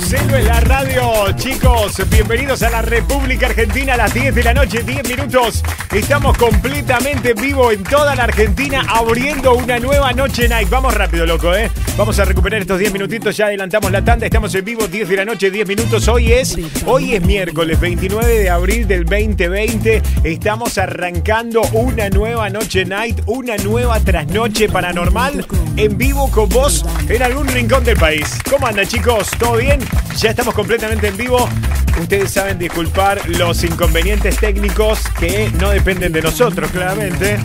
Celu en la radio, chicos. Bienvenidos a la República Argentina a las 10 de la noche, 10 minutos. Estamos completamente en vivo en toda la Argentina abriendo una nueva noche night. Vamos rápido, loco, ¿eh? Vamos a recuperar estos 10 minutitos. Ya adelantamos la tanda. Estamos en vivo 10 de la noche, 10 minutos. Hoy es, hoy es miércoles 29 de abril del 2020. Estamos arrancando una nueva noche night, una nueva trasnoche paranormal en vivo con vos en algún rincón del país. ¿Cómo anda, chicos? ¿Todo bien? Ya estamos completamente en vivo. Ustedes saben disculpar los inconvenientes técnicos que no dependen de nosotros, claramente.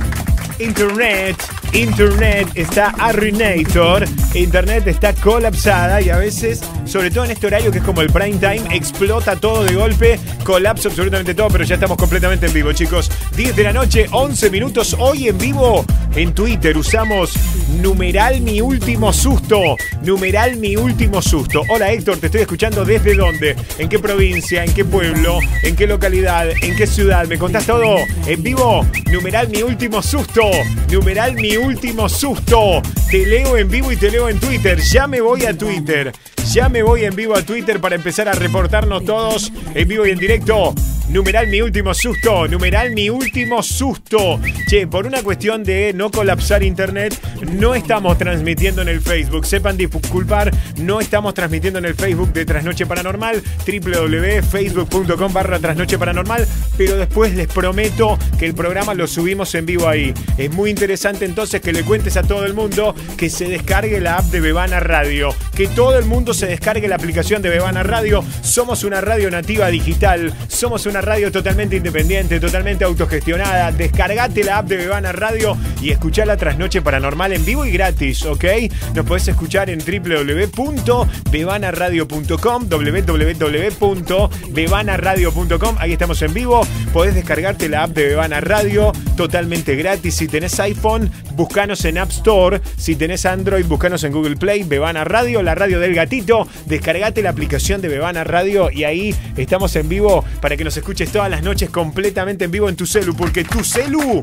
Internet, Internet está arruinator, Internet está colapsada y a veces, sobre todo en este horario que es como el prime time, explota todo de golpe, colapsa absolutamente todo, pero ya estamos completamente en vivo, chicos. 10 de la noche, 11 minutos, hoy en vivo en Twitter usamos numeral mi último susto, numeral mi último susto. Hola Héctor, te estoy escuchando desde dónde, en qué provincia, en qué pueblo, en qué localidad, en qué ciudad, me contás todo en vivo, numeral mi último susto, numeral mi último susto. Te leo en vivo y te leo en Twitter. Ya me voy a Twitter. Ya me voy en vivo a Twitter para empezar a reportarnos todos en vivo y en directo. Numeral mi último susto, numeral mi último susto. Che, por una cuestión de no colapsar internet, no estamos transmitiendo en el Facebook. Sepan disculpar, no estamos transmitiendo en el Facebook de Trasnoche Paranormal, www.facebook.com barra Trasnoche pero después les prometo que el programa lo subimos en vivo ahí. Es muy interesante entonces que le cuentes a todo el mundo que se descargue la app de Bebana Radio, que todo el mundo se descargue la aplicación de Bebana Radio. Somos una radio nativa digital, somos una radio totalmente independiente, totalmente autogestionada. Descargate la app de Bebana Radio y escuchá la trasnoche paranormal en vivo y gratis, ¿ok? Nos podés escuchar en www.bebanaradio.com, www.bebanaradio.com. Ahí estamos en vivo. Podés descargarte la app de Bebana Radio totalmente gratis. Si tenés iPhone, buscanos en App Store. Si tenés Android, buscanos en Google Play, Bebana Radio, la radio del gatito. Descargate la aplicación de Bebana Radio y ahí estamos en vivo para que nos escuches todas las noches completamente en vivo en tu celu, porque tu celu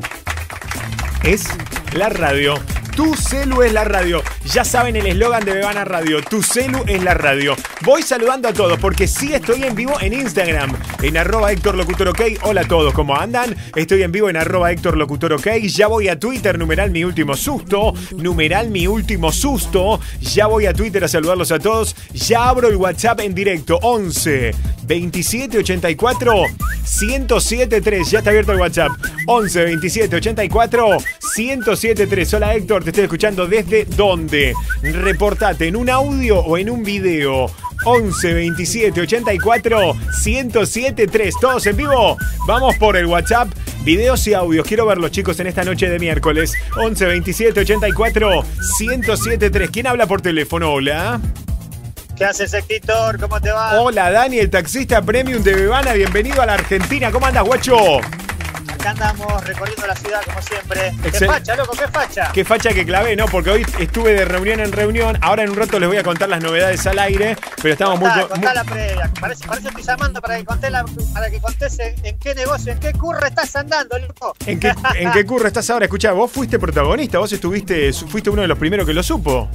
es la radio. Tu celu es la radio. Ya saben el eslogan de Bebana Radio. Tu celu es la radio. Voy saludando a todos porque sí estoy en vivo en Instagram. En arroba Héctor Locutor. Hola a todos, ¿cómo andan? Estoy en vivo en arroba Héctor Locutor. Ya voy a Twitter, numeral mi último susto. Numeral mi último susto. Ya voy a Twitter a saludarlos a todos. Ya abro el WhatsApp en directo. 11 27 84 107 3. Ya está abierto el WhatsApp. 11 27 84 107 3. Hola Héctor, te estoy escuchando desde dónde. Reportate en un audio o en un video. 11 27 84 107 3. Todos en vivo. Vamos por el WhatsApp. Videos y audios. Quiero verlos, chicos, en esta noche de miércoles. 11 27 84 107 3. ¿Quién habla por teléfono? Hola. ¿Qué haces, Héctor? ¿Cómo te va? Hola, Dani, el taxista premium de Bebana. Bienvenido a la Argentina. ¿Cómo andas, guacho? Acá andamos recorriendo la ciudad como siempre. Excel- ¿Qué facha, loco? ¿Qué facha? Qué facha que clavé, ¿no? Porque hoy estuve de reunión en reunión. Ahora en un rato les voy a contar las novedades al aire. Pero estamos muy. Contá, co- contá muy- la previa. Parece, parece que estoy llamando para que contés, la- para que contés en, en qué negocio, en qué curro estás andando, loco. ¿En qué, ¿En qué curro estás ahora? Escuchá, vos fuiste protagonista, vos estuviste, fuiste uno de los primeros que lo supo.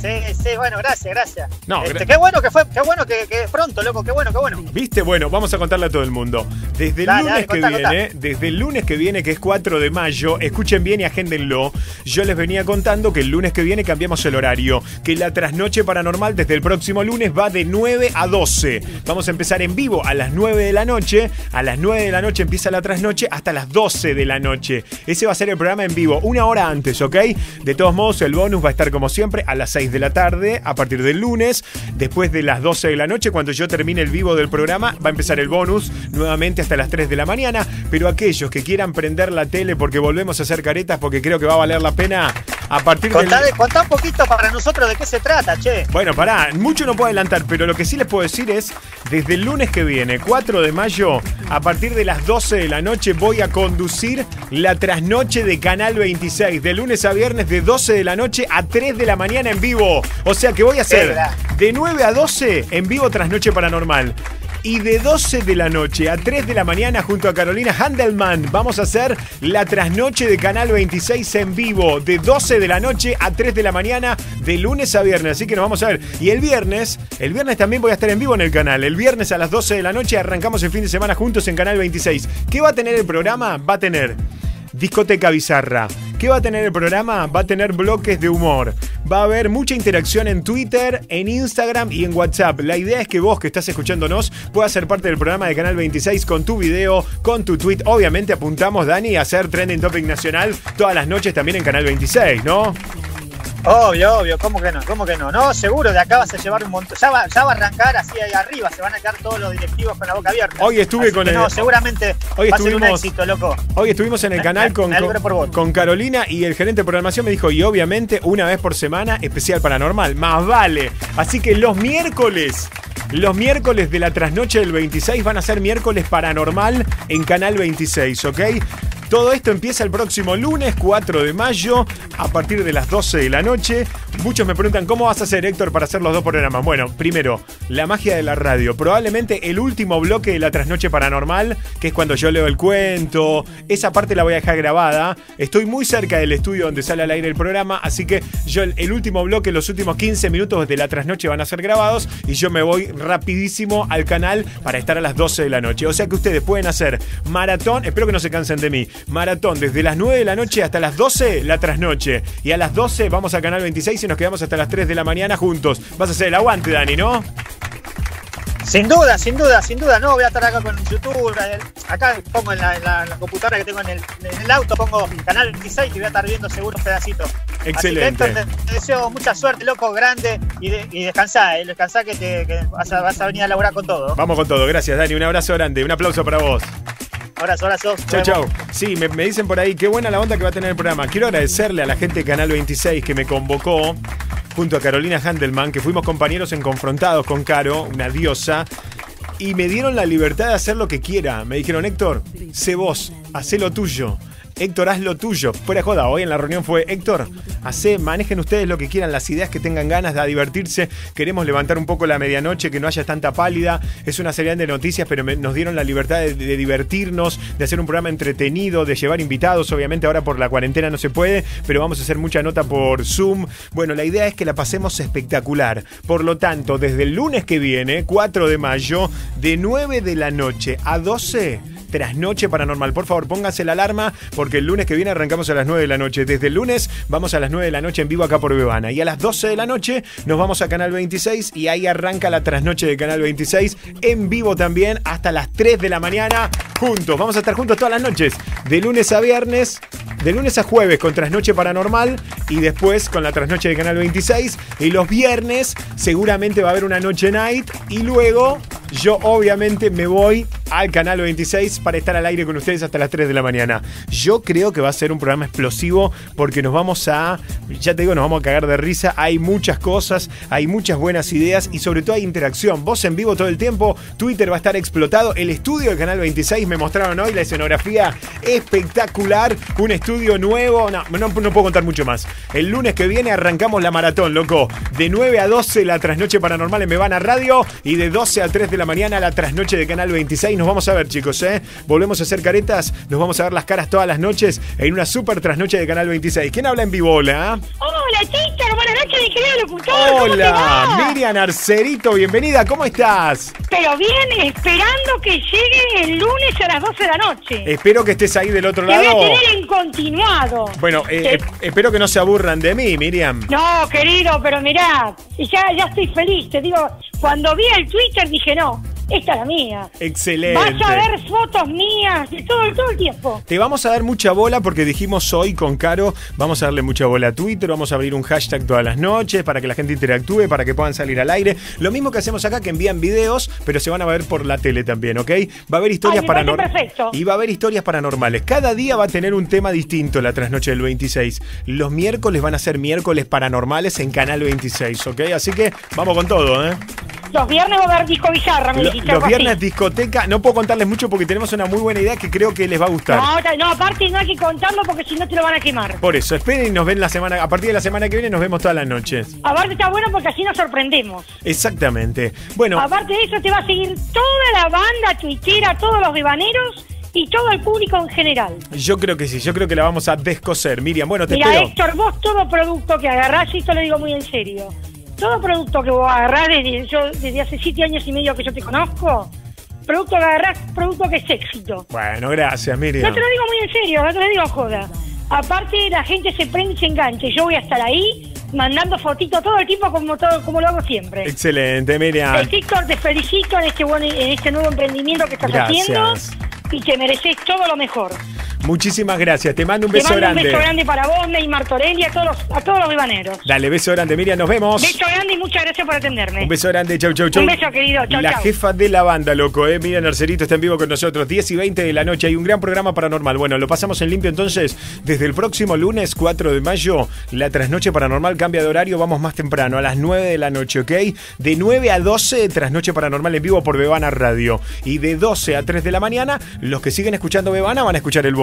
Sí, sí, bueno, gracias, gracias. No, Este, gra- qué bueno que fue, qué bueno que, que pronto, loco, qué bueno, qué bueno. ¿Viste? Bueno, vamos a contarle a todo el mundo. Desde el Dale, lunes dale, que contá, viene, desde el lunes que viene, que es 4 de mayo, escuchen bien y agéndenlo. Yo les venía contando que el lunes que viene cambiamos el horario. Que la trasnoche paranormal desde el próximo lunes va de 9 a 12. Vamos a empezar en vivo a las 9 de la noche. A las 9 de la noche empieza la trasnoche hasta las 12 de la noche. Ese va a ser el programa en vivo, una hora antes, ¿ok? De todos modos, el bonus va a estar como siempre a las 6 de la tarde, a partir del lunes. Después de las 12 de la noche, cuando yo termine el vivo del programa, va a empezar el bonus nuevamente hasta las 3 de la mañana. Pero aquellos que quieran prender la tele porque volvemos a hacer caretas, porque creo que va a valer la pena, a partir Contá, del... contá un poquito para nosotros de qué se trata, che. Bueno, pará, mucho no puedo adelantar, pero lo que sí les puedo decir es, desde el lunes que viene, 4 de mayo, a partir de las 12 de la noche, voy a conducir la trasnoche de Canal 26, de lunes a viernes, de 12 de la noche a 3 de la mañana en vivo. O sea que voy a hacer de 9 a 12 en vivo trasnoche paranormal. Y de 12 de la noche a 3 de la mañana, junto a Carolina Handelman, vamos a hacer la trasnoche de Canal 26 en vivo. De 12 de la noche a 3 de la mañana, de lunes a viernes. Así que nos vamos a ver. Y el viernes, el viernes también voy a estar en vivo en el canal. El viernes a las 12 de la noche arrancamos el fin de semana juntos en Canal 26. ¿Qué va a tener el programa? Va a tener discoteca bizarra. ¿Qué va a tener el programa? Va a tener bloques de humor. Va a haber mucha interacción en Twitter, en Instagram y en WhatsApp. La idea es que vos que estás escuchándonos puedas ser parte del programa de Canal 26 con tu video, con tu tweet. Obviamente apuntamos, Dani, a hacer trending topic nacional todas las noches también en Canal 26, ¿no? Obvio, obvio, ¿cómo que no? ¿Cómo que no? No, seguro, de acá vas a llevar un montón. Ya va, ya va a arrancar así ahí arriba, se van a quedar todos los directivos con la boca abierta. Hoy estuve con el. No, seguramente hoy va a ser un éxito, loco. Hoy estuvimos en el canal con, con, con, Carolina y el gerente de programación me dijo, y obviamente una vez por semana, especial paranormal. Más vale. Así que los miércoles. Los miércoles de la trasnoche del 26 van a ser miércoles paranormal en Canal 26, ¿ok? Todo esto empieza el próximo lunes 4 de mayo a partir de las 12 de la noche. Muchos me preguntan cómo vas a hacer Héctor para hacer los dos programas. Bueno, primero, la magia de la radio. Probablemente el último bloque de la trasnoche paranormal, que es cuando yo leo el cuento. Esa parte la voy a dejar grabada. Estoy muy cerca del estudio donde sale al aire el programa, así que yo el, último bloque, los últimos 15 minutos de la trasnoche van a ser grabados y yo me voy rapidísimo al canal para estar a las 12 de la noche. O sea que ustedes pueden hacer maratón, espero que no se cansen de mí maratón desde las 9 de la noche hasta las 12, la trasnoche. Y a las 12 vamos a Canal 26 y nos quedamos hasta las 3 de la mañana juntos. Vas a hacer el aguante, Dani, ¿no? Sin duda, sin duda, sin duda. No, voy a estar acá con YouTube. Acá pongo en la, computadora que tengo en el, auto, pongo Canal 26 y voy a estar viendo seguro un pedacito. Excelente. te, deseo mucha suerte, loco, grande y, de, y descansá, eh, descansá que, te, vas, a, vas a venir a laburar con todo. Vamos con todo, gracias Dani, un abrazo grande, un aplauso para vos. Abrazo, abrazo. Chao, chao. Sí, me, dicen por ahí, qué buena la onda que va a tener el programa. Quiero agradecerle a la gente de Canal 26 que me convocó junto a Carolina Handelman, que fuimos compañeros en Confrontados con Caro, una diosa, y me dieron la libertad de hacer lo que quiera. Me dijeron, Héctor, sé vos, haz lo tuyo. Héctor, haz lo tuyo. Fuera joda, hoy en la reunión fue Héctor, hace, manejen ustedes lo que quieran, las ideas que tengan ganas de divertirse. Queremos levantar un poco la medianoche, que no haya tanta pálida. Es una serie de noticias, pero nos dieron la libertad de, divertirnos, de hacer un programa entretenido, de llevar invitados. Obviamente ahora por la cuarentena no se puede, pero vamos a hacer mucha nota por Zoom. Bueno, la idea es que la pasemos espectacular. Por lo tanto, desde el lunes que viene, 4 de mayo, de 9 de la noche a 12 trasnoche paranormal. Por favor, pónganse la alarma porque el lunes que viene arrancamos a las 9 de la noche. Desde el lunes vamos a las 9 de la noche en vivo acá por Bebana. Y a las 12 de la noche nos vamos a Canal 26 y ahí arranca la trasnoche de Canal 26 en vivo también hasta las 3 de la mañana juntos. Vamos a estar juntos todas las noches, de lunes a viernes, de lunes a jueves con trasnoche paranormal y después con la trasnoche de Canal 26. Y los viernes seguramente va a haber una noche night y luego yo obviamente me voy al canal 26 para estar al aire con ustedes hasta las 3 de la mañana. Yo creo que va a ser un programa explosivo porque nos vamos a, ya te digo, nos vamos a cagar de risa. Hay muchas cosas, hay muchas buenas ideas y sobre todo hay interacción. Vos en vivo todo el tiempo, Twitter va a estar explotado. El estudio del canal 26 me mostraron hoy la escenografía espectacular, un estudio nuevo. No, no, puedo contar mucho más. El lunes que viene arrancamos la maratón, loco. De 9 a 12 la trasnoche paranormal en Mevana Radio y de 12 a 3 de la mañana la trasnoche de Canal 26. Nos vamos a ver, chicos, ¿eh? Volvemos a hacer caretas, nos vamos a ver las caras todas las noches en una super trasnoche de Canal 26. ¿Quién habla en vivo? Hola. Chister, buenas noches, ingeniero locutor. Hola, Miriam Arcerito, bienvenida, ¿cómo estás? Pero bien, esperando que llegue el lunes a las 12 de la noche. Espero que estés ahí del otro Te lado. Voy a tener en continuado. Bueno, eh, espero que no se aburran de mí, Miriam. No, querido, pero mirá, ya, ya estoy feliz. Te digo, cuando vi el Twitter dije no esta es la mía. Excelente. Vas a ver fotos mías de todo, todo el tiempo. Te vamos a dar mucha bola porque dijimos hoy con Caro, vamos a darle mucha bola a Twitter, vamos a abrir un hashtag todas las noches para que la gente interactúe, para que puedan salir al aire. Lo mismo que hacemos acá, que envían videos, pero se van a ver por la tele también, ¿ok? Va a haber historias paranormales. Perfecto. Y va a haber historias paranormales. Cada día va a tener un tema distinto la trasnoche del 26. Los miércoles van a ser miércoles paranormales en Canal 26, ¿ok? Así que vamos con todo, ¿eh? Los viernes va a haber disco bizarra, me Lo- dijiste. los viernes así. discoteca, no puedo contarles mucho porque tenemos una muy buena idea que creo que les va a gustar. No, no, aparte no hay que contarlo porque si no te lo van a quemar. Por eso, esperen y nos ven la semana, a partir de la semana que viene nos vemos todas las noches. Aparte está bueno porque así nos sorprendemos. Exactamente. Bueno, Aparte de eso te va a seguir toda la banda tuitera, todos los bebaneros y todo el público en general. yo creo que sí, yo creo que la vamos a descoser. Miriam, bueno, te Mira, espero. Héctor, vos todo producto que agarrás, y esto lo digo muy en serio, todo producto que vos agarrás desde, yo, desde hace siete años y medio que yo te conozco, producto que agarrás, producto que es éxito. Bueno, gracias, No Miriam. te lo digo muy en serio, no te lo digo joda. Aparte, la gente se prende y se engancha. Yo voy a estar ahí mandando fotitos todo el tiempo como todo como lo hago siempre. Excelente, Miriam. El TikTok te felicito en este, buen, en este nuevo emprendimiento que estás Gracias. haciendo y te mereces todo lo mejor. Muchísimas gracias. Te mando un Te beso mando grande. un beso grande para vos, Neymar Torelli, a todos a todos los bebaneros. Dale, beso grande, Miriam. Nos vemos. Beso grande y muchas gracias por atenderme. Un beso grande, chau, chau, chau. Un beso, querido. Chau, la chau. jefa de la banda, loco, eh. Miriam Arcerito está en vivo con nosotros. 10 y 20 de la noche. Hay un gran programa paranormal. Bueno, lo pasamos en limpio entonces. Desde el próximo lunes 4 de mayo, la trasnoche paranormal cambia de horario. Vamos más temprano, a las 9 de la noche, ¿ok? De 9 a 12, trasnoche paranormal en vivo por Bebana Radio. Y de 12 a 3 de la mañana, los que siguen escuchando Bebana van a escuchar el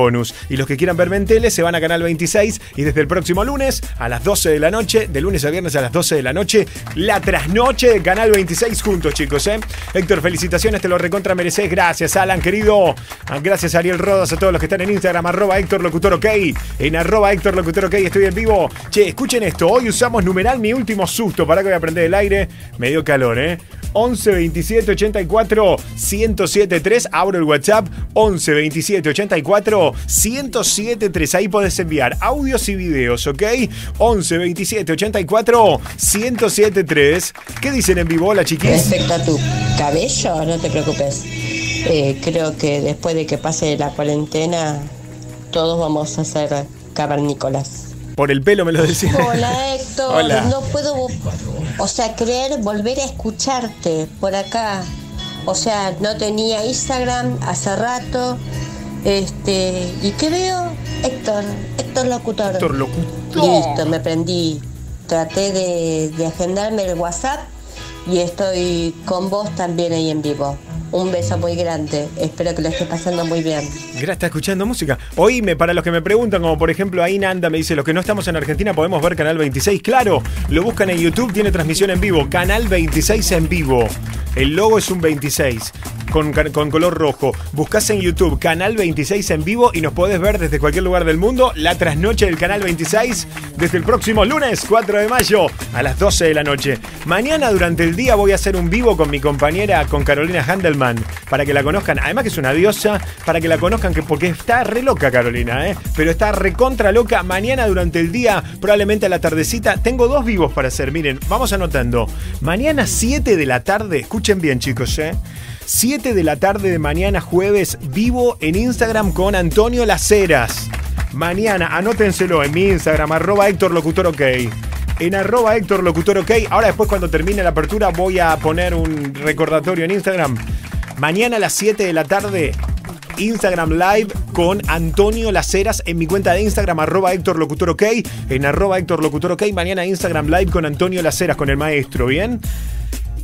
Y los que quieran verme en tele se van a Canal 26. Y desde el próximo lunes a las 12 de la noche, de lunes a viernes a las 12 de la noche, la trasnoche de Canal 26 juntos, chicos, ¿eh? Héctor, felicitaciones, te lo recontra mereces. Gracias, Alan, querido. Ah, Gracias, Ariel Rodas, a todos los que están en Instagram, arroba Héctor Locutor OK. En arroba Héctor Locutor OK estoy en vivo. Che, escuchen esto. Hoy usamos numeral mi último susto. Para que voy a prender el aire. Me dio calor, ¿eh? 11 27 84 107 3. Abro el WhatsApp. 11 27 84 107 3. Ahí podés enviar audios y videos, ¿ok? 11 27 84 107 3. ¿Qué dicen en vivo, la chiquis? Respecto a tu cabello, no te preocupes. Eh, creo que después de que pase la cuarentena, todos vamos a ser cavernícolas. Por el pelo me lo decía. Hola Héctor, Hola. no puedo, o sea, creer volver a escucharte por acá. O sea, no tenía Instagram hace rato. Este, ¿y qué veo? Héctor, Héctor Locutor. Héctor Locutor. Listo, me prendí. Traté de, de agendarme el WhatsApp y estoy con vos también ahí en vivo. Un beso muy grande. Espero que lo estés pasando muy bien. Mira, está escuchando música. Oíme, para los que me preguntan, como por ejemplo ahí Nanda me dice, los que no estamos en Argentina podemos ver Canal 26. Claro, lo buscan en YouTube, tiene transmisión en vivo. Canal 26 en vivo. El logo es un 26. Con, con color rojo. Buscás en YouTube Canal 26 en vivo y nos podés ver desde cualquier lugar del mundo la trasnoche del Canal 26 desde el próximo lunes 4 de mayo a las 12 de la noche. Mañana durante el día voy a hacer un vivo con mi compañera, con Carolina Handelman, para que la conozcan. Además que es una diosa, para que la conozcan, que porque está re loca Carolina, ¿eh? Pero está recontra loca. Mañana durante el día, probablemente a la tardecita, tengo dos vivos para hacer. Miren, vamos anotando. Mañana 7 de la tarde, escuchen bien chicos, ¿eh? 7 de la tarde de mañana jueves, vivo en Instagram con Antonio Laceras. Mañana, anótenselo en mi Instagram, arroba Héctor Locutor OK. En arroba Héctor Locutor OK. Ahora después cuando termine la apertura voy a poner un recordatorio en Instagram. Mañana a las 7 de la tarde, Instagram Live con Antonio Laceras en mi cuenta de Instagram, arroba Héctor Locutor OK. En arroba Héctor Locutor OK. Mañana Instagram Live con Antonio Laceras, con el maestro, ¿bien?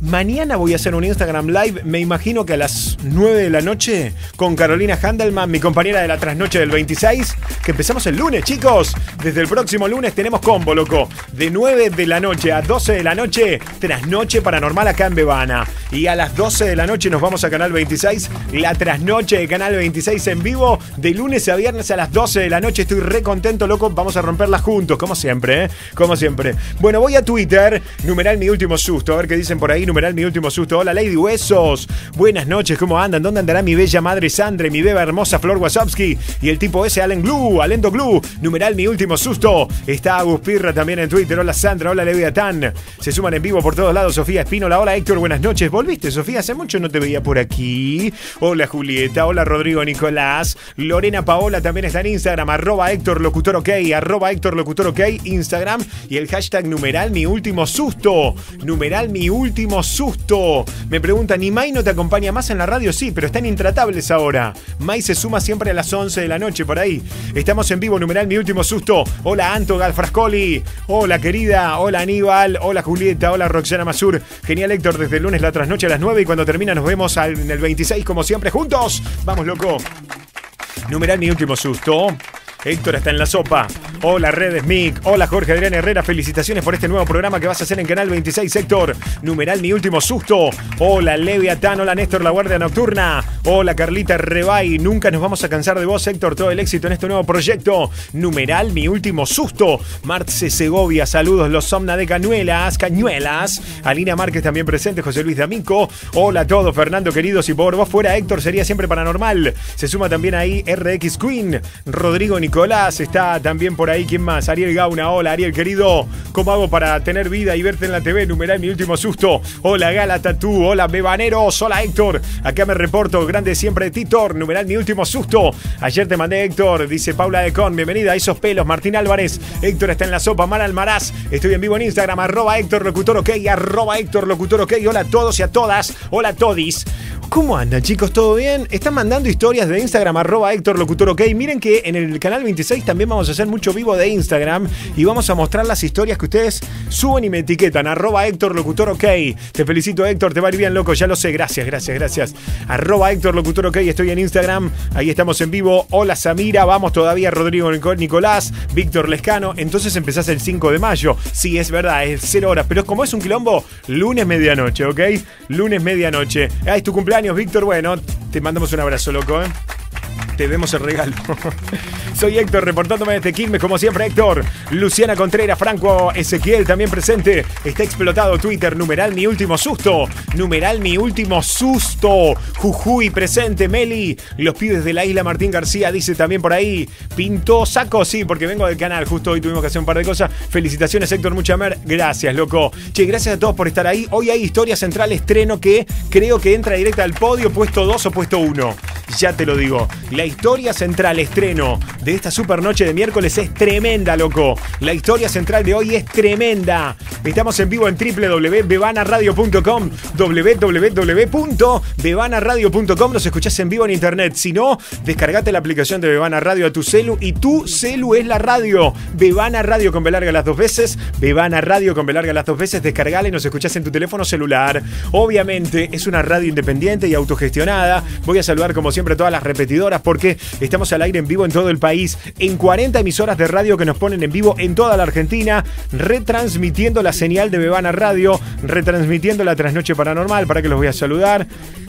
Mañana voy a hacer un Instagram Live, me imagino que a las 9 de la noche, con Carolina Handelman, mi compañera de la trasnoche del 26, que empezamos el lunes, chicos. Desde el próximo lunes tenemos combo, loco. De 9 de la noche a 12 de la noche, trasnoche paranormal acá en Bebana. Y a las 12 de la noche nos vamos a Canal 26, la trasnoche de Canal 26 en vivo, de lunes a viernes a las 12 de la noche. Estoy re contento, loco. Vamos a romperla juntos, como siempre, ¿eh? Como siempre. Bueno, voy a Twitter, numeral mi último susto, a ver qué dicen por ahí, numeral mi último susto. Hola, Lady Huesos. Buenas noches, ¿cómo andan? ¿Dónde andará mi bella madre Sandre, mi beba hermosa Flor Wasowski y el tipo ese Allen Glue, Alendo Glue? Numeral mi último susto. Está Agus Pirra también en Twitter. Hola, Sandra. Hola, Leviatán. Se suman en vivo por todos lados. Sofía Espínola. Hola, Héctor. Buenas noches. ¿Volviste, Sofía? Hace mucho no te veía por aquí. Hola, Julieta. Hola, Rodrigo Nicolás. Lorena Paola también está en Instagram. Arroba Héctor Locutor OK. Arroba Héctor Locutor OK. Instagram. Y el hashtag numeral mi último susto. Numeral mi último susto. Me preguntan, ¿y Mai no te acompaña más en la radio? Sí, pero están intratables ahora. Mai se suma siempre a las 11 de la noche por ahí. Estamos en vivo, numeral mi último susto. Hola Anto Galfrascoli. Hola querida. Hola Aníbal. Hola Julieta. Hola Roxana Masur. Genial Héctor, desde el lunes la trasnoche a las 9 y cuando termina nos vemos en el 26 como siempre juntos. Vamos loco. Numeral mi último susto. Héctor está en la sopa. Hola Redes Mic. Hola Jorge Adrián Herrera. Felicitaciones por este nuevo programa que vas a hacer en Canal 26 Héctor. Numeral Mi Último Susto. Hola Leviatán. Hola Néstor La Guardia Nocturna. Hola Carlita Rebay. Nunca nos vamos a cansar de vos Héctor. Todo el éxito en este nuevo proyecto. Numeral Mi Último Susto. Marce Segovia. Saludos los Somna de Cañuelas. Cañuelas. Alina Márquez también presente. José Luis D'Amico. Hola a todos. Fernando queridos. Y por vos fuera Héctor sería siempre paranormal. Se suma también ahí RX Queen. Rodrigo Nicolás está también por ahí. ¿Quién más? Ariel Gauna. Hola, Ariel, querido. ¿Cómo hago para tener vida y verte en la TV? Numeral mi último susto. Hola, Gala Tatú. Hola, Bebaneros. Hola, Héctor. Acá me reporto. Grande siempre, Titor. Numeral mi último susto. Ayer te mandé, Héctor. Dice Paula de Con. Bienvenida a esos pelos. Martín Álvarez. Héctor está en la sopa. Mar Almaraz. Estoy en vivo en Instagram. Arroba Héctor Locutor OK. Arroba Héctor Locutor OK. Hola a todos y a todas. Hola todis. ¿Cómo andan, chicos? ¿Todo bien? Están mandando historias de Instagram, arroba Héctor Locutor OK. Miren que en el canal 26 también vamos a hacer mucho vivo de Instagram y vamos a mostrar las historias que ustedes suben y me etiquetan. Arroba Héctor Locutor OK. Te felicito, Héctor. Te va a ir bien, loco. Ya lo sé. Gracias, gracias, gracias. Arroba Héctor Locutor OK. Estoy en Instagram. Ahí estamos en vivo. Hola, Samira. Vamos todavía, Rodrigo Nicolás. Víctor Lescano. Entonces empezás el 5 de mayo. Sí, es verdad. Es cero horas. Pero como es un quilombo, lunes medianoche, ¿ok? Lunes medianoche. Ah, es tu cumpleaños Víctor. Bueno, te mandamos un abrazo, loco, ¿eh? Te vemos el regalo. Soy Héctor, reportándome desde Quilmes, como siempre, Héctor. Luciana Contreras, Franco Ezequiel, también presente. Está explotado Twitter, numeral mi último susto. Numeral mi último susto. Jujuy presente, Meli. Los pibes de la isla, Martín García, dice también por ahí. Pintó saco, sí, porque vengo del canal. Justo hoy tuvimos que hacer un par de cosas. Felicitaciones, Héctor Muchamer. Gracias, loco. Che, gracias a todos por estar ahí. Hoy hay Historia Central estreno que creo que entra directa al podio, puesto 2 o puesto 1. Ya te lo digo. La historia central estreno de esta super noche de miércoles es tremenda, loco. La historia central de hoy es tremenda. Estamos en vivo en www.bebanaradio.com, www.bebanaradio.com. Nos escuchás en vivo en internet. Si no, descargate la aplicación de Bebana Radio a tu celu y tu celu es la radio. Bebana Radio con Belarga las dos veces. Bebana Radio con Belarga las dos veces. Descargala y nos escuchás en tu teléfono celular. Obviamente es una radio independiente y autogestionada. Voy a saludar como siempre a todas las repetidoras porque estamos al aire en vivo en todo el país, en 40 emisoras de radio que nos ponen en vivo en toda la Argentina, retransmitiendo la señal de Bebana Radio, retransmitiendo la trasnoche paranormal, para que los voy a saludar.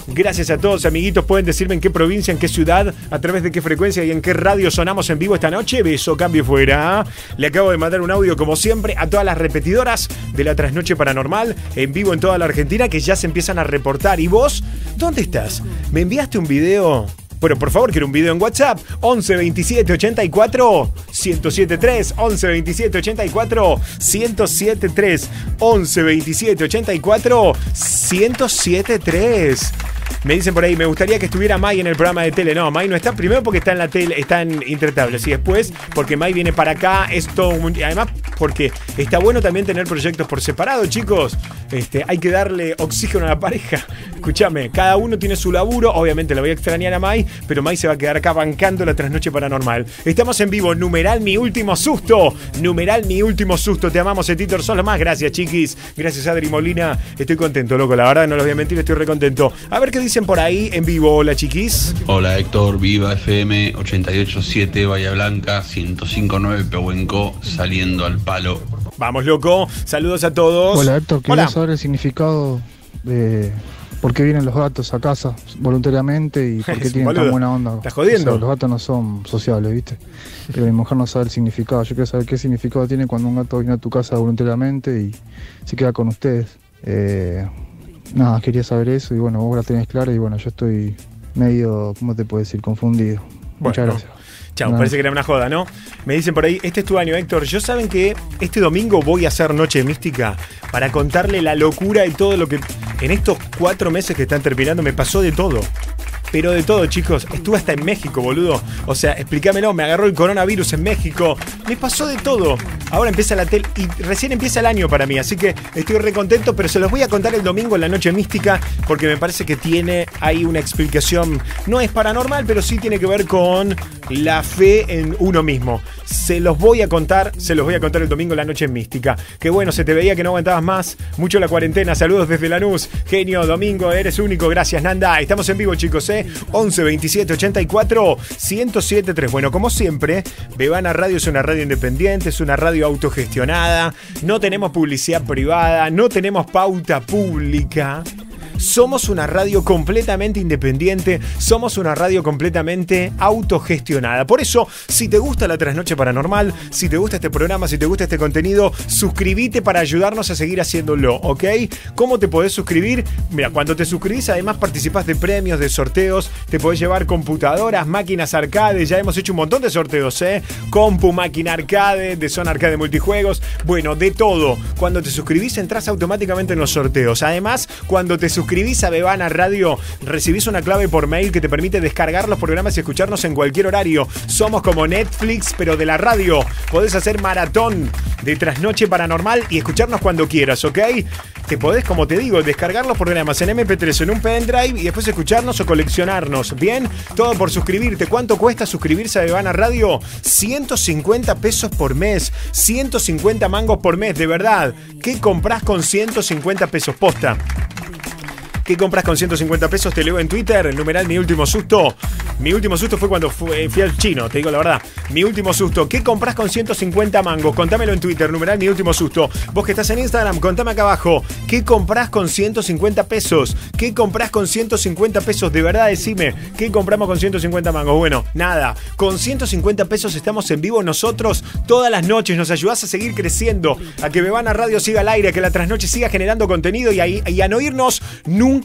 Gracias a todos, amiguitos. Pueden decirme en qué provincia, en qué ciudad, a través de qué frecuencia y en qué radio sonamos en vivo esta noche. Beso, cambio fuera. Le acabo de mandar un audio, como siempre, a todas las repetidoras de la trasnoche paranormal, en vivo en toda la Argentina, que ya se empiezan a reportar. ¿Y vos? ¿Dónde estás? ¿Me enviaste un video? Bueno, por favor, quiero un video en WhatsApp. 11 27 84 1073. 11 27 84 1073. 11 27 84 1073. Me dicen por ahí, me gustaría que estuviera Mai en el programa de tele. No, Mai no está. Primero porque está en la tele, está en Intratables. Y después porque Mai viene para acá. Esto, además, porque está bueno también tener proyectos por separado, chicos. Este, hay que darle oxígeno a la pareja. Escúchame, cada uno tiene su laburo. Obviamente la voy a extrañar a Mai, pero Mai se va a quedar acá bancando la trasnoche paranormal. Estamos en vivo. Numeral mi último susto. Numeral mi último susto. Te amamos, Etitor. Son los más. Gracias, chiquis. Gracias, Adri Molina. Estoy contento, loco. La verdad, no los voy a mentir, estoy recontento. A ver qué dicen por ahí en vivo. Hola, chiquis. Hola, Héctor. Viva FM 887 Bahía Blanca 1059 Pehuenco saliendo al palo. Vamos, loco. Saludos a todos. Hola, Héctor. Quería saber el significado de por qué vienen los gatos a casa voluntariamente y por qué tienen tan buena onda. ¿Estás jodiendo? los gatos no son sociables, ¿viste? Pero mi mujer no sabe el significado. Yo quiero saber qué significado tiene cuando un gato viene a tu casa voluntariamente y se queda con ustedes. Eh, nada, quería saber eso y bueno, vos la tenés clara y bueno, yo estoy medio, ¿cómo te puedo decir? Confundido. Muchas gracias. Chao, parece que era una joda, ¿no? Me dicen por ahí, este es tu año, Héctor. Yo saben que este domingo voy a hacer Noche Mística para contarle la locura y todo lo que en estos cuatro meses que están terminando me pasó de todo. Pero de todo, chicos. Estuve hasta en México, boludo. O sea, explícamelo, me agarró el coronavirus en México. Me pasó de todo. Ahora empieza la tele y recién empieza el año para mí, así que estoy recontento, pero se los voy a contar el domingo en la noche mística porque me parece que tiene ahí una explicación. No es paranormal, pero sí tiene que ver con la fe en uno mismo. Se los voy a contar, se los voy a contar el domingo en la noche mística. Qué bueno, se te veía que no aguantabas más. Mucho la cuarentena. Saludos desde Lanús. Genio, domingo, eres único. Gracias, Nanda. Estamos en vivo, chicos, ¿eh? 11 27 84 107 3. Bueno, como siempre, Bebana Radio es una radio independiente, es una radio autogestionada. No tenemos publicidad privada, no tenemos pauta pública. Somos una radio completamente independiente, somos una radio completamente autogestionada. Por eso, si te gusta la trasnoche paranormal, si te gusta este programa, si te gusta este contenido, suscríbete para ayudarnos a seguir haciéndolo, ¿ok? ¿Cómo te podés suscribir? Mira, cuando te suscribís, además participás de premios, de sorteos, te podés llevar computadoras, máquinas arcade, ya hemos hecho un montón de sorteos, ¿eh? Compu, máquina arcade, de zona arcade multijuegos, bueno, de todo. Cuando te suscribís, entras automáticamente en los sorteos. Además, cuando te suscribís, suscribís a Bebana Radio, recibís una clave por mail que te permite descargar los programas y escucharnos en cualquier horario. Somos como Netflix, pero de la radio. Podés hacer maratón de trasnoche paranormal y escucharnos cuando quieras, ¿ok? Te podés, como te digo, descargar los programas en MP3 en un pendrive y después escucharnos o coleccionarnos. Bien, todo por suscribirte. ¿Cuánto cuesta suscribirse a Bebana Radio? 150 pesos por mes. 150 mangos por mes, de verdad. ¿Qué compras con 150 pesos posta? ¿Qué compras con 150 pesos? Te leo en Twitter, el numeral Mi Último Susto. Mi último susto fue cuando fui, fui al chino, te digo la verdad. Mi último susto. ¿Qué compras con 150 mangos? Contámelo en Twitter, numeral Mi Último Susto. Vos que estás en Instagram, contame acá abajo. ¿Qué compras con 150 pesos? ¿Qué compras con 150 pesos? De verdad, decime. ¿Qué compramos con 150 mangos? Bueno, nada. Con 150 pesos estamos en vivo nosotros todas las noches. Nos ayudás a seguir creciendo, a que Bebana Radio siga al aire, a que la trasnoche siga generando contenido y a, y a no irnos nunca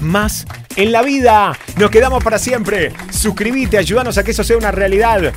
más en la vida. Nos quedamos para siempre. Suscríbete, ayúdanos a que eso sea una realidad.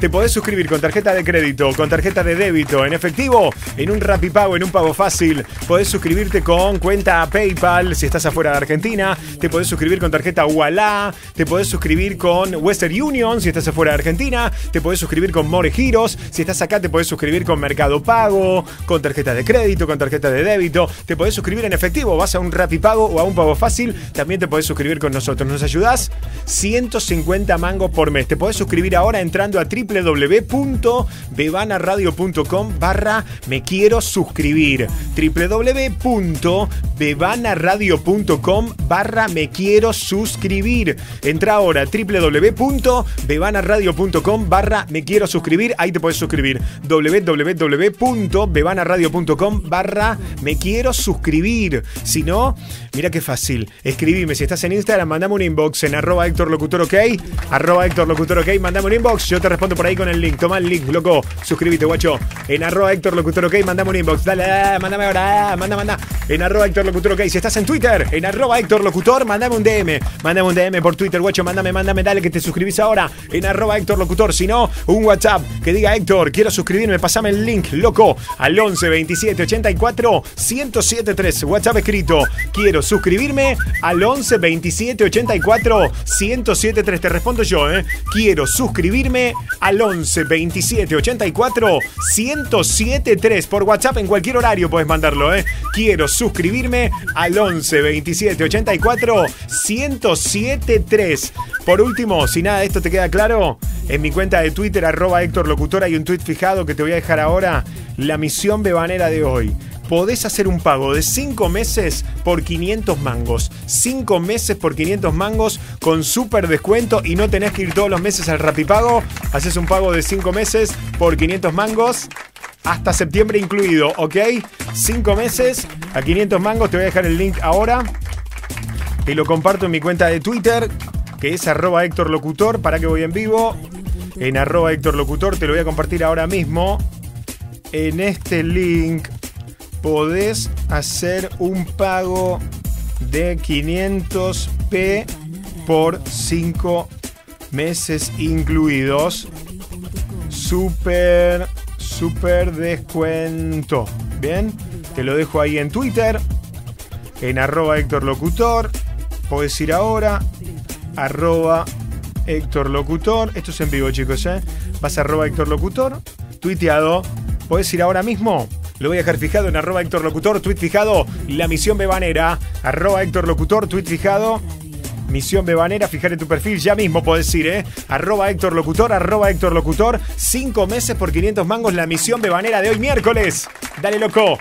Te podés suscribir con tarjeta de crédito, con tarjeta de débito, en efectivo, en un Rapipago, en un pago fácil. Podés suscribirte con cuenta PayPal si estás afuera de Argentina. Te podés suscribir con tarjeta Walla. Te podés suscribir con Western Union si estás afuera de Argentina. Te podés suscribir con More Giros. Si estás acá, te podés suscribir con Mercado Pago, con tarjeta de crédito, con tarjeta de débito. Te podés suscribir en efectivo. Vas a un Rapipago o a un pago fácil. También te podés suscribir con nosotros. ¿Nos ayudás? 150 mangos por mes. Te podés suscribir ahora entrando a www.bebanaradio.com barra me quiero suscribir. www.bebanaradio.com barra me quiero suscribir. Entra ahora a www.bebanaradio.com barra me quiero suscribir. Ahí te puedes suscribir. www.bebanaradio.com barra me quiero suscribir. Si no, mira qué fácil. Escribime. Si estás en Instagram, mandame un inbox en arroba Héctor Locutor OK. Arroba Héctor Locutor OK. Mandame un inbox. Yo te respondo por ahí con el link. Toma el link, loco. Suscríbete, guacho. En arroba Héctor Locutor OK. Mandame un inbox. Dale, dale, mándame ahora. Manda, manda. En arroba Héctor Locutor OK. Si estás en Twitter, en arroba Héctor Locutor, mandame un DM. Mándame un DM por Twitter, guacho. Mándame, mándame, dale que te suscribís ahora. En arroba Héctor Locutor. Si no, un WhatsApp que diga Héctor, quiero suscribirme. Pasame el link, loco. Al 11 27 84 1073. WhatsApp escrito. Quiero suscribirme al 11 27 84 1073. Te respondo yo, ¿eh? Quiero suscribirme al 11 27 84 1073. Por WhatsApp en cualquier horario puedes mandarlo, ¿eh? Quiero suscribirme al 11 27 84 1073. Por último, si nada de esto te queda claro, en mi cuenta de Twitter, arroba Héctor Locutor, hay un tweet fijado que te voy a dejar ahora. La misión bebanera de hoy podés hacer un pago de 5 meses por 500 mangos. 5 meses por 500 mangos con súper descuento y no tenés que ir todos los meses al Rapipago. Haces un pago de 5 meses por 500 mangos. Hasta septiembre incluido, ¿ok? 5 meses a 500 mangos. Te voy a dejar el link ahora. Y lo comparto en mi cuenta de Twitter, que es arroba Héctor Locutor, para que voy en vivo. En arroba Héctor Locutor te lo voy a compartir ahora mismo. En este link podés hacer un pago de 500p por 5 meses incluidos. Super, super descuento. Bien, te lo dejo ahí en Twitter, en arroba Héctor Locutor. Podés ir ahora arroba Héctor Locutor. Esto es en vivo, chicos, ¿eh? Vas a arroba Héctor Locutor, tuiteado. ¿Puedes ir ahora mismo? Lo voy a dejar fijado en arroba Héctor Locutor, tweet fijado. La misión bebanera, arroba Héctor Locutor, tweet fijado. Misión Bebanera, fijar en tu perfil, ya mismo podés ir, ¿eh? Arroba Héctor Locutor, arroba Héctor Locutor. Cinco meses por 500 mangos, la misión Bebanera de hoy miércoles. Dale, loco.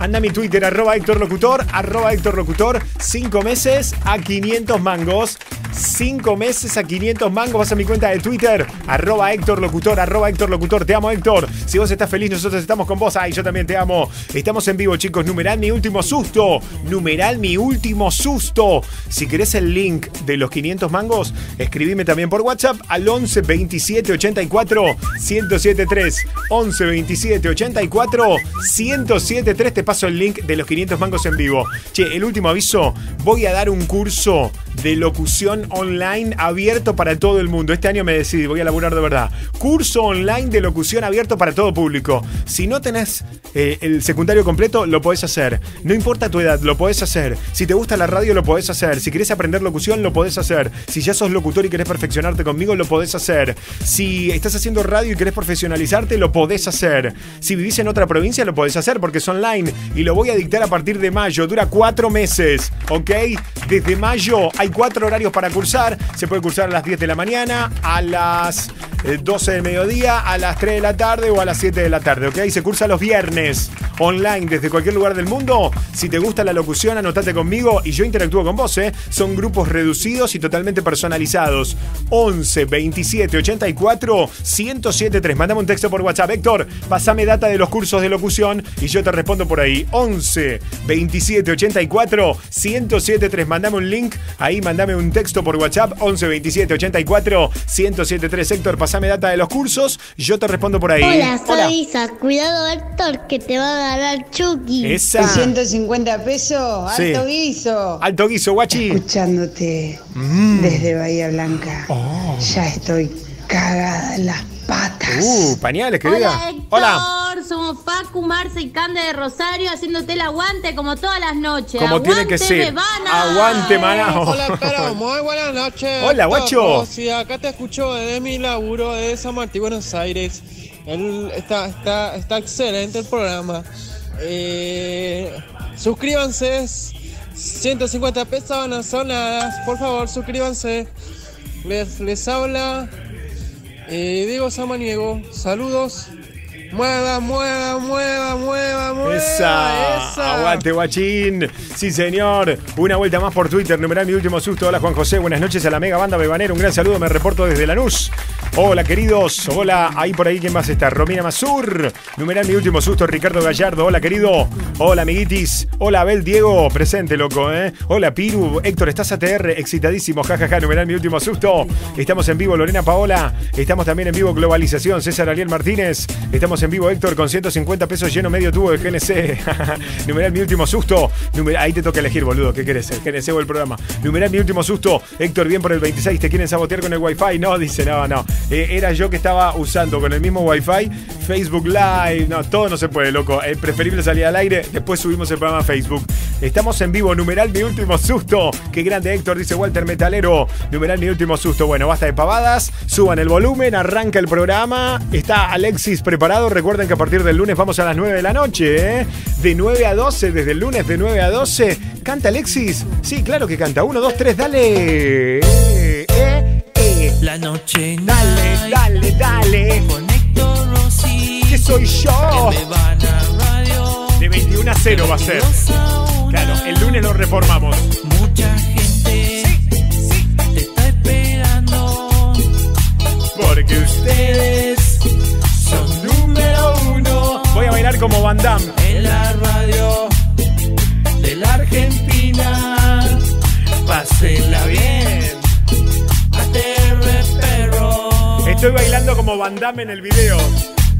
Anda a mi Twitter, arroba Héctor Locutor, arroba Héctor Locutor. Cinco meses a 500 mangos. Cinco meses a 500 mangos. Vas a mi cuenta de Twitter, arroba Héctor Locutor, arroba Héctor Locutor. Te amo, Héctor. Si vos estás feliz, nosotros estamos con vos. Ay, yo también te amo. Estamos en vivo, chicos. Numeral mi último susto. Numeral mi último susto. Si querés el link de los 500 mangos, escribime también por WhatsApp al 11 27 84 1073. 11 27 84 1073. Te paso el link de los 500 mangos en vivo. Che, el último aviso. Voy a dar un curso de locución online abierto para todo el mundo. Este año me decidí, voy a laburar de verdad. Curso online de locución abierto para todo público. Si no tenés eh, el secundario completo, lo podés hacer. No importa tu edad, lo podés hacer. Si te gusta la radio, lo podés hacer. Si querés aprender locución, lo podés hacer. Si ya sos locutor y querés perfeccionarte conmigo, lo podés hacer. Si estás haciendo radio y querés profesionalizarte, lo podés hacer. Si vivís en otra provincia, lo podés hacer porque es online. Y lo voy a dictar a partir de mayo. Dura cuatro meses, ¿ok? Desde mayo hay cuatro horarios para cursar. Se puede cursar a las 10 de la mañana, a las eh, 12 del mediodía, a las 3 de la tarde o a las 7 de la tarde, ¿ok? Se cursa los viernes online desde cualquier lugar del mundo. Si te gusta la locución, anotate conmigo y yo interactúo con vos, ¿eh? Son grupos reducidos y totalmente personalizados. 11 27 84 1073. Mandame un texto por WhatsApp. Héctor, pasame data de los cursos de locución y yo te respondo por ahí. 11 27 84 1073. Mandame un link. Ahí mandame un texto por WhatsApp. 11 27 84 1073. Héctor, pasame data de los cursos. Yo te respondo por ahí. Hola, soy Isa. Cuidado, Héctor, que te va a ganar Chucky. Esa. 150 pesos, Sí. alto guiso. Alto guiso, guachi. Escuchándote Mm. desde Bahía Blanca. Oh. Ya estoy cagada en las patas. Uh, pañales, querida. Hola Héctor, Hola. somos Facu, Marce y Cande de Rosario haciéndote el aguante como todas las noches. Como aguante, tiene que ser. Bebana. Aguante, manao. Hola, pero muy buenas noches. Hola, guacho. Sí, acá te escucho desde mi laburo de San Martín, Buenos Aires. El- está, está, está excelente el programa. Eh, suscríbanse. 150 pesos no son nada. Por favor, suscríbanse. Les, les habla eh, Diego Samaniego. Saludos. Mueva, mueva, mueva, mueva, mueva. Esa. esa. Aguante, guachín. Sí, señor. Una vuelta más por Twitter. Numeral mi último susto. Hola, Juan José. Buenas noches a la mega banda Bebanera. Un gran saludo. Me reporto desde Lanús. Hola, queridos. Hola, ahí por ahí, ¿quién más está? Romina Mazur. Numeral mi último susto. Ricardo Gallardo. Hola, querido. Hola, amiguitis. Hola, Abel Diego. Presente, loco, ¿eh? Hola, Piru. Héctor, estás ATR. Excitadísimo. Jajaja. Ja, ja. Numeral mi último susto. Estamos en vivo, Lorena Paola. Estamos también en vivo, Globalización. César Ariel Martínez. Estamos en vivo, Héctor, con 150 pesos lleno medio tubo de GNC. Numeral mi último susto. Ahí te toca elegir, boludo. ¿Qué querés? ¿El GNC o el programa? Numeral mi último susto. Héctor, bien por el 26. ¿Te quieren sabotear con el Wi-Fi? No, dice, no, no. Eh, era yo que estaba usando con el mismo Wi-Fi Facebook Live. No, todo no se puede, loco. Es preferible salir al aire. Después subimos el programa a Facebook. Estamos en vivo. Numeral mi último susto. Qué grande, Héctor, dice Walter Metalero. Numeral mi último susto. Bueno, basta de pavadas. Suban el volumen. Arranca el programa. Está Alexis preparado. Recuerden que a partir del lunes vamos a las 9 de la noche. ¿eh? De 9 a 12. Desde el lunes de 9 a 12. ¿Canta Alexis? Sí, claro que canta. 1, 2, 3, dale. Eh, eh, eh. La noche Dale, dale, dale. con Héctor Rossi. Que soy yo. Me van a radio. De 21 a 0 va a ser. El lunes lo reformamos. Mucha gente te está esperando. Porque ustedes son número uno. Voy a bailar como Van Damme. En la radio de la Argentina. Pásenla bien. ATR perro. Estoy bailando como Van Damme en el video.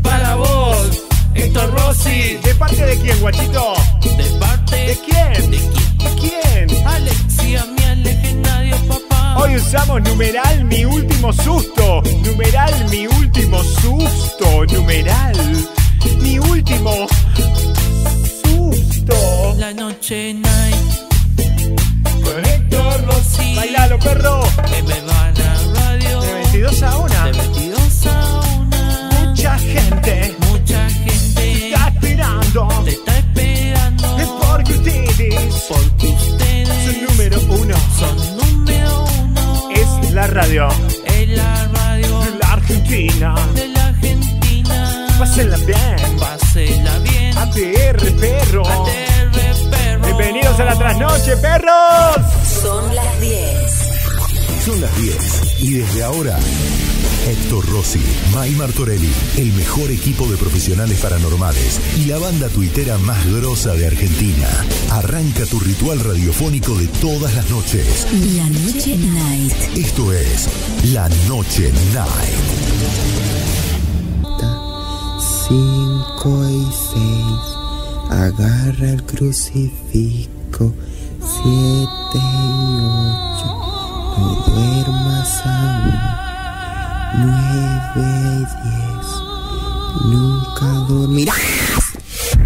Para vos, Héctor Rossi. ¿De parte de quién, guachito? ¿De parte de quién? ¿De quién? ¿Quién? Alexia, mi legendario papá. Hoy usamos numeral mi último susto. Numeral mi último susto. Numeral mi último susto. La noche night. Con eh. Héctor Rossi. Bailalo, perro. Que me van a radio. De 22 a 1. De 22 a 1. Mucha gente esperando. Te está esperando. Es porque ustedes. Porque ustedes. Son número uno. Son número uno. Es la radio. Es la radio. De la Argentina. De la Argentina. Pásenla bien. Pásenla bien. ATR, perro. ATR, perro. Bienvenidos a la trasnoche, perros. Son las 10. Son las 10 y desde ahora Héctor Rossi, May Martorelli, el mejor equipo de profesionales paranormales y la banda tuitera más grosa de Argentina. Arranca tu ritual radiofónico de todas las noches. La Noche Night. Esto es La Noche Night. 5 y 6. Agarra el crucifijo. 7 y 8. Duermas aún. 9 y 10. Nunca dormirás.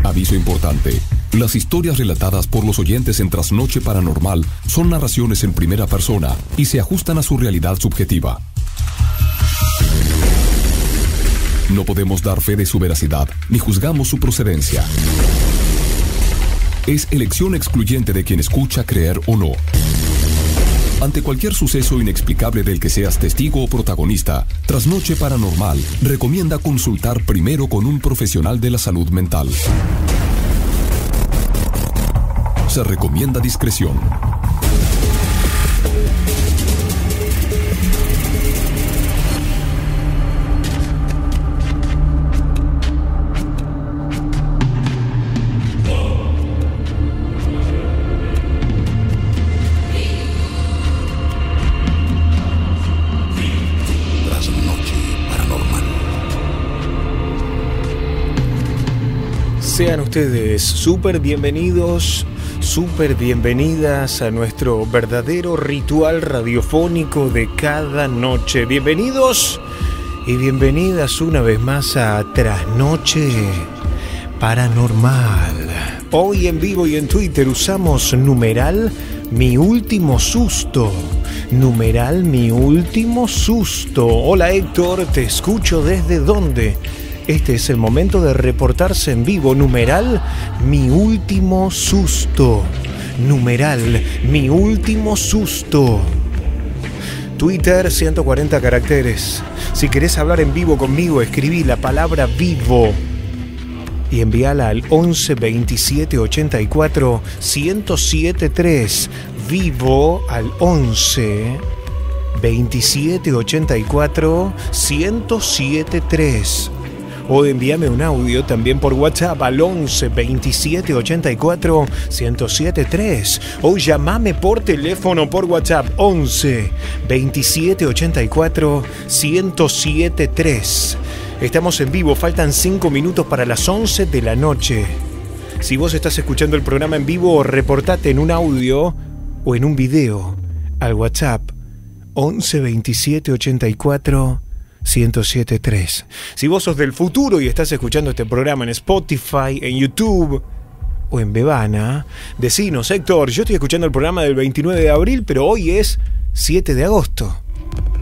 Aviso importante. Las historias relatadas por los oyentes en Trasnoche Paranormal son narraciones en primera persona y se ajustan a su realidad subjetiva. No podemos dar fe de su veracidad ni juzgamos su procedencia. Es elección excluyente de quien escucha creer o no. Ante cualquier suceso inexplicable del que seas testigo o protagonista, Trasnoche Paranormal recomienda consultar primero con un profesional de la salud mental. Se recomienda discreción. Sean ustedes súper bienvenidos, súper bienvenidas a nuestro verdadero ritual radiofónico de cada noche. Bienvenidos y bienvenidas una vez más a Trasnoche Paranormal. Hoy en vivo y en Twitter usamos numeral mi último susto. Numeral mi último susto. Hola Héctor, te escucho desde dónde. Este es el momento de reportarse en vivo. Numeral mi último susto. Numeral mi último susto. Twitter 140 caracteres. Si querés hablar en vivo conmigo, escribí la palabra vivo y envíala al 11 27 84 107 3. Vivo al 11 27 84 107 3. O envíame un audio también por WhatsApp al 11 27 84 107 3. O llamame por teléfono por WhatsApp 11 27 84 107 3. Estamos en vivo, faltan 5 minutos para las 11 de la noche. Si vos estás escuchando el programa en vivo, reportate en un audio o en un video al WhatsApp 11 27 84 107 3. Si vos sos del futuro y estás escuchando este programa en Spotify, en YouTube o en Bebana, decinos, Héctor, yo estoy escuchando el programa del 29 de abril, pero hoy es 7 de agosto.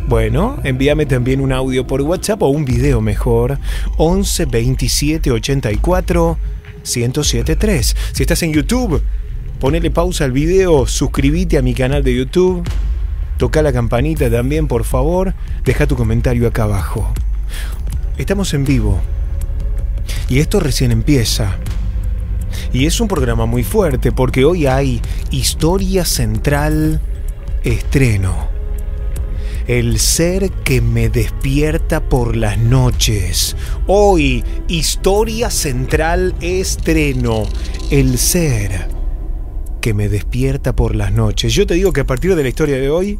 Bueno, envíame también un audio por WhatsApp o un video mejor. 11 27 84 107 3. Si estás en YouTube, ponele pausa al video, suscríbete a mi canal de YouTube. Toca la campanita también, por favor. Deja tu comentario acá abajo. Estamos en vivo. Y esto recién empieza. Y es un programa muy fuerte porque hoy hay Historia Central Estreno. El ser que me despierta por las noches. Hoy, Historia Central Estreno. El ser que me despierta por las noches. Yo te digo que a partir de la historia de hoy,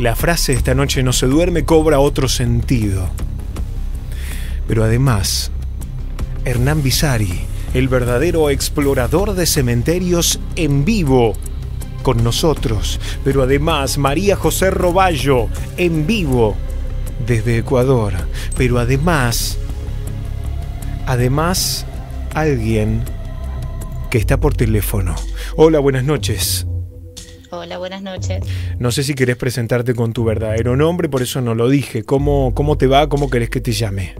la frase esta noche no se duerme cobra otro sentido. Pero además, Hernán Bisari, el verdadero explorador de cementerios en vivo, con nosotros, pero además María José Roballo en vivo desde Ecuador, pero además, además alguien que está por teléfono. Hola, buenas noches. Hola, buenas noches. No sé si querés presentarte con tu verdadero nombre, por eso no lo dije. ¿Cómo, cómo te va? ¿Cómo querés que te llame?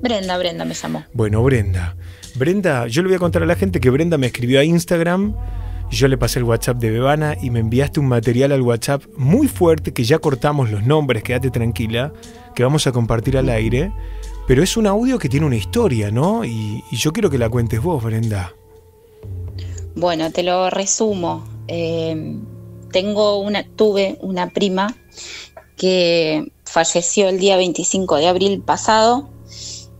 Brenda, Brenda me llamó. Bueno, Brenda. Brenda, yo le voy a contar a la gente que Brenda me escribió a Instagram Yo le pasé el WhatsApp de Bebana y me enviaste un material al WhatsApp muy fuerte que ya cortamos los nombres, quédate tranquila, que vamos a compartir al aire. Pero es un audio que tiene una historia, ¿no? Y, y yo quiero que la cuentes vos, Brenda. Bueno, te lo resumo. Eh, tengo una, tuve una prima que falleció el día 25 de abril pasado.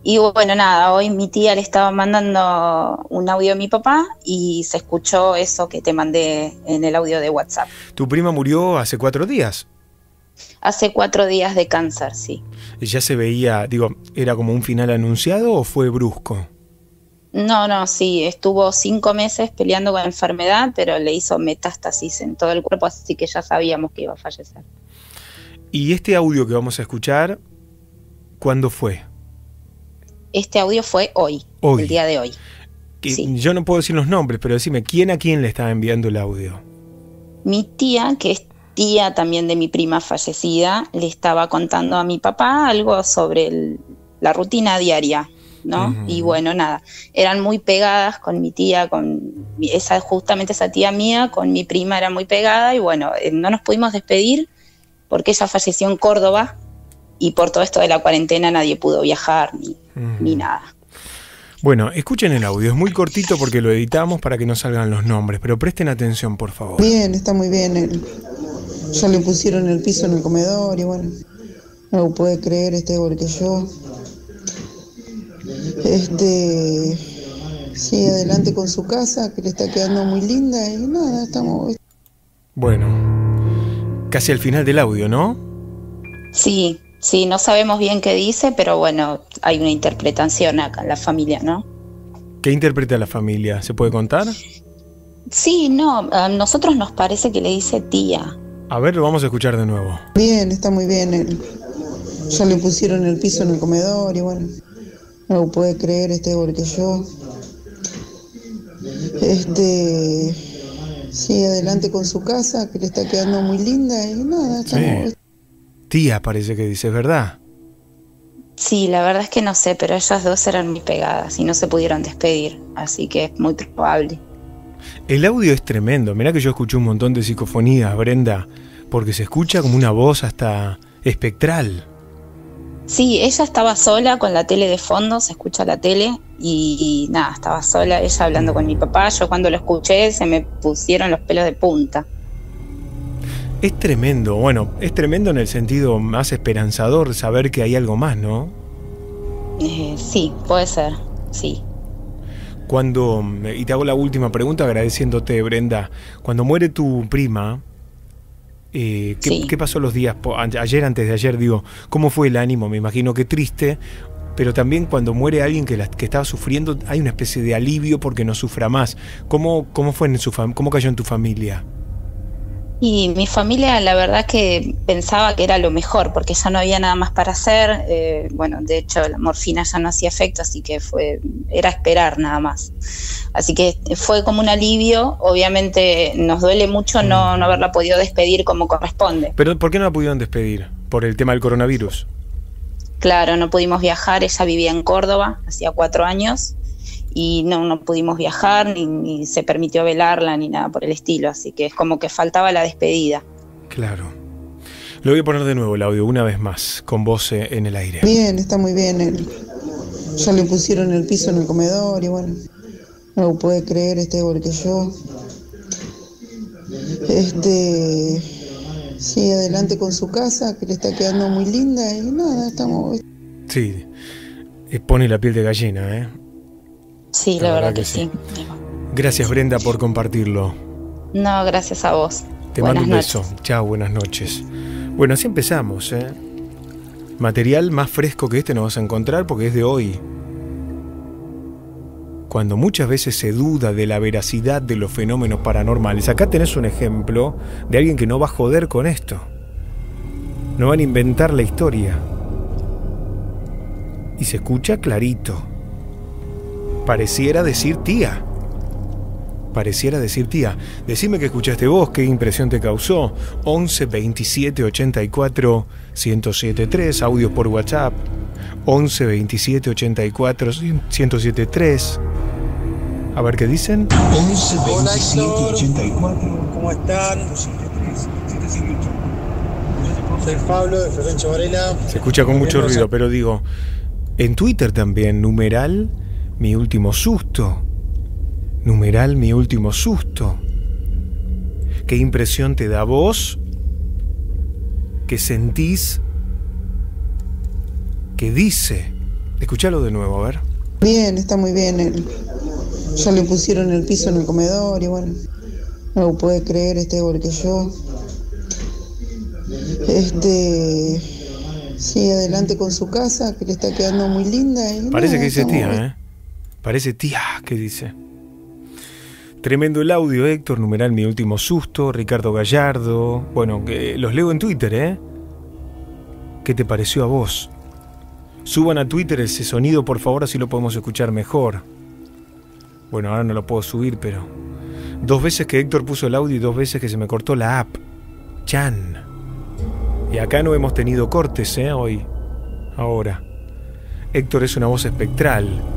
Y bueno, nada, hoy mi tía le estaba mandando un audio a mi papá y se escuchó eso que te mandé en el audio de WhatsApp. Tu prima murió hace cuatro días. Hace cuatro días de cáncer, sí. ¿Ya se veía, digo, era como un final anunciado o fue brusco? No, no, sí, estuvo cinco meses peleando con la enfermedad, pero le hizo metástasis en todo el cuerpo, así que ya sabíamos que iba a fallecer. Y este audio que vamos a escuchar, ¿cuándo fue? Este audio fue hoy, Hoy. el día de hoy. Sí. Yo no puedo decir los nombres, pero decime, ¿quién a quién le estaba enviando el audio? Mi tía, que es tía también de mi prima fallecida, le estaba contando a mi papá algo sobre el- la rutina diaria, ¿no? Y bueno, nada, eran muy pegadas con mi tía, con mi- esa justamente esa tía mía, con mi prima era muy pegada y bueno, eh, no nos pudimos despedir porque ella falleció en Córdoba y por todo esto de la cuarentena nadie pudo viajar ni, ni nada. Bueno, escuchen el audio, es muy cortito porque lo editamos para que no salgan los nombres, pero presten atención, por favor. Bien, está muy bien. el- ya le pusieron el piso en el comedor y bueno, no lo puede creer este igual que yo. Este, sigue adelante con su casa, que le está quedando muy linda y nada, estamos... Bueno, casi al final del audio, ¿no? Sí, sí, no sabemos bien qué dice, pero bueno, hay una interpretación acá en la familia, ¿no? ¿Qué interpreta la familia? ¿Se puede contar? Sí, no, a nosotros nos parece que le dice tía. A ver, lo vamos a escuchar de nuevo. Bien, está muy bien. el- ya le pusieron el piso en el comedor y bueno, no lo puede creer este igual que yo. Este, sigue adelante con su casa, que le está quedando muy linda y nada, estamos... Sí. Tía parece que dice, ¿verdad? Sí, la verdad es que no sé, pero ellas dos eran muy pegadas y no se pudieron despedir, así que es muy probable. El audio es tremendo. Mirá que yo escuché un montón de psicofonías, Brenda, porque se escucha como una voz hasta espectral. Sí, ella estaba sola con la tele de fondo, se escucha la tele y, y nada, estaba sola, ella hablando con mi papá. Yo cuando lo escuché se me pusieron los pelos de punta. Es tremendo, bueno, es tremendo en el sentido más esperanzador saber que hay algo más, ¿no? Eh, sí, puede ser, sí. Cuando, y te hago la última pregunta agradeciéndote, Brenda, cuando muere tu prima, eh, ¿qué, Sí. qué pasó los días, ayer, antes de ayer, digo, cómo fue el ánimo? Me imagino que triste, pero también cuando muere alguien que, la- que estaba sufriendo, hay una especie de alivio porque no sufra más. ¿Cómo, cómo fue en su fam- cómo cayó en tu familia? Y mi familia, la verdad que pensaba que era lo mejor, porque ya no había nada más para hacer. eh, bueno, de hecho, la morfina ya no hacía efecto, así que fue, era esperar nada más. Así que fue como un alivio. Obviamente nos duele mucho no, no haberla podido despedir como corresponde. Pero ¿por qué no la pudieron despedir? ¿Por el tema del coronavirus? Claro, no pudimos viajar, ella vivía en Córdoba, hacía cuatro años, y no, no pudimos viajar, ni, ni se permitió velarla, ni nada por el estilo, así que es como que faltaba la despedida. Claro. Lo voy a poner de nuevo el audio, una vez más, con voz eh, en el aire. Bien, está muy bien. el- ya le pusieron el piso en el comedor y bueno, no lo puede creer este igual que yo. Este, sigue adelante con su casa, que le está quedando muy linda y nada, estamos... Sí, eh, pone la piel de gallina, ¿eh? Sí, la, verdad, que, sí. Gracias Brenda por compartirlo. No, gracias a vos. Te Buenas mando un noches. beso. Chao, buenas noches. Bueno, así empezamos, ¿eh? Material más fresco que este no vas a encontrar porque es de hoy. Cuando muchas veces se duda de la veracidad de los fenómenos paranormales. Acá tenés un ejemplo de alguien que no va a joder con esto. No van a inventar la historia. Y se escucha clarito. Pareciera decir tía. Pareciera decir tía. Decime que escuchaste vos, qué impresión te causó. 11 27 84 1073, audios por WhatsApp. 11 27 84 1073. A ver qué dicen. Hola Héctor, ¿cómo están? Soy Pablo de Florencio Varela. Se escucha con mucho ruido, pero digo, en Twitter también, numeral, mi último susto. Numeral, mi último susto. ¿Qué impresión te da vos? ¿Qué sentís? ¿Qué dice? Escuchalo de nuevo, a ver. Bien, está muy bien. el- ya le pusieron el piso en el comedor y bueno, no lo puede creer este igual que yo. Este, sigue adelante con su casa, que le está quedando muy linda. y Parece nada, que dice tía, ¿eh? Parece tía que dice. Tremendo el audio, Héctor, numeral mi último susto, Ricardo Gallardo. Bueno, que los leo en Twitter, ¿eh? ¿Qué te pareció a vos? Suban a Twitter ese sonido, por favor, así lo podemos escuchar mejor. Bueno, ahora no lo puedo subir, pero... Dos veces que Héctor puso el audio y dos veces que se me cortó la app. Chan. Y acá no hemos tenido cortes, ¿eh? Hoy. Ahora. Héctor es una voz espectral.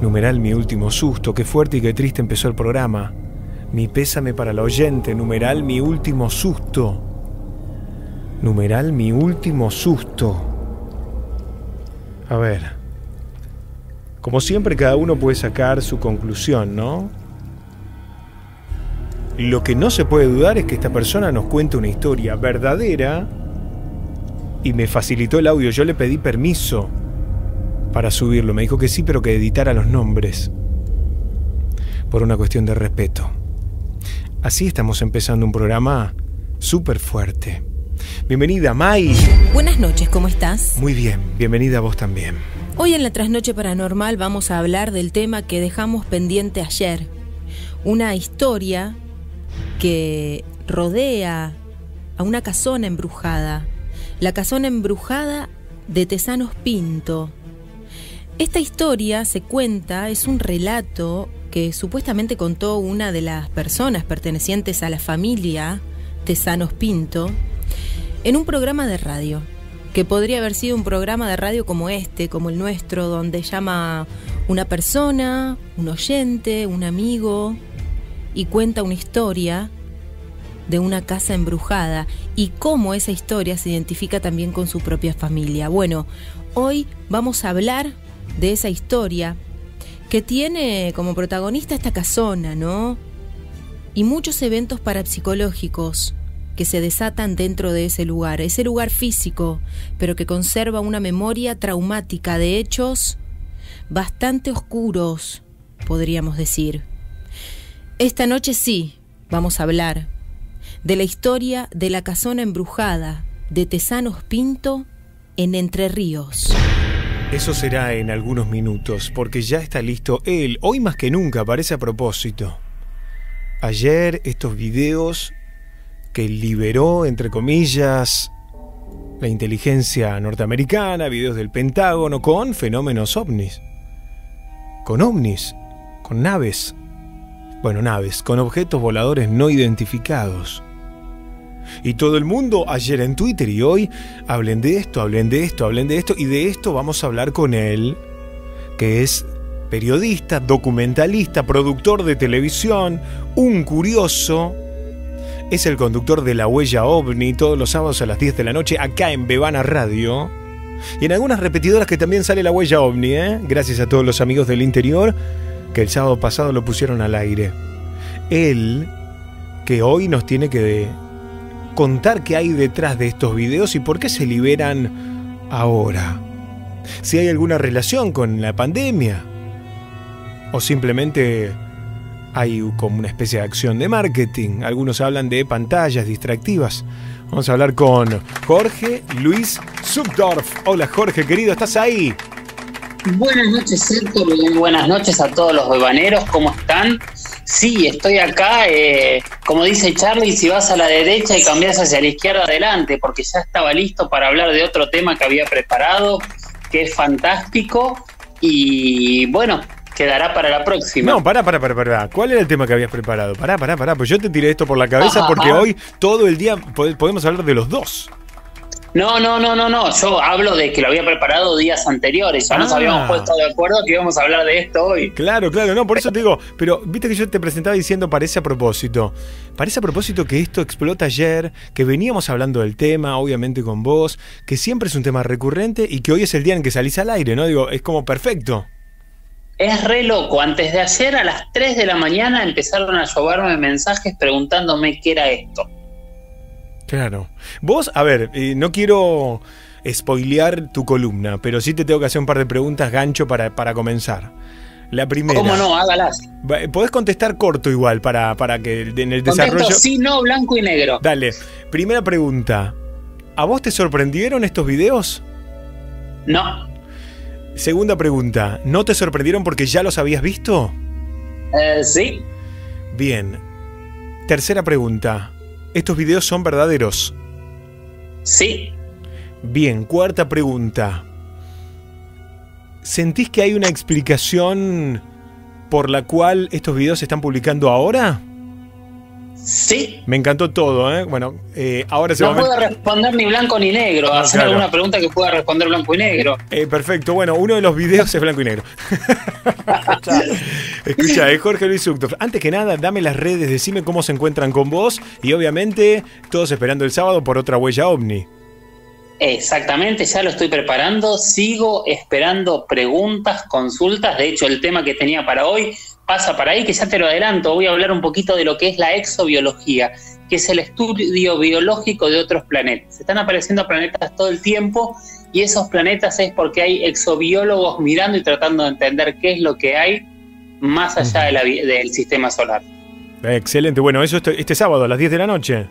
Numeral mi último susto. Qué fuerte y qué triste empezó el programa. Mi pésame para la oyente. Numeral mi último susto. Numeral mi último susto. A ver. Como siempre, cada uno puede sacar su conclusión, ¿no? Lo que no se puede dudar es que esta persona nos cuenta una historia verdadera y me facilitó el audio. Yo le pedí permiso para subirlo. Me dijo que sí, pero que editara los nombres. Por una cuestión de respeto. Así estamos empezando un programa súper fuerte. Bienvenida, Mai. Buenas noches, ¿cómo estás? Muy bien, bienvenida a vos también. Hoy en la Trasnoche Paranormal vamos a hablar del tema que dejamos pendiente ayer. Una historia que rodea a una casona embrujada. La casona embrujada de Tesanos Pinto. Esta historia se cuenta, es un relato que supuestamente contó una de las personas pertenecientes a la familia Tesanos Pinto en un programa de radio, que podría haber sido un programa de radio como este, como el nuestro, donde llama una persona, un oyente, un amigo, y cuenta una historia de una casa embrujada y cómo esa historia se identifica también con su propia familia. Bueno, hoy vamos a hablar de esa historia que tiene como protagonista esta casona, ¿no? Y muchos eventos parapsicológicos que se desatan dentro de ese lugar, ese lugar físico, pero que conserva una memoria traumática de hechos bastante oscuros, podríamos decir. Esta noche sí, vamos a hablar de la historia de la casona embrujada de Tesanos Pinto en Entre Ríos. Eso será en algunos minutos, porque ya está listo él. Hoy más que nunca parece a propósito. Ayer estos videos que liberó, entre comillas, la inteligencia norteamericana, videos del Pentágono con fenómenos ovnis. Con ovnis, con naves. Bueno, naves, con objetos voladores no identificados. Y todo el mundo ayer en Twitter y hoy hablen de esto, hablen de esto, hablen de esto y de esto vamos a hablar con él, que es periodista, documentalista, productor de televisión, un curioso. Es el conductor de La Huella OVNI todos los sábados a las 10 de la noche acá en Bebana Radio. Y en algunas repetidoras que también sale La Huella OVNI, ¿eh? Gracias a todos los amigos del interior que el sábado pasado lo pusieron al aire. Él, que hoy nos tiene que contar qué hay detrás de estos videos y por qué se liberan ahora. Si hay alguna relación con la pandemia o simplemente hay como una especie de acción de marketing. Algunos hablan de pantallas distractivas. Vamos a hablar con Jorge Luis Subdorf. Hola Jorge, querido, ¿estás ahí? Buenas noches, Héctor, buenas noches a todos los bebaneros, ¿cómo están? Sí, estoy acá, eh, como dice Charlie, si vas a la derecha y cambias hacia la izquierda, adelante, porque ya estaba listo para hablar de otro tema que había preparado, que es fantástico, y bueno, quedará para la próxima. No, pará, pará, pará, pará. ¿Cuál era el tema que habías preparado? Pará, pará, pará. Pues yo te tiré esto por la cabeza Ajá, porque ajá. hoy todo el día pod- podemos hablar de los dos. No, no, no, no, no. Yo hablo de que lo había preparado días anteriores. Ya nos Ah. habíamos puesto de acuerdo que íbamos a hablar de esto hoy. Claro, claro, no, por eso te digo, pero viste que yo te presentaba diciendo parece a propósito. Parece a propósito que esto explota ayer, que veníamos hablando del tema, obviamente con vos, que siempre es un tema recurrente y que hoy es el día en que salís al aire, ¿no? Digo, es como perfecto. Es re loco. Antes de ayer, a las 3 de la mañana, empezaron a lloverme mensajes preguntándome qué era esto. Claro. Vos, a ver, eh, no quiero spoilear tu columna, pero sí te tengo que hacer un par de preguntas gancho para, para comenzar. La primera. ¿Cómo no? Hágalas. Podés contestar corto igual para, para que en el Contesto desarrollo. sí, no, blanco y negro. Dale. Primera pregunta. ¿A vos te sorprendieron estos videos? No. Segunda pregunta. ¿No te sorprendieron porque ya los habías visto? Eh, sí. Bien. Tercera pregunta. ¿Estos videos son verdaderos? Sí. Bien, cuarta pregunta. ¿Sentís que hay una explicación por la cual estos videos se están publicando ahora? Sí. Me encantó todo, ¿eh? Bueno, eh, ahora se No va a... puedo responder ni blanco ni negro. No, Hacer claro. alguna pregunta que pueda responder blanco y negro. Eh, perfecto, bueno, uno de los videos es blanco y negro. Escucha, es Jorge Luis Uctof. Antes que nada, dame las redes, decime cómo se encuentran con vos y obviamente todos esperando el sábado por otra huella ovni. Exactamente, ya lo estoy preparando. Sigo esperando preguntas, consultas. De hecho, el tema que tenía para hoy pasa para ahí, que ya te lo adelanto. Voy a hablar un poquito de lo que es la exobiología, que es el estudio biológico de otros planetas. Están apareciendo planetas todo el tiempo y esos planetas es porque hay exobiólogos mirando y tratando de entender qué es lo que hay más allá de la vi- del sistema solar. Excelente, bueno, eso este, este sábado a las 10 de la noche.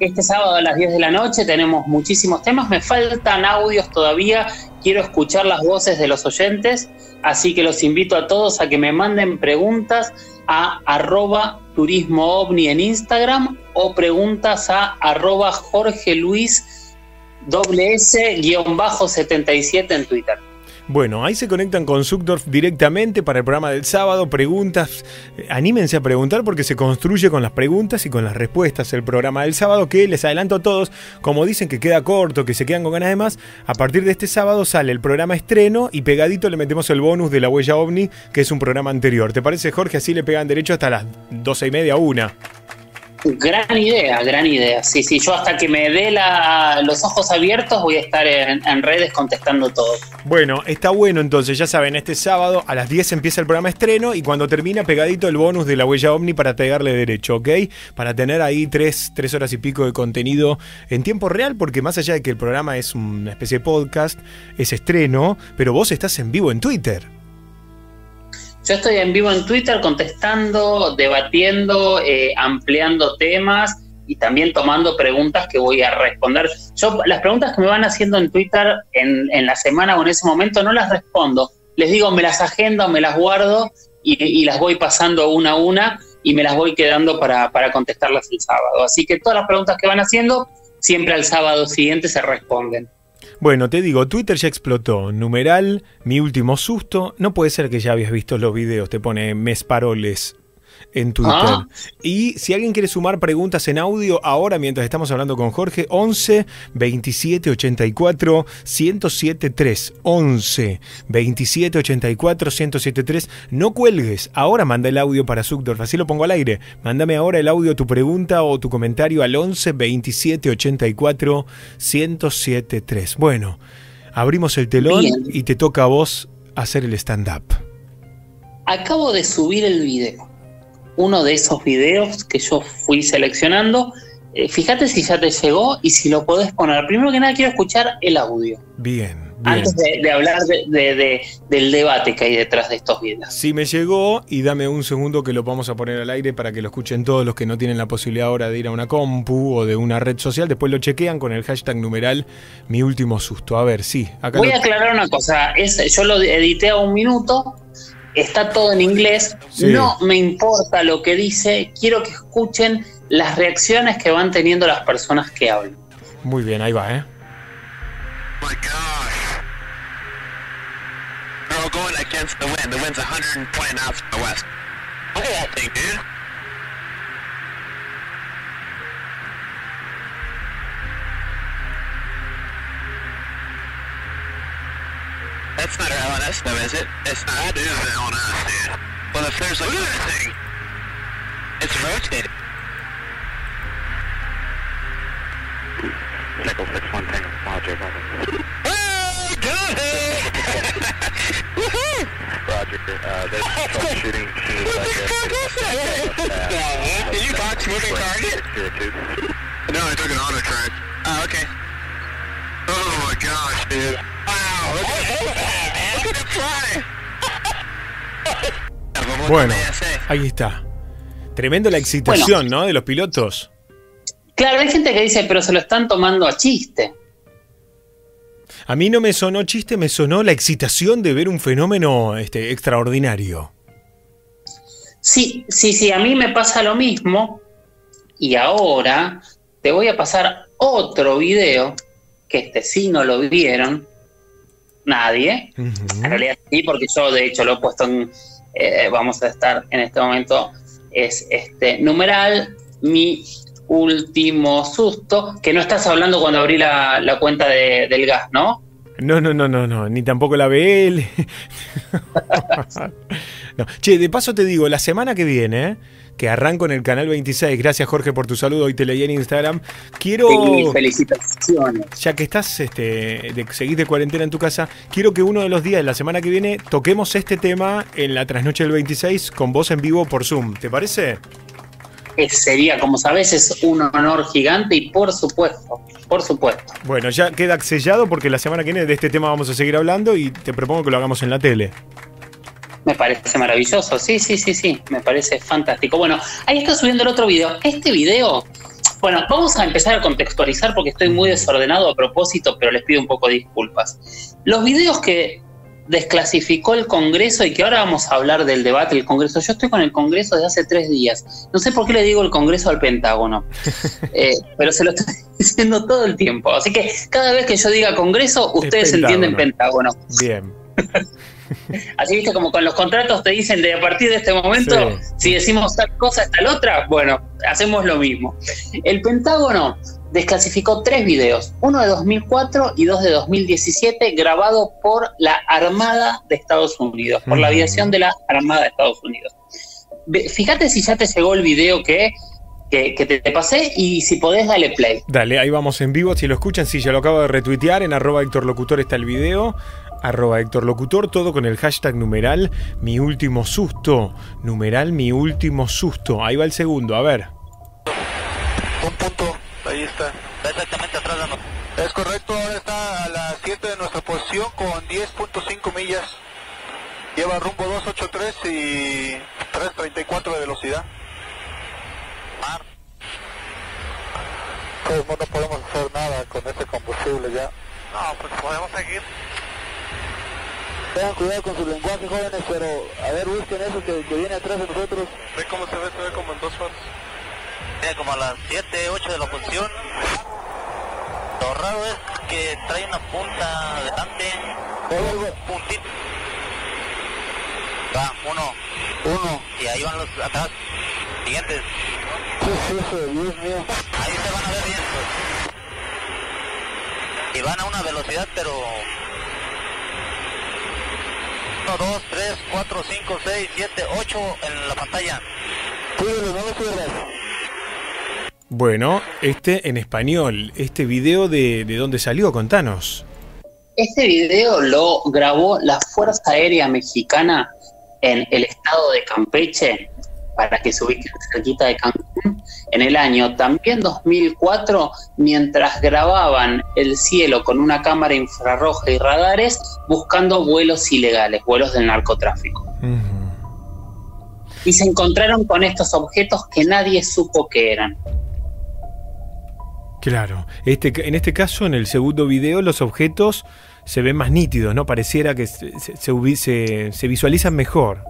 Este sábado a las 10 de la noche tenemos muchísimos temas. Me faltan audios todavía. Quiero escuchar las voces de los oyentes. Así que los invito a todos a que me manden preguntas a arroba turismo ovni en Instagram o preguntas a arroba Jorge Luis doble S guion bajo 77 en Twitter. Bueno, ahí se conectan con Zuckdorf directamente para el programa del sábado. Preguntas, eh, anímense a preguntar porque se construye con las preguntas y con las respuestas el programa del sábado que les adelanto a todos, como dicen que queda corto, que se quedan con ganas de más, a partir de este sábado sale el programa estreno y pegadito le metemos el bonus de la huella ovni, que es un programa anterior. ¿Te parece Jorge? Así le pegan derecho hasta las doce y media, una. Gran idea, gran idea. Sí, sí, yo hasta que me dé la- los ojos abiertos voy a estar en, redes contestando todo. Bueno, está bueno entonces, ya saben, este sábado a las 10 empieza el programa estreno y cuando termina pegadito el bonus de la huella ovni para pegarle derecho, ¿ok? Para tener ahí tres, tres horas y pico de contenido en tiempo real, porque más allá de que el programa es una especie de podcast, es estreno, pero vos estás en vivo en Twitter. Yo estoy en vivo en Twitter contestando, debatiendo, eh, ampliando temas y también tomando preguntas que voy a responder. Yo las preguntas que me van haciendo en Twitter en, en la semana o en ese momento no las respondo. Les digo, me las agendo, me las guardo y, y las voy pasando una a una y me las voy quedando para, para contestarlas el sábado. Así que todas las preguntas que van haciendo, siempre al sábado siguiente se responden. Bueno, te digo, Twitter ya explotó. Numeral, mi último susto. No puede ser que ya habías visto los videos, te pone mesparoles en Twitter. Ah. Y si alguien quiere sumar preguntas en audio, ahora mientras estamos hablando con Jorge, 11 27 84 1073. 11 27 84 1073. No cuelgues, ahora manda el audio para Zuckdorf, así lo pongo al aire. Mándame ahora el audio, tu pregunta o tu comentario al 11 27 84 1073. Bueno, abrimos el telón Bien. y te toca a vos hacer el stand-up. Acabo de subir el video. Uno de esos videos que yo fui seleccionando. Eh, fíjate si ya te llegó y si lo podés poner. Primero que nada quiero escuchar el audio. Bien, bien. Antes de, de hablar de- de- de- del debate que hay detrás de estos videos. Sí me llegó y dame un segundo que lo vamos a poner al aire para que lo escuchen todos los que no tienen la posibilidad ahora de ir a una compu o de una red social. Después lo chequean con el hashtag numeral mi último susto. A ver, sí. Acá Voy lo- a aclarar una cosa. Es, yo lo edité a un minuto. Está todo en inglés. Sí. No me importa lo que dice. Quiero que escuchen las reacciones que van teniendo las personas que hablan. Muy bien, ahí va, ¿eh? They're all going against the wind. The wind's 120 knots from the west. Look at that thing, dude. That's not our LNS though, is it? It's not. That is the LNS, dude. Well, if there's like Look at this thing. It's rotating. Nickel 6-1 Tango, Roger, Roger. Oh, got it! Woohoo! Roger, uh, there's troubleshooting shooters out here. Did you box moving target? Zero two. No, I took an auto track. Oh, okay. Oh my gosh, dude. Wow, look at that, man. Look at it fly. Bueno, ahí está. Tremendo la excitación, ¿no? De los pilotos. Claro, hay gente que dice, pero se lo están tomando a chiste. A mí no me sonó chiste, me sonó la excitación de ver un fenómeno este, extraordinario. Sí, sí, sí, a mí me pasa lo mismo. Y ahora te voy a pasar otro video, que este sí no lo vieron nadie. En realidad sí, porque yo de hecho lo he puesto en, eh, vamos a estar en este momento, es este numeral, mi último susto, que no estás hablando cuando abrí la, la cuenta de- del gas, ¿no? No, no, no, no, no, ni tampoco la BL. No. Che, de paso te digo, la semana que viene, ¿eh? que arranco en el canal 26, gracias Jorge por tu saludo, hoy te leí en Instagram, quiero... Sí, felicitaciones. Ya que estás, este, de, seguís de cuarentena en tu casa, quiero que uno de los días de la semana que viene toquemos este tema en la trasnoche del 26 con vos en vivo por Zoom. ¿Te parece? Eh, sería, como sabes, es un honor gigante y por supuesto, por supuesto. Bueno, ya queda sellado porque la semana que viene de este tema vamos a seguir hablando y te propongo que lo hagamos en la tele. Me parece maravilloso, sí, sí, sí, sí, me parece fantástico. Bueno, ahí está subiendo el otro video. Este video, bueno, vamos a empezar a contextualizar porque estoy muy desordenado a propósito, pero les pido un poco de disculpas. Los videos que desclasificó el Congreso y que ahora vamos a hablar del debate del Congreso. Yo estoy con el Congreso desde hace tres días. No sé por qué le digo el Congreso al Pentágono, Eh, pero se lo estoy diciendo todo el tiempo. Así que cada vez que yo diga Congreso, ustedes entienden Pentágono. Bien. Así viste como con los contratos te dicen de a partir de este momento, Sí. si decimos tal cosa, tal otra, bueno, hacemos lo mismo. El Pentágono desclasificó tres videos, uno de 2004 y dos de 2017, grabado por la Armada de Estados Unidos, por la aviación de la Armada de Estados Unidos. Fíjate si ya te llegó el video que, que, que te, pasé y si podés dale play. Dale, ahí vamos en vivo. Si lo escuchan, sí, ya lo acabo de retuitear. En arroba Héctor Locutor está el video. Arroba Héctor Locutor, todo con el hashtag numeral mi último susto. Numeral mi último susto. Ahí va el segundo, a ver. Está. Está exactamente atrás de nosotros. Es correcto, ahora está a las 7 de nuestra posición con 10.5 millas. Lleva rumbo 283 y 334 de velocidad. Mar. Pues no podemos hacer nada con este combustible ya. No, pues podemos seguir. Tengan cuidado con su lenguaje, jóvenes, pero a ver, busquen eso que, que viene atrás de nosotros. Ve cómo se ve, se ve como en dos faros. Tiene como a las 7, 8 de la posición. Lo raro es que trae una punta adelante. Puntito. Va, uno. Uno. Y ahí van los atrás. Siguientes. ¿Qué es eso, Dios mío? Ahí se van a ver bien. pues. Y van a una velocidad, pero... 1, 2, 3, 4, 5, 6, 7, 8 en la pantalla. Cuídalo, no lo cierres. Bueno, este en español. Este video de, de dónde salió, contanos. Este video lo grabó la Fuerza Aérea Mexicana en el estado de Campeche, para que se ubiquen cerquita de Cancún, en el año también 2004, mientras grababan el cielo con una cámara infrarroja y radares, buscando vuelos ilegales, vuelos del narcotráfico. Y se encontraron con estos objetos que nadie supo que eran. Claro. Este, en este caso, en el segundo video, los objetos se ven más nítidos, ¿no? Pareciera que se, se- se visualizan mejor.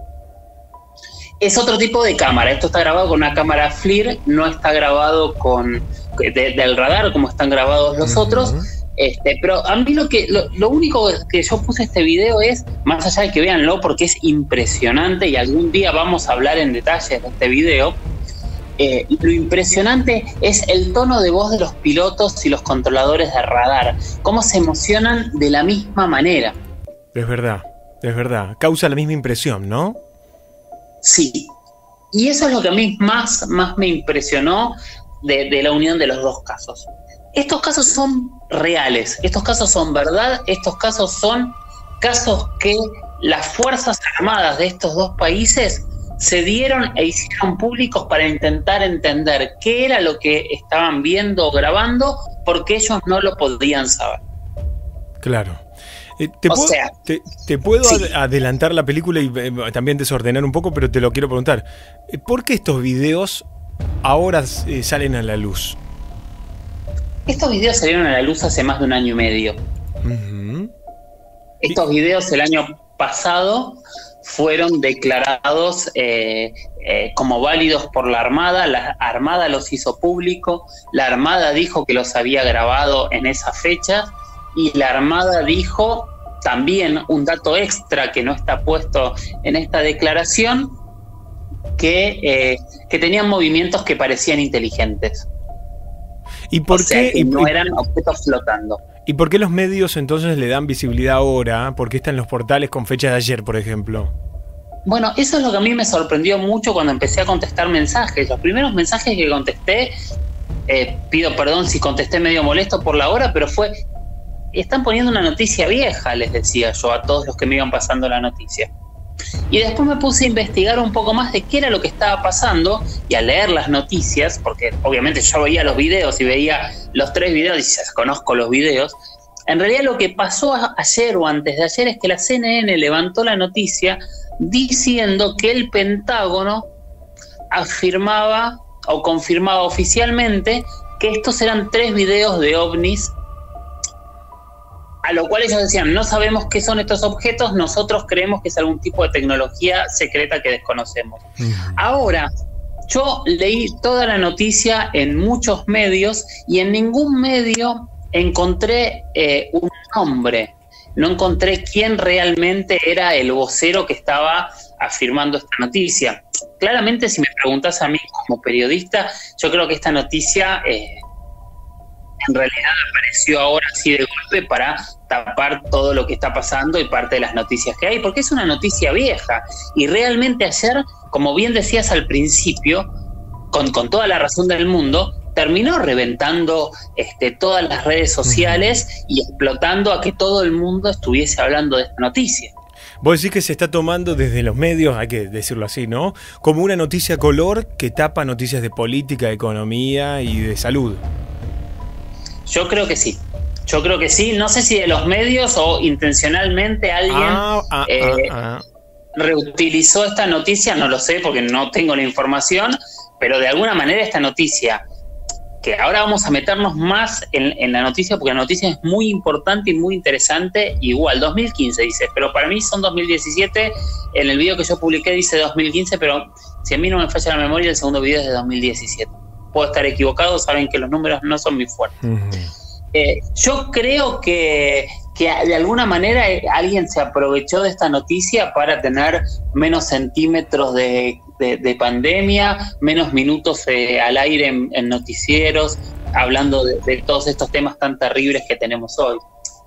Es otro tipo de cámara. Esto está grabado con una cámara FLIR, no está grabado con de- del radar como están grabados los otros. Este, pero a mí lo que lo, lo único que yo puse este video es, más allá de que véanlo porque es impresionante y algún día vamos a hablar en detalle de este video, eh, lo impresionante es el tono de voz de los pilotos y los controladores de radar, cómo se emocionan de la misma manera. Es verdad, es verdad. Causa la misma impresión, ¿no? Sí. Y eso es lo que a mí más, más me impresionó de, de la unión de los dos casos. Estos casos son reales, estos casos son verdad, estos casos son casos que las Fuerzas Armadas de estos dos países se dieron e hicieron públicos para intentar entender qué era lo que estaban viendo o grabando, porque ellos no lo podían saber. Claro. Eh, te, O puedo, sea, te- te puedo sí. ad- adelantar la película y eh, también desordenar un poco, pero te lo quiero preguntar. Eh, ¿Por qué estos videos ahora eh, salen a la luz? Estos videos salieron a la luz hace más de un año y medio. Estos videos el año pasado fueron declarados eh, eh, como válidos por la Armada. La Armada los hizo público. La Armada dijo que los había grabado en esa fecha. Y la Armada dijo también un dato extra que no está puesto en esta declaración, que, eh, que tenían movimientos que parecían inteligentes. ¿Y por o sea, qué? que y- no eran objetos flotando. ¿Y por qué los medios entonces le dan visibilidad ahora? ¿Por qué están los portales con fecha de ayer, por ejemplo? Bueno, eso es lo que a mí me sorprendió mucho cuando empecé a contestar mensajes. Los primeros mensajes que contesté, eh, pido perdón si contesté medio molesto por la hora, pero fue, están poniendo una noticia vieja, les decía yo a todos los que me iban pasando la noticia. Y después me puse a investigar un poco más de qué era lo que estaba pasando y a leer las noticias, porque obviamente yo veía los videos y veía los tres videos y ya conozco los videos. En realidad lo que pasó ayer o antes de ayer es que la CNN levantó la noticia diciendo que el Pentágono afirmaba o confirmaba oficialmente que estos eran tres videos de ovnis a lo cual ellos decían, no sabemos qué son estos objetos, nosotros creemos que es algún tipo de tecnología secreta que desconocemos. Ahora, yo leí toda la noticia en muchos medios y en ningún medio encontré eh, un nombre, no encontré quién realmente era el vocero que estaba afirmando esta noticia. Claramente, si me preguntas a mí como periodista, yo creo que esta noticia... eh, en realidad apareció ahora así de golpe para tapar todo lo que está pasando y parte de las noticias que hay, porque es una noticia vieja. Y realmente ayer, como bien decías al principio, con, con toda la razón del mundo, terminó reventando este, todas las redes sociales y explotando a que todo el mundo estuviese hablando de esta noticia. Vos decís que se está tomando desde los medios, hay que decirlo así, ¿no? Como una noticia color que tapa noticias de política, economía y de salud. Yo creo que sí. Yo creo que sí. No sé si de los medios o intencionalmente alguien Ah, ah, eh, ah, ah. reutilizó esta noticia, no lo sé porque no tengo la información, pero de alguna manera esta noticia, que ahora vamos a meternos más en, en la noticia porque la noticia es muy importante y muy interesante, igual 2015 dice, pero para mí son 2017, en el video que yo publiqué dice 2015, pero si a mí no me falla la memoria, el segundo video es de 2017. Puedo estar equivocado, saben que los números no son muy fuertes. Eh, yo creo que, que de alguna manera eh, alguien se aprovechó de esta noticia para tener menos centímetros de, de- de pandemia, menos minutos eh, al aire en, en noticieros, hablando de, de todos estos temas tan terribles que tenemos hoy.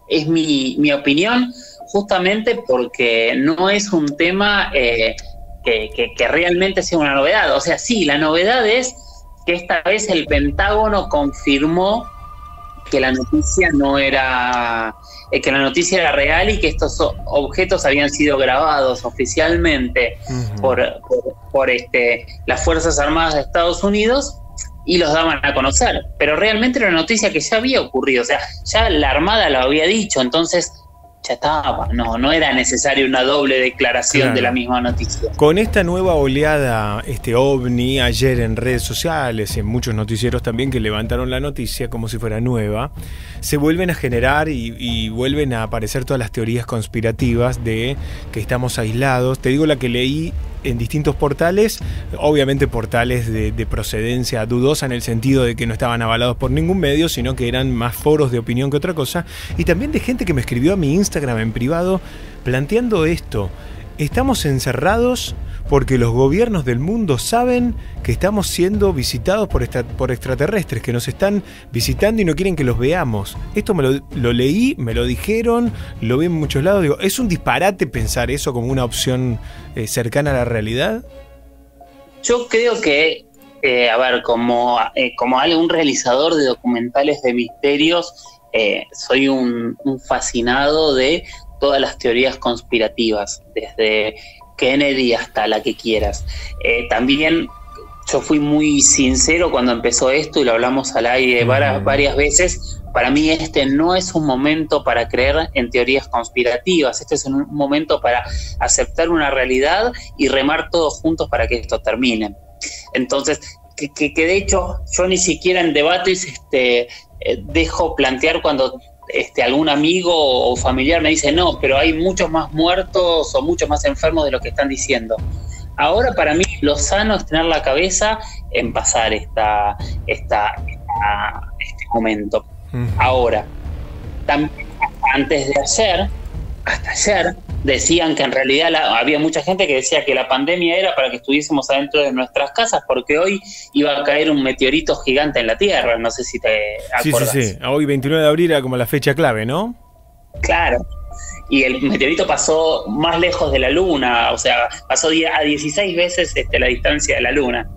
Es mi, mi opinión, justamente porque no es un tema eh, que, que- que realmente sea una novedad. O sea, sí, la novedad es que esta vez el Pentágono confirmó que la noticia no era eh, que la noticia era real y que estos objetos habían sido grabados oficialmente por, por, por, este las fuerzas armadas de Estados Unidos y los daban a conocer. Pero realmente era una noticia que ya había ocurrido o sea ya la armada lo había dicho. Entonces ya estaba no no era necesario una doble declaración Claro. de la misma noticia Con esta nueva oleada, este ovni, ayer en redes sociales y en muchos noticieros también que levantaron la noticia como si fuera nueva, se vuelven a generar y, vuelven a aparecer todas las teorías conspirativas de que estamos aislados. Te digo la que leí en distintos portales, obviamente portales de procedencia dudosa en el sentido de que no estaban avalados por ningún medio, sino que eran más foros de opinión que otra cosa, y también de gente que me escribió a mi Instagram en privado planteando esto. Estamos encerrados porque los gobiernos del mundo saben que estamos siendo visitados por, extra- por extraterrestres, que nos están visitando y no quieren que los veamos. Esto me lo, leí, me lo dijeron, lo vi en muchos lados. Digo, ¿es un disparate pensar eso como una opción eh, cercana a la realidad? Yo creo que, eh, a ver, como, eh, como algún realizador de documentales de misterios, eh, soy un fascinado de todas las teorías conspirativas, desde Kennedy hasta la que quieras. Eh, también yo fui muy sincero cuando empezó esto y lo hablamos al aire varias, varias veces. Para mí este no es un momento para creer en teorías conspirativas, este es un momento para aceptar una realidad y remar todos juntos para que esto termine. Entonces, que, que- que de hecho yo ni siquiera en debates este, eh, dejo plantear cuando este, algún amigo o familiar me dice, no, pero hay muchos más muertos o muchos más enfermos de lo que están diciendo. Ahora para mí lo sano es tener la cabeza en pasar esta, esta, esta- este momento. Ahora, también antes de ayer, hasta ayer, decían que en realidad la- había mucha gente que decía que la pandemia era para que estuviésemos adentro de nuestras casas, porque hoy iba a caer un meteorito gigante en la Tierra. No sé si te Sí, sí, acuerdas. sí. Hoy 29 de abril era como la fecha clave, ¿no? Claro. Y el meteorito pasó más lejos de la Luna, o sea, pasó a 16 veces este, la distancia de la Luna.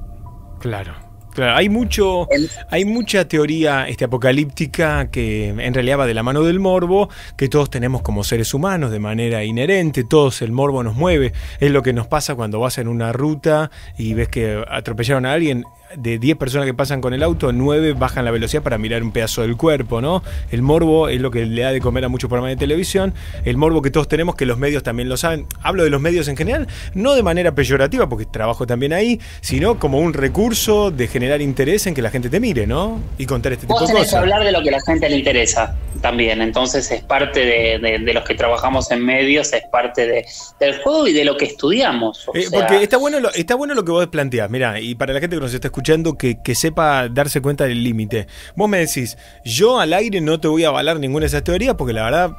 Claro. Claro, hay mucho, hay mucha teoría este, apocalíptica que en realidad va de la mano del morbo, que todos tenemos como seres humanos de manera inherente, todos el morbo nos mueve, es lo que nos pasa cuando vas en una ruta y ves que atropellaron a alguien, de 10 personas que pasan con el auto, 9 bajan la velocidad para mirar un pedazo del cuerpo, ¿no? El morbo es lo que le da de comer a muchos programas de televisión, el morbo que todos tenemos, que los medios también lo saben. Hablo de los medios en general, no de manera peyorativa, porque trabajo también ahí, sino como un recurso de generar interés en que la gente te mire, ¿no? Y contar este tipo Vos de tenés que hablar de lo que a la gente le interesa también, entonces es parte de, de- de los que trabajamos en medios, es parte de- del juego y de lo que estudiamos. o Eh, sea, porque está bueno, lo, está bueno lo que vos planteás, mira, y para la gente que nos está escuchando, que, que sepa darse cuenta del límite. Vos me decís, yo al aire no te voy a avalar ninguna de esas teorías, porque la verdad,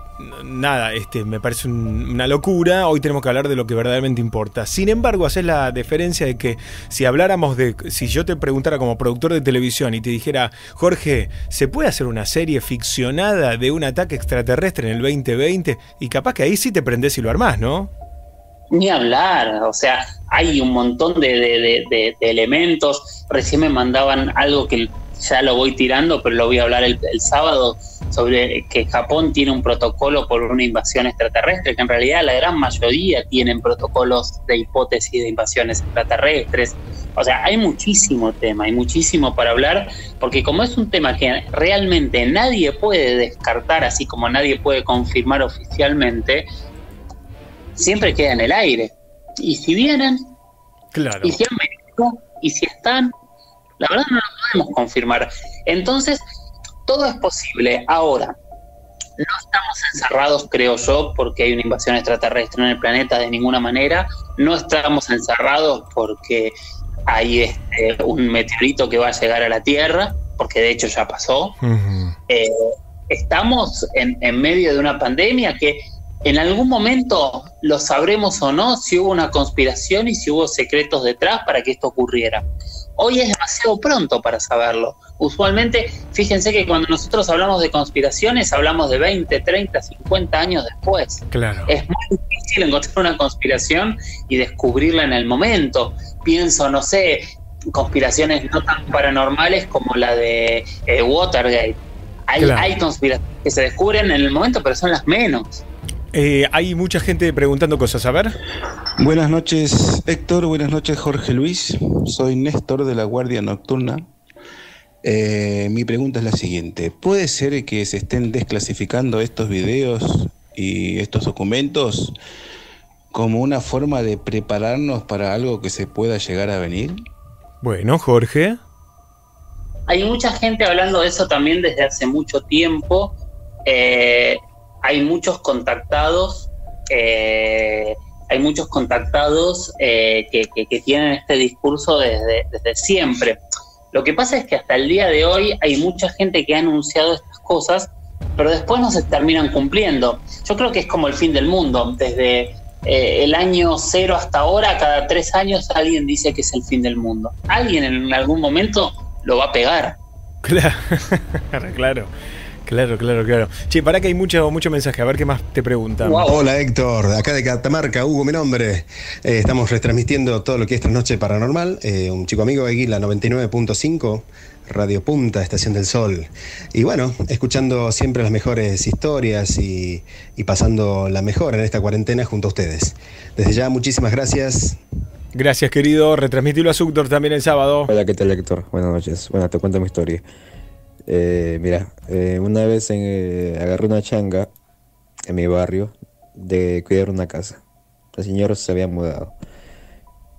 nada, este, me parece un- una locura. Hoy tenemos que hablar de lo que verdaderamente importa. Sin embargo, haces la diferencia de que si habláramos de, si yo te preguntara como productor de televisión y te dijera, Jorge, ¿se puede hacer una serie ficcionada de un ataque extraterrestre en el 2020? Y capaz que ahí sí te prendés y lo armás, ¿no? Ni hablar, o sea, hay un montón de, de- de- elementos. Recién me mandaban algo que ya lo voy tirando, pero lo voy a hablar el, el sábado sobre que Japón tiene un protocolo por una invasión extraterrestre, que en realidad la gran mayoría tienen protocolos de hipótesis de invasiones extraterrestres. O sea, hay muchísimo tema, hay muchísimo para hablar, porque como es un tema que realmente nadie puede descartar, así como nadie puede confirmar oficialmente, siempre queda en el aire. Y si vienen, Claro. y si han venido, y si están, la verdad no lo podemos confirmar. Entonces, todo es posible. Ahora, no estamos encerrados, creo yo, porque hay una invasión extraterrestre en el planeta de ninguna manera. No estamos encerrados porque hay este, un meteorito que va a llegar a la Tierra, porque de hecho ya pasó. Eh, estamos en, en medio de una pandemia que en algún momento lo sabremos o no si hubo una conspiración y si hubo secretos detrás para que esto ocurriera. Hoy es demasiado pronto para saberlo. Usualmente, fíjense que cuando nosotros hablamos de conspiraciones, hablamos de 20, 30, 50 años después. Claro. Es muy difícil encontrar una conspiración y descubrirla en el momento. Pienso, no sé, conspiraciones no tan paranormales como la de eh, Watergate. Hay, Claro. hay conspiraciones que se descubren en el momento, pero son las menos. Eh, hay mucha gente preguntando cosas, a ver. Buenas noches Héctor, buenas noches Jorge Luis, soy Néstor de la Guardia Nocturna. Eh, mi pregunta es la siguiente, ¿puede ser que se estén desclasificando estos videos y estos documentos como una forma de prepararnos para algo que se pueda llegar a venir? Bueno, Jorge. Hay mucha gente hablando de eso también desde hace mucho tiempo. Eh, hay muchos contactados, eh, hay muchos contactados eh, que, tienen este discurso desde, desde siempre. Lo que pasa es que hasta el día de hoy hay mucha gente que ha anunciado estas cosas, pero después no se terminan cumpliendo. Yo creo que es como el fin del mundo. Desde eh, el año cero hasta ahora, cada tres años alguien dice que es el fin del mundo. Alguien en algún momento lo va a pegar. Claro, claro. Claro, claro, claro. Che, para que hay mucho, mucho mensaje. A ver qué más te preguntan. Hola Héctor, de acá de Catamarca, Hugo, mi nombre. Eh, estamos retransmitiendo todo lo que es Trasnoche Paranormal. Eh, un chico amigo de Guila 99.5, Radio Punta, Estación del Sol. Y bueno, escuchando siempre las mejores historias y, y pasando la mejor en esta cuarentena junto a ustedes. Desde ya, muchísimas gracias. Gracias, querido. Retransmitilo a Subtor también el sábado. Hola, ¿qué tal, Héctor? Buenas noches. Bueno, te cuento mi historia. Eh, mira, eh, una vez en, eh, agarré una changa en mi barrio de cuidar una casa. El señor se había mudado.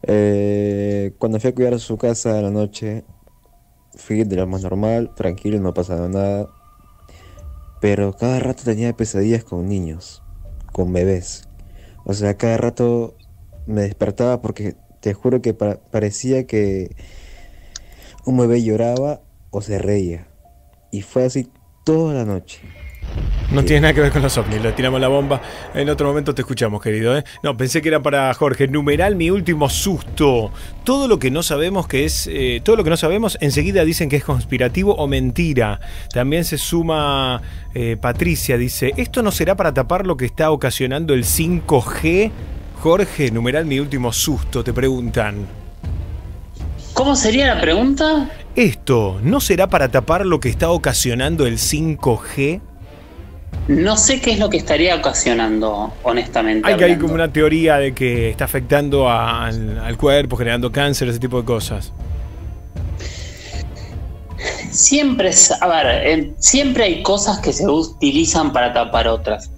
Eh, cuando fui a cuidar su casa a la noche, fui de lo más normal, tranquilo, no pasaba nada. Pero cada rato tenía pesadillas con niños, con bebés. O sea, cada rato me despertaba porque te juro que pa- parecía que un bebé lloraba o se reía. Y fue así toda la noche. No tiene nada que ver con los ovnis, le tiramos la bomba. En otro momento te escuchamos, querido. ¿eh? No, pensé que era para Jorge. Numeral mi último susto. Todo lo que no sabemos que es. eh, todo lo que no sabemos, enseguida dicen que es conspirativo o mentira. También se suma eh, Patricia, dice: ¿Esto no será para tapar lo que está ocasionando el 5G? Jorge, numeral mi último susto, te preguntan. ¿Cómo sería la pregunta? ¿Esto no será para tapar lo que está ocasionando el 5G? No sé qué es lo que estaría ocasionando, honestamente. Hay que hay como una teoría de que está afectando a- al, al cuerpo, generando cáncer, ese tipo de cosas. Siempre a ver, eh, siempre hay cosas que se utilizan para tapar otras.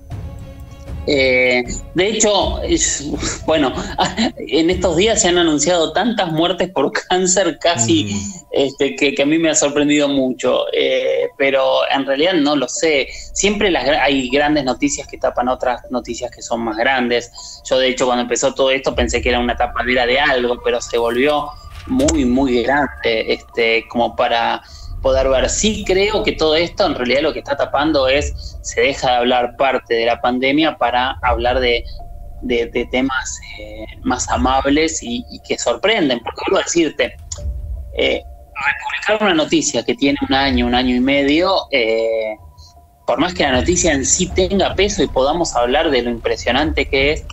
Eh, de hecho, es- bueno, en estos días se han anunciado tantas muertes por cáncer casi este, que, que a mí me ha sorprendido mucho, Eh, pero en realidad no lo sé. Siempre las, hay grandes noticias que tapan otras noticias que son más grandes. Yo de hecho cuando empezó todo esto pensé que era una tapadera de algo, pero se volvió muy, muy grande este, como para poder ver. Sí creo que todo esto en realidad lo que está tapando es, se deja de hablar parte de la pandemia para hablar de, de- temas eh, más amables y, que sorprenden. Porque vuelvo decirte, eh, republicar una noticia que tiene un año, un año y medio, eh, por más que la noticia en sí tenga peso y podamos hablar de lo impresionante que es,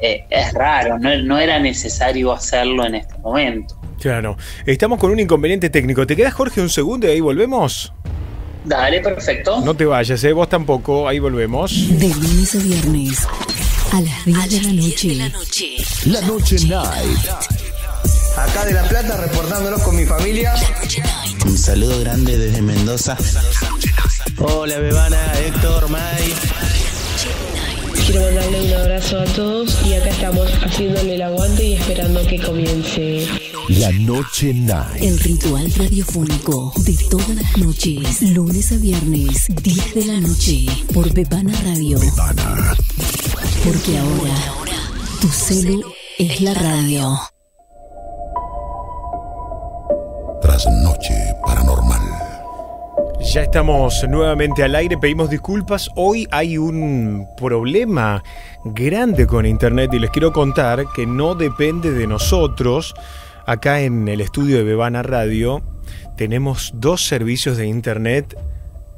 eh, es raro, no era necesario hacerlo en este momento. Claro. Estamos con un inconveniente técnico. ¿Te quedas, Jorge, un segundo y ahí volvemos? Dale, perfecto. No te vayas, ¿eh? Vos tampoco. Ahí volvemos. De lunes a viernes a las 10 de la noche. La Noche Night. Acá de La Plata reportándonos con mi familia. Un saludo grande desde Mendoza. Hola Bebana, Héctor, May. Quiero mandarle un abrazo a todos y acá estamos haciéndole el aguante y esperando que comience. La Noche Night. El ritual radiofónico de todas las noches, lunes a viernes, 10 de la noche, por Bebana Radio. Porque ahora, tu celu es la radio. Trasnoche Paranormal. Ya estamos nuevamente al aire, pedimos disculpas. Hoy hay un problema grande con Internet y les quiero contar que no depende de nosotros. Acá en el estudio de Bebana Radio tenemos dos servicios de Internet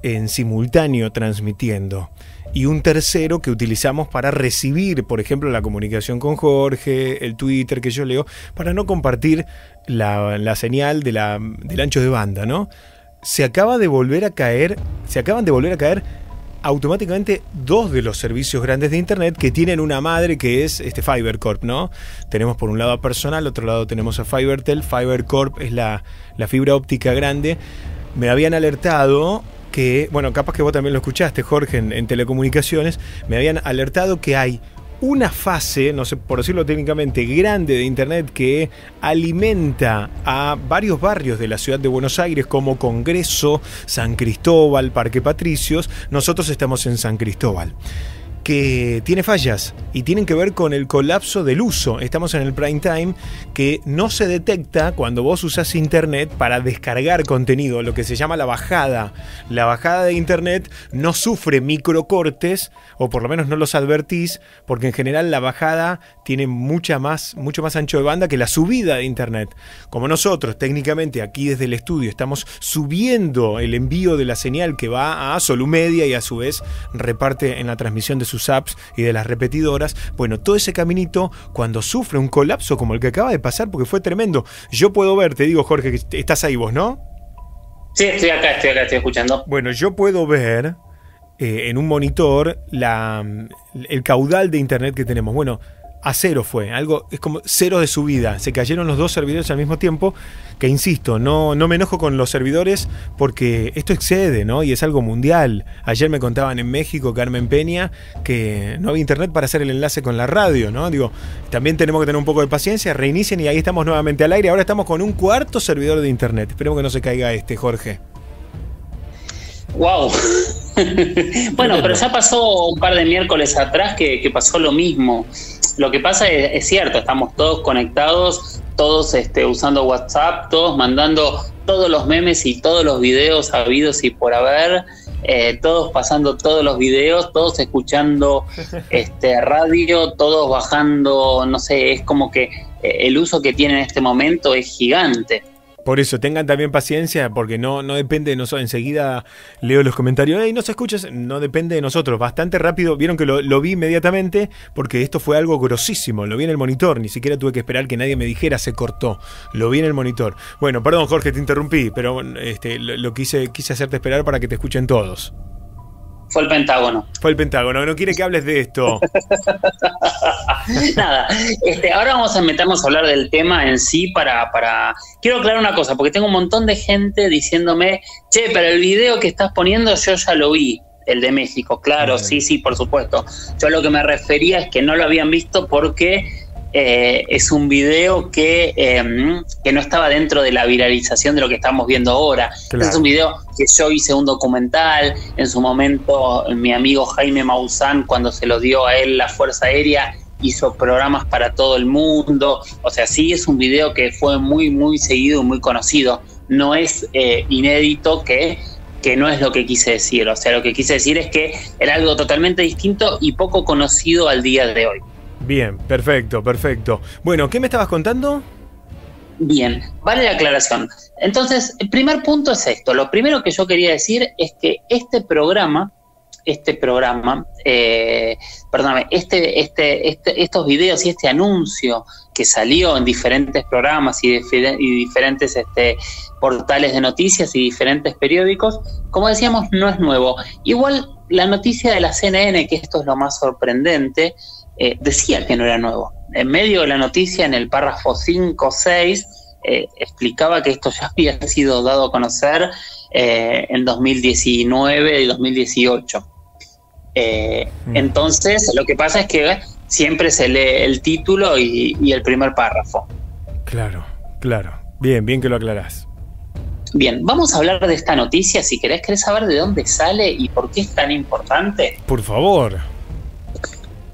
en simultáneo transmitiendo y un tercero que utilizamos para recibir, por ejemplo, la comunicación con Jorge, el Twitter que yo leo, para no compartir la, la señal de la- del ancho de banda, ¿no? Se acaba de volver a caer, se acaban de volver a caer automáticamente dos de los servicios grandes de internet que tienen una madre que es este FiberCorp, ¿no? Tenemos por un lado a Personal, otro lado tenemos a FiberTel. FiberCorp es la, la fibra óptica grande. Me habían alertado que, bueno, capaz que vos también lo escuchaste, Jorge, en, en telecomunicaciones, me habían alertado que hay una fase, no sé por decirlo técnicamente, grande de Internet que alimenta a varios barrios de la ciudad de Buenos Aires como Congreso, San Cristóbal, Parque Patricios. Nosotros estamos en San Cristóbal. Que tiene fallas y tienen que ver con el colapso del uso. Estamos en el prime time que no se detecta cuando vos usás internet para descargar contenido, lo que se llama la bajada. La bajada de internet no sufre microcortes o por lo menos no los advertís porque en general la bajada tiene mucha más, mucho más ancho de banda que la subida de internet. Como nosotros técnicamente aquí desde el estudio estamos subiendo el envío de la señal que va a Solumedia y a su vez reparte en la transmisión de sus apps y de las repetidoras. Bueno, todo ese caminito, cuando sufre un colapso como el que acaba de pasar, porque fue tremendo. Yo puedo ver, te digo, Jorge, que estás ahí vos, ¿no? Sí, estoy acá, estoy acá, estoy escuchando. Bueno, yo puedo ver eh, en un monitor la, el caudal de internet que tenemos. Bueno, a cero fue, algo es como cero de subida. Se cayeron los dos servidores al mismo tiempo, que insisto, no, no me enojo con los servidores porque esto excede, ¿no? Y es algo mundial. Ayer me contaban en México, Carmen Peña, que no había internet para hacer el enlace con la radio, ¿no? Digo, también tenemos que tener un poco de paciencia, reinicien y ahí estamos nuevamente al aire. Ahora estamos con un cuarto servidor de internet. Esperemos que no se caiga este, Jorge. Wow. bueno, pero ya pasó un par de miércoles atrás que, que pasó lo mismo. Lo que pasa es, es cierto, estamos todos conectados, todos este, usando WhatsApp, todos mandando todos los memes y todos los videos habidos y por haber, eh, todos pasando todos los videos, todos escuchando este, radio, todos bajando, no sé, es como que eh, el uso que tiene en este momento es gigante. Por eso, tengan también paciencia, porque no, no depende de nosotros. Enseguida leo los comentarios, hey, no se escucha, no depende de nosotros. Bastante rápido, vieron que lo, lo vi inmediatamente, porque esto fue algo grosísimo. Lo vi en el monitor, ni siquiera tuve que esperar que nadie me dijera se cortó. Lo vi en el monitor. Bueno, perdón, Jorge, te interrumpí, pero este, lo, lo quise, quise hacerte esperar para que te escuchen todos. Fue el Pentágono. Fue el Pentágono, no quiere que hables de esto. Nada, este, ahora vamos a meternos a hablar del tema en sí para, para... Quiero aclarar una cosa, porque tengo un montón de gente diciéndome, che, pero el video que estás poniendo yo ya lo vi, el de México, claro, sí, sí, por supuesto. Yo lo que me refería es que no lo habían visto porque eh, es un video que, eh, que no estaba dentro de la viralización de lo que estamos viendo ahora. Claro. Es un video que yo hice un documental, en su momento mi amigo Jaime Maussan, cuando se lo dio a él la Fuerza Aérea, hizo programas para todo el mundo. O sea, sí es un video que fue muy, muy seguido y muy conocido. No es eh, inédito que que no es lo que quise decir. O sea, lo que quise decir es que era algo totalmente distinto y poco conocido al día de hoy. Bien, perfecto, perfecto. Bueno, ¿qué me estabas contando? Bien, vale la aclaración. Entonces, el primer punto es esto. Lo primero que yo quería decir es que este programa, este programa, eh, perdóname, este, este, este, estos videos y este anuncio que salió en diferentes programas y, y diferentes este, portales de noticias y diferentes periódicos, como decíamos, no es nuevo. Igual la noticia de la CNN, que esto es lo más sorprendente, eh, decía que no era nuevo. En medio de la noticia, en el párrafo 5 o 6, eh, explicaba que esto ya había sido dado a conocer eh, en 2019 y 2018. Eh, Entonces, lo que pasa es que siempre se lee el título y, y el primer párrafo. Claro, claro. Bien, bien que lo aclarás. Bien, vamos a hablar de esta noticia. Si querés, querés saber de dónde sale y por qué es tan importante. Por favor.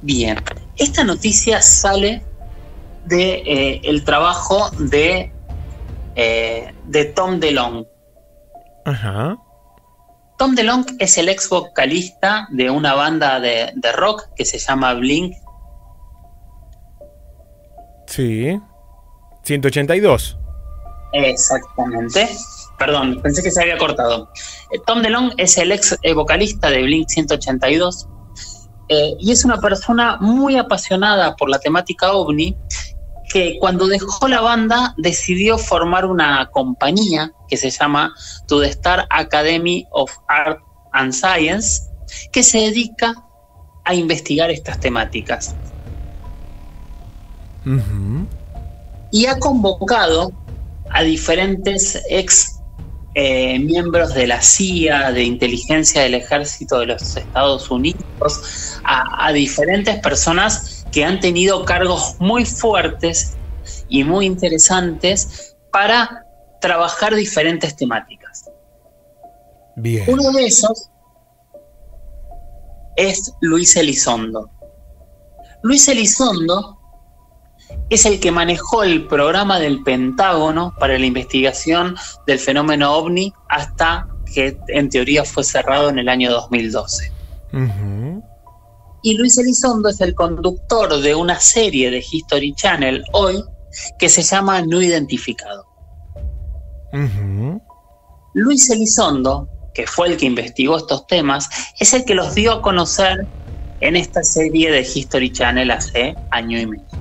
Bien, esta noticia sale de eh, el trabajo de, eh, de Tom DeLonge. Ajá. Tom DeLonge es el ex vocalista de una banda de, de rock que se llama Blink. Sí. 182. Exactamente. Perdón, pensé que se había cortado. Eh, Tom DeLonge es el ex vocalista de Blink 182 eh, y es una persona muy apasionada por la temática ovni que cuando dejó la banda decidió formar una compañía que se llama To the Star Academy of Art and Science que se dedica a investigar estas temáticas. Y ha convocado a diferentes ex eh, miembros de la CIA, de inteligencia del ejército de los Estados Unidos, a, a diferentes personas que han tenido cargos muy fuertes y muy interesantes para trabajar diferentes temáticas. Bien. Uno de esos es Luis Elizondo. Luis Elizondo es el que manejó el programa del Pentágono para la investigación del fenómeno ovni hasta que en teoría fue cerrado en el año 2012. Y Luis Elizondo es el conductor de una serie de History Channel hoy que se llama No Identificado. Luis Elizondo, que fue el que investigó estos temas, es el que los dio a conocer en esta serie de History Channel hace año y medio.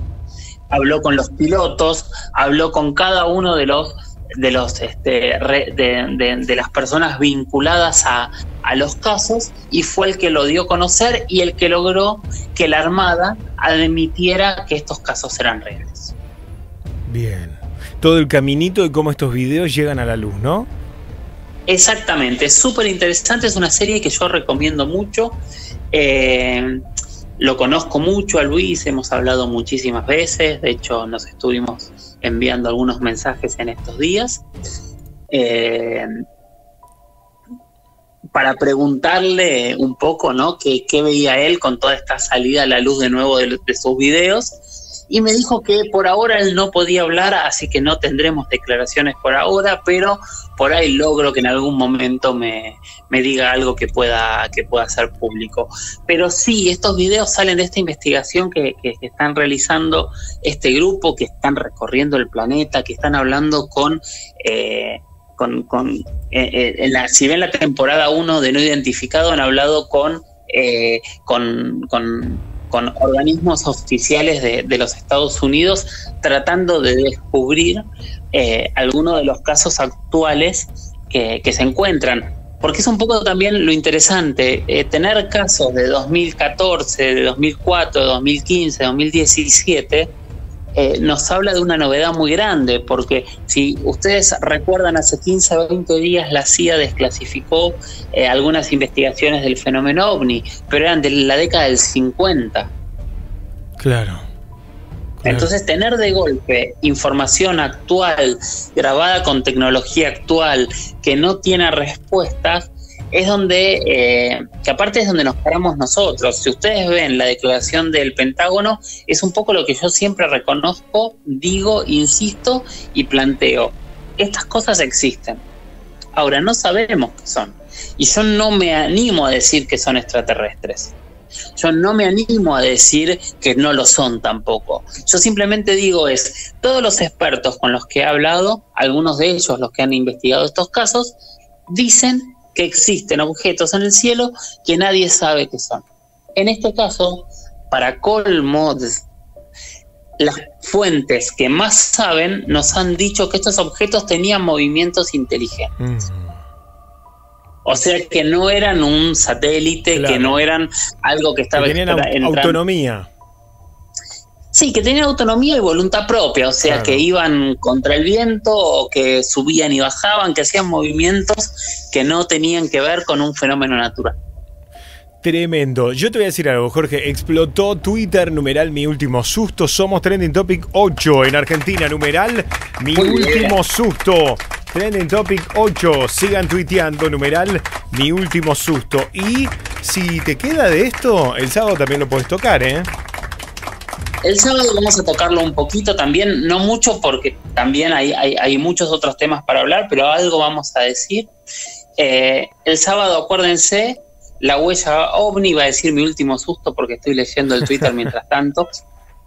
Habló con los pilotos, habló con cada uno de los de los este, re- de, de- de las personas vinculadas a, a los casos y fue el que lo dio a conocer y el que logró que la Armada admitiera que estos casos eran reales. Bien. Todo el caminito de cómo estos videos llegan a la luz, ¿no? Exactamente, es súper interesante, es una serie que yo recomiendo mucho. Eh, lo conozco mucho a Luis, hemos hablado muchísimas veces, de hecho nos estuvimos enviando algunos mensajes en estos días. Eh, para preguntarle un poco, ¿no? ¿Qué, qué veía él con toda esta salida a la luz de nuevo de, de sus videos? Y me dijo que por ahora él no podía hablar, así que no tendremos declaraciones por ahora, pero por ahí logro que en algún momento me, me diga algo que pueda, que pueda ser público. Pero sí, estos videos salen de esta investigación que, que- están realizando este grupo, que están recorriendo el planeta, que están hablando con... eh, con, con eh, eh, en la, si ven la temporada 1 de No Identificado, han hablado con, eh, con, con, con organismos oficiales de, los Estados Unidos tratando de descubrir eh, algunos de los casos actuales que, que se encuentran. Porque es un poco también lo interesante, eh, tener casos de 2014, de 2004, de 2015, de 2017, eh, nos habla de una novedad muy grande, porque si ustedes recuerdan, hace 15 o 20 días la CIA desclasificó eh, algunas investigaciones del fenómeno ovni, pero eran de la década del 50. Claro. Entonces, tener de golpe información actual, grabada con tecnología actual, que no tiene respuestas, es donde, eh, que aparte es donde nos paramos nosotros. Si ustedes ven la declaración del Pentágono, es un poco lo que yo siempre reconozco, digo, insisto y planteo. Estas cosas existen. Ahora, no sabemos qué son. Y yo no me animo a decir que son extraterrestres. Yo no me animo a decir que no lo son tampoco. Yo simplemente digo es, todos los expertos con los que he hablado, algunos de ellos los que han investigado estos casos, dicen que existen objetos en el cielo que nadie sabe qué son. En este caso, para colmo, las fuentes que más saben nos han dicho que estos objetos tenían movimientos inteligentes. O sea que no eran un satélite, que no eran algo que estaba Que tenían autonomía. Sí, que tenían autonomía y voluntad propia, o sea, Claro. que iban contra el viento o que subían y bajaban, que hacían movimientos que no tenían que ver con un fenómeno natural. Tremendo. Yo te voy a decir algo, Jorge. Explotó Twitter, numeral mi último susto. Somos Trending Topic 8 en Argentina, numeral mi Muy bien. último susto. Trending Topic 8. Sigan tuiteando, numeral mi último susto. Y si te queda de esto, el sábado también lo puedes tocar, ¿eh? El sábado vamos a tocarlo un poquito también, no mucho porque también hay, hay, hay muchos otros temas para hablar, pero algo vamos a decir. Eh, el sábado, acuérdense, la huella ovni, va a decir mi último susto porque estoy leyendo el Twitter mientras tanto.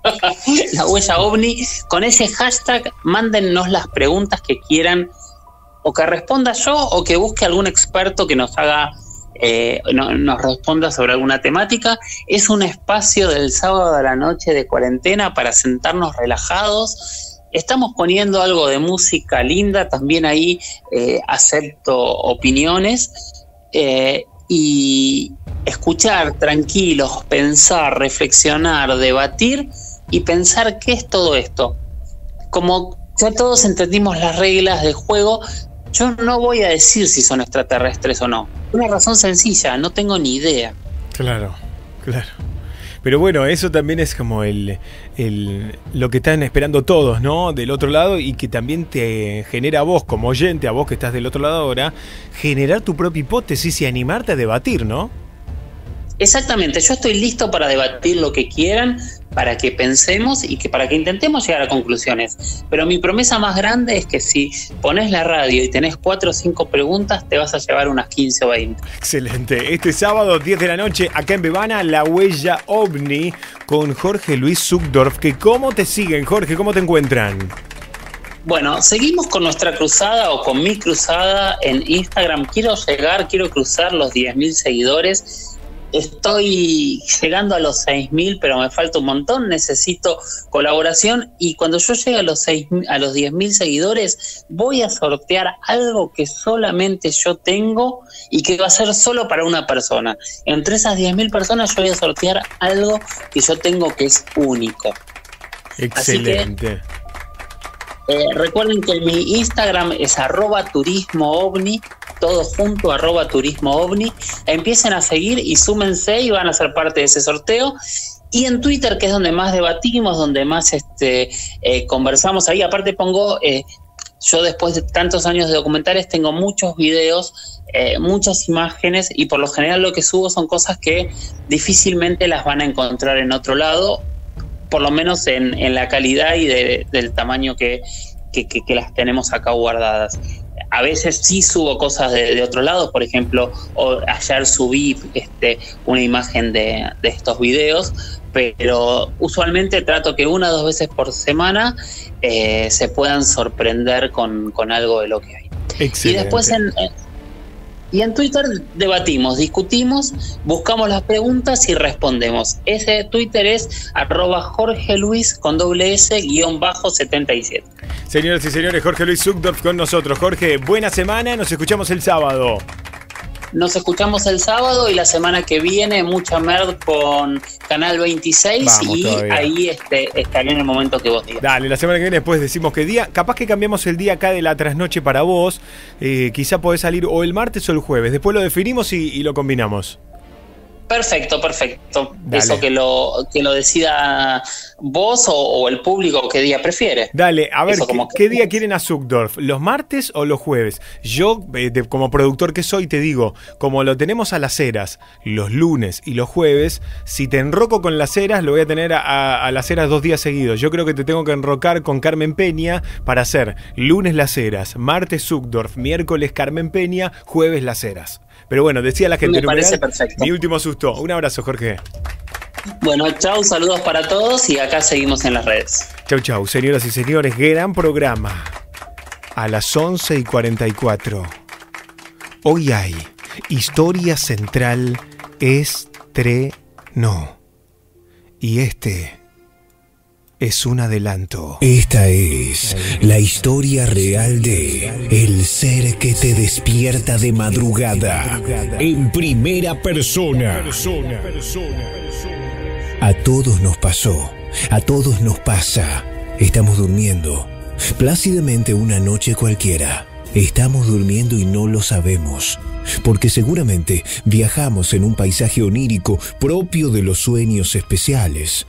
la huella ovni, con ese hashtag, mándennos las preguntas que quieran o que responda yo o que busque algún experto que nos haga, eh, no- nos responda sobre alguna temática. Es un espacio del sábado a la noche de cuarentena para sentarnos relajados. Estamos poniendo algo de música linda, también ahí eh, acepto opiniones. eh, y escuchar tranquilos, pensar, reflexionar, debatir y pensar qué es todo esto. Como ya todos entendimos las reglas del juego, yo no voy a decir si son extraterrestres o no. Una razón sencilla, no tengo ni idea. Claro, claro. Pero bueno, eso también es como el, el- lo que están esperando todos, ¿no? Del otro lado y que también te genera a vos como oyente, a vos que estás del otro lado ahora, generar tu propia hipótesis y animarte a debatir, ¿no? Exactamente, yo estoy listo para debatir lo que quieran, para que pensemos y que para que intentemos llegar a conclusiones. Pero mi promesa más grande es que si pones la radio y tenés cuatro o cinco preguntas, te vas a llevar unas 15 o 20. Excelente. Este sábado, 10 de la noche, acá en Bebana, La Huella OVNI con Jorge Luis Zuckdorf. Que ¿Cómo te siguen, Jorge? ¿Cómo te encuentran? Bueno, seguimos con nuestra cruzada o con mi cruzada en Instagram. Quiero llegar, quiero cruzar los 10.000 seguidores. Estoy llegando a los 6.000, pero me falta un montón. Necesito colaboración y cuando yo llegue a los, 6, a los 10.000 seguidores, voy a sortear algo que solamente yo tengo y que va a ser solo para una persona. Entre esas 10.000 personas yo voy a sortear algo que yo tengo que es único. Así que Excelente. eh, recuerden que mi Instagram es arroba turismo ovni, todo junto, arroba turismo. Empiecen a seguir y súmense y van a ser parte de ese sorteo. Y en Twitter, que es donde más debatimos, donde más este, eh, conversamos, ahí aparte pongo, eh, yo después de tantos años de documentales tengo muchos videos, eh, muchas imágenes y por lo general lo que subo son cosas que difícilmente las van a encontrar en otro lado por lo menos en, en la calidad y de- del tamaño que, que- que- que las tenemos acá guardadas. A veces sí subo cosas de, de otro lado, por ejemplo, o ayer subí este, una imagen de, de estos videos, pero usualmente trato que una o dos veces por semana eh, se puedan sorprender con, con algo de lo que hay. Y Excelente. después en, en- y en Twitter debatimos, discutimos, buscamos las preguntas y respondemos. Ese Twitter es arroba Jorge con doble S guion bajo 77. Señoras y señores, Jorge Luis Zuckdorf con nosotros. Jorge, buena semana, nos escuchamos el sábado. Nos escuchamos el sábado y la semana que viene mucha merd con Canal 26 Vamos y todavía. ahí este, estaré en el momento que vos digas. Dale, la semana que viene después decimos qué día. Capaz que cambiamos el día acá de la trasnoche para vos. Eh, quizá podés salir o el martes o el jueves. Después lo definimos y, y lo combinamos. Perfecto, perfecto. Dale. Eso que lo, que lo decida vos o, o el público qué día prefiere. Dale, a ver, Eso ¿qué, como que- qué día quieren a Zuckdorf? ¿Los martes o los jueves? Yo, eh, de- como productor que soy, te digo, como lo tenemos a las eras, los lunes y los jueves, si te enroco con las eras, lo voy a tener a, a- a las eras dos días seguidos. Yo creo que te tengo que enrocar con Carmen Peña para hacer lunes las eras, martes Zuckdorf, miércoles Carmen Peña, jueves las eras. Pero bueno, decía la gente Me parece perfecto. Mi último susto. Un abrazo, Jorge. Bueno, chau, saludos para todos y acá seguimos en las redes. Chau, chau, señoras y señores, gran programa. A las 11 y 44. Hoy hay Historia Central Estreno. Y este es un adelanto. Esta es la historia real de el ser que te despierta de madrugada en primera persona. A todos nos pasó, a todos nos pasa. Estamos durmiendo, plácidamente una noche cualquiera. Estamos durmiendo y no lo sabemos, porque seguramente viajamos en un paisaje onírico propio de los sueños especiales.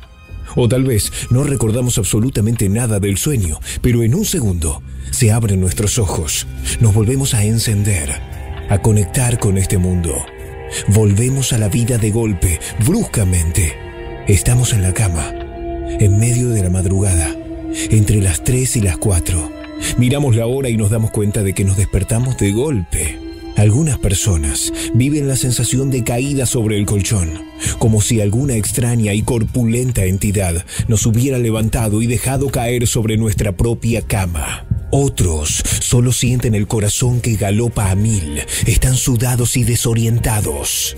O tal vez no recordamos absolutamente nada del sueño, pero en un segundo se abren nuestros ojos, nos volvemos a encender, a conectar con este mundo. Volvemos a la vida de golpe, bruscamente. Estamos en la cama, en medio de la madrugada, entre las 3 y las 4. Miramos la hora y nos damos cuenta de que nos despertamos de golpe. Algunas personas viven la sensación de caída sobre el colchón, como si alguna extraña y corpulenta entidad nos hubiera levantado y dejado caer sobre nuestra propia cama. Otros solo sienten el corazón que galopa a mil, están sudados y desorientados.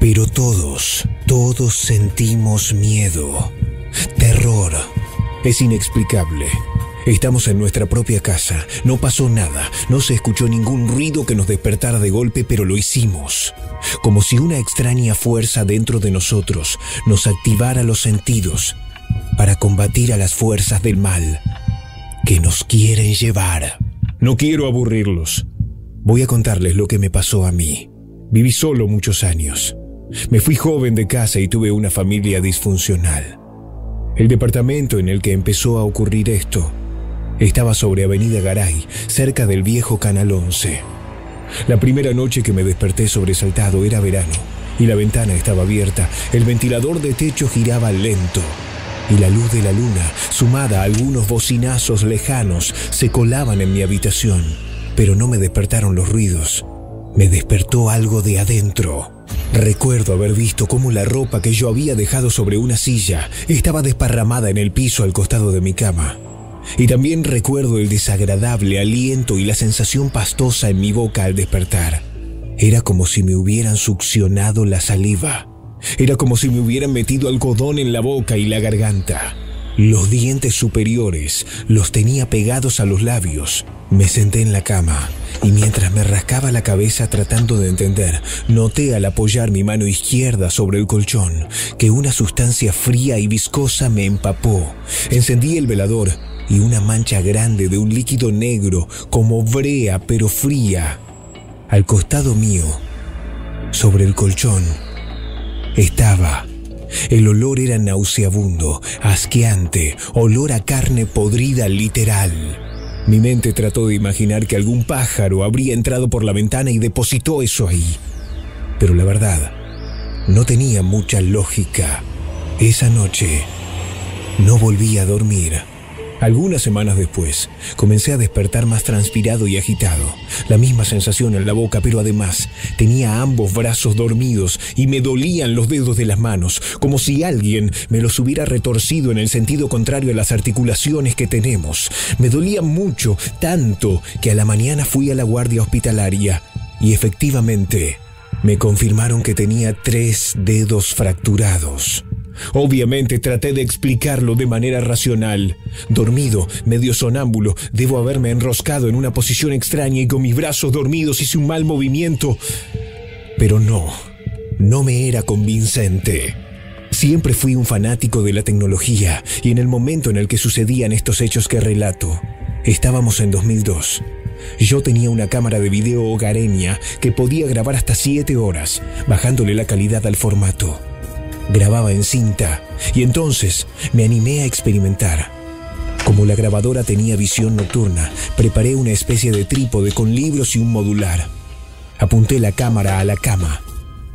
Pero todos, todos sentimos miedo, terror. Es inexplicable. Estamos en nuestra propia casa. No pasó nada. No se escuchó ningún ruido que nos despertara de golpe, pero lo hicimos. Como si una extraña fuerza dentro de nosotros nos activara los sentidos para combatir a las fuerzas del mal que nos quieren llevar. No quiero aburrirlos. Voy a contarles lo que me pasó a mí. Viví solo muchos años. Me fui joven de casa y tuve una familia disfuncional. El departamento en el que empezó a ocurrir esto estaba sobre Avenida Garay, cerca del viejo Canal 11. La primera noche que me desperté sobresaltado era verano, y la ventana estaba abierta. El ventilador de techo giraba lento y la luz de la luna, sumada a algunos bocinazos lejanos, se colaban en mi habitación. Pero no me despertaron los ruidos. Me despertó algo de adentro. Recuerdo haber visto cómo la ropa que yo había dejado sobre una silla estaba desparramada en el piso al costado de mi cama. Y también recuerdo el desagradable aliento y la sensación pastosa en mi boca al despertar. Era como si me hubieran succionado la saliva. Era como si me hubieran metido algodón en la boca y la garganta. Los dientes superiores los tenía pegados a los labios. Me senté en la cama y mientras me rascaba la cabeza tratando de entender, noté al apoyar mi mano izquierda sobre el colchón que una sustancia fría y viscosa me empapó. Encendí el velador y una mancha grande de un líquido negro como brea pero fría. Al costado mío, sobre el colchón, estaba. El olor era nauseabundo, asqueante, olor a carne podrida literal. Mi mente trató de imaginar que algún pájaro habría entrado por la ventana y depositó eso ahí. Pero la verdad, no tenía mucha lógica. Esa noche no volví a dormir. Algunas semanas después, comencé a despertar más transpirado y agitado. La misma sensación en la boca, pero además tenía ambos brazos dormidos y me dolían los dedos de las manos, como si alguien me los hubiera retorcido en el sentido contrario a las articulaciones que tenemos. Me dolía mucho, tanto que a la mañana fui a la guardia hospitalaria y efectivamente me confirmaron que tenía tres dedos fracturados. Obviamente traté de explicarlo de manera racional. Dormido, medio sonámbulo, debo haberme enroscado en una posición extraña y con mis brazos dormidos hice un mal movimiento. Pero no, no me era convincente. Siempre fui un fanático de la tecnología y en el momento en el que sucedían estos hechos que relato, estábamos en 2002. Yo tenía una cámara de video hogareña que podía grabar hasta 7 horas, bajándole la calidad al formato grababa en cinta y entonces me animé a experimentar. Como la grabadora tenía visión nocturna, preparé una especie de trípode con libros y un modular. Apunté la cámara a la cama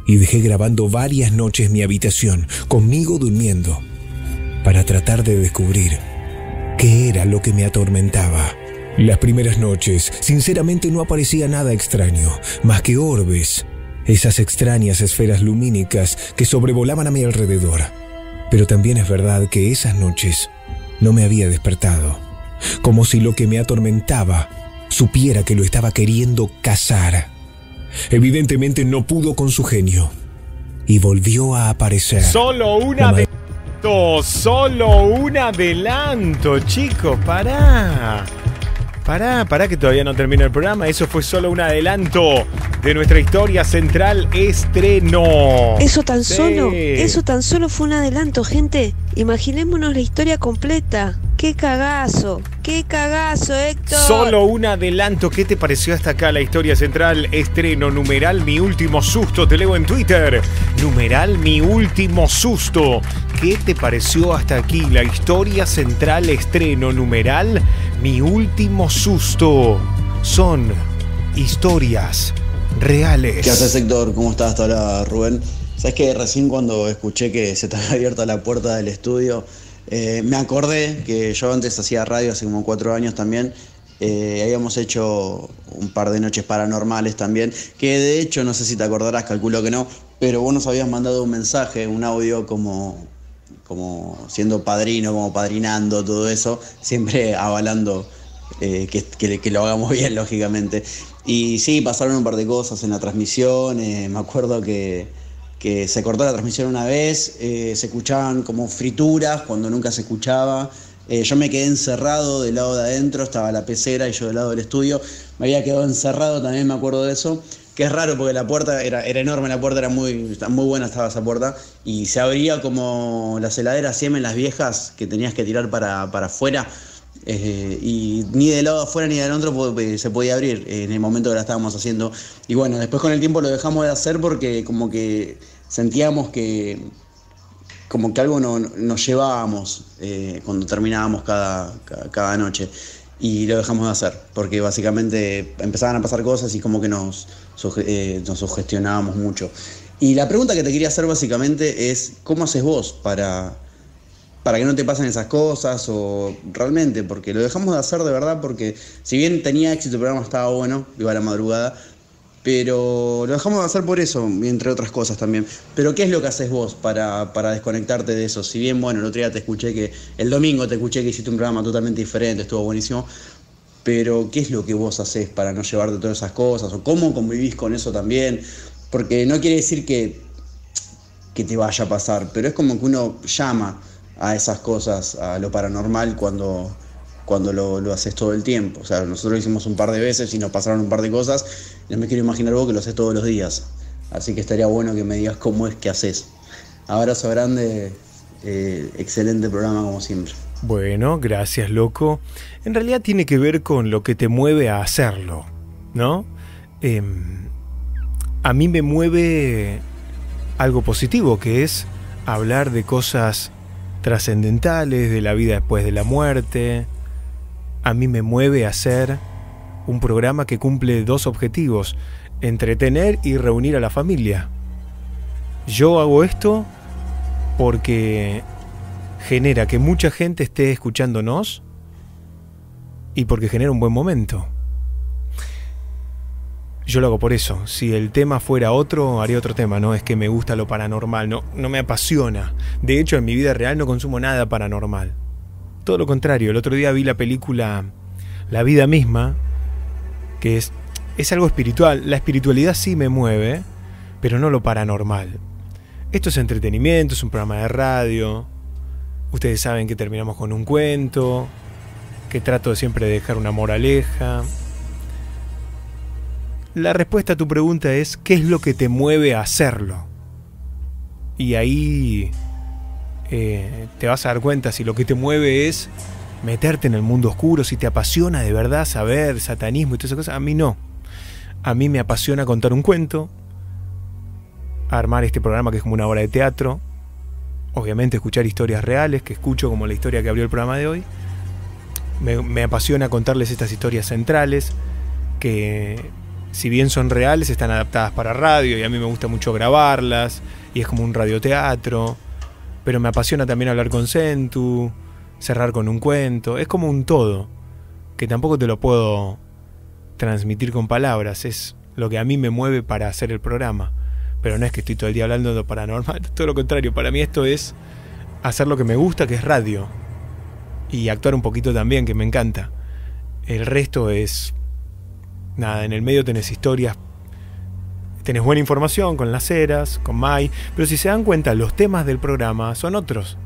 y dejé grabando varias noches mi habitación, conmigo durmiendo, para tratar de descubrir qué era lo que me atormentaba. Las primeras noches, sinceramente no aparecía nada extraño, más que orbes, esas extrañas esferas lumínicas que sobrevolaban a mi alrededor. Pero también es verdad que esas noches no me había despertado, como si lo que me atormentaba supiera que lo estaba queriendo cazar. Evidentemente no pudo con su genio y volvió a aparecer. Solo un adelanto, solo un adelanto, chicos, pará. Pará, pará que todavía no termina el programa. Eso fue solo un adelanto de nuestra historia central estreno. Eso tan Sí. solo, eso tan solo fue un adelanto, gente. Imaginémonos la historia completa. Qué cagazo, qué cagazo, Héctor. Solo un adelanto. ¿Qué te pareció hasta acá la historia central estreno? Numeral mi último susto. Te leo en Twitter. Numeral mi último susto. ¿Qué te pareció hasta aquí la historia central estreno? Numeral mi último susto. Son historias reales. ¿Qué haces, Héctor? ¿Cómo estás? Te habla Rubén. Sabes que recién cuando escuché que se te había abierto la puerta del estudio, eh, me acordé que yo antes hacía radio hace como cuatro años también. eh, habíamos hecho un par de noches paranormales también, que de hecho, no sé si te acordarás, calculo que no, pero vos nos habías mandado un mensaje, un audio como, como siendo padrino, como padrinando, todo eso, siempre avalando eh, que, que- lo hagamos bien, lógicamente. Y sí, pasaron un par de cosas en la transmisión. me acuerdo que, que se cortó la transmisión una vez, eh, se escuchaban como frituras cuando nunca se escuchaba. Eh, yo me quedé encerrado del lado de adentro, estaba la pecera y yo del lado del estudio. Me había quedado encerrado, también me acuerdo de eso. Que es raro porque la puerta era, era enorme, la puerta era muy, muy buena, estaba esa puerta. Y se abría como las heladeras Siemens, las viejas, que tenías que tirar para, para afuera. Eh, y ni del lado de afuera ni del otro se podía abrir en el momento que la estábamos haciendo. Y bueno, después con el tiempo lo dejamos de hacer porque como que sentíamos que como que algo no- nos llevábamos eh, cuando terminábamos cada, cada, noche. Y lo dejamos de hacer, porque básicamente empezaban a pasar cosas y como que nos, eh, nos sugestionábamos mucho. Y la pregunta que te quería hacer básicamente es, ¿cómo haces vos para, para que no te pasen esas cosas o realmente? Porque lo dejamos de hacer de verdad porque si bien tenía éxito el programa estaba bueno, iba a la madrugada, pero lo dejamos de hacer por eso, entre otras cosas también. Pero ¿qué es lo que haces vos para, para desconectarte de eso? Si bien, bueno, el otro día te escuché que, el domingo te escuché que hiciste un programa totalmente diferente, estuvo buenísimo, pero ¿qué es lo que vos haces para no llevarte todas esas cosas? ¿O cómo convivís con eso también? Porque no quiere decir que, que te vaya a pasar, pero es como que uno llama a esas cosas, a lo paranormal, cuando, cuando lo, lo haces todo el tiempo. O sea, nosotros lo hicimos un par de veces y nos pasaron un par de cosas. No me quiero imaginar vos que lo haces todos los días. Así que estaría bueno que me digas cómo es que haces. Abrazo grande, eh, excelente programa como siempre. Bueno, gracias, loco. En realidad tiene que ver con lo que te mueve a hacerlo, ¿no? Em, a mí me mueve algo positivo, que es hablar de cosas trascendentales, de la vida después de la muerte. A mí me mueve hacer un programa que cumple dos objetivos, entretener y reunir a la familia. Yo hago esto porque genera que mucha gente esté escuchándonos y porque genera un buen momento. Yo lo hago por eso. Si el tema fuera otro, haría otro tema. No es que me gusta lo paranormal, no, no me apasiona. De hecho, en mi vida real no consumo nada paranormal. Todo lo contrario, el otro día vi la película La vida misma, que es, es algo espiritual. La espiritualidad sí me mueve, pero no lo paranormal. Esto es entretenimiento, es un programa de radio. Ustedes saben que terminamos con un cuento, que trato siempre de dejar una moraleja. La respuesta a tu pregunta es ¿qué es lo que te mueve a hacerlo? Y ahí eh, te vas a dar cuenta si lo que te mueve es meterte en el mundo oscuro, si te apasiona de verdad saber satanismo y todas esas cosas. A mí no. A mí me apasiona contar un cuento, armar este programa que es como una obra de teatro, obviamente escuchar historias reales, que escucho como la historia que abrió el programa de hoy. Me, me apasiona contarles estas historias centrales que si bien son reales, están adaptadas para radio y a mí me gusta mucho grabarlas y es como un radioteatro. Pero me apasiona también hablar con Centu, cerrar con un cuento, es como un todo, que tampoco te lo puedo transmitir con palabras, es lo que a mí me mueve para hacer el programa. Pero no es que estoy todo el día hablando de lo paranormal, todo lo contrario, para mí esto es hacer lo que me gusta, que es radio. Y actuar un poquito también, que me encanta. El resto es nada, en el medio tenés historias, tenés buena información con las eras, con Mai, pero si se dan cuenta, los temas del programa son otros.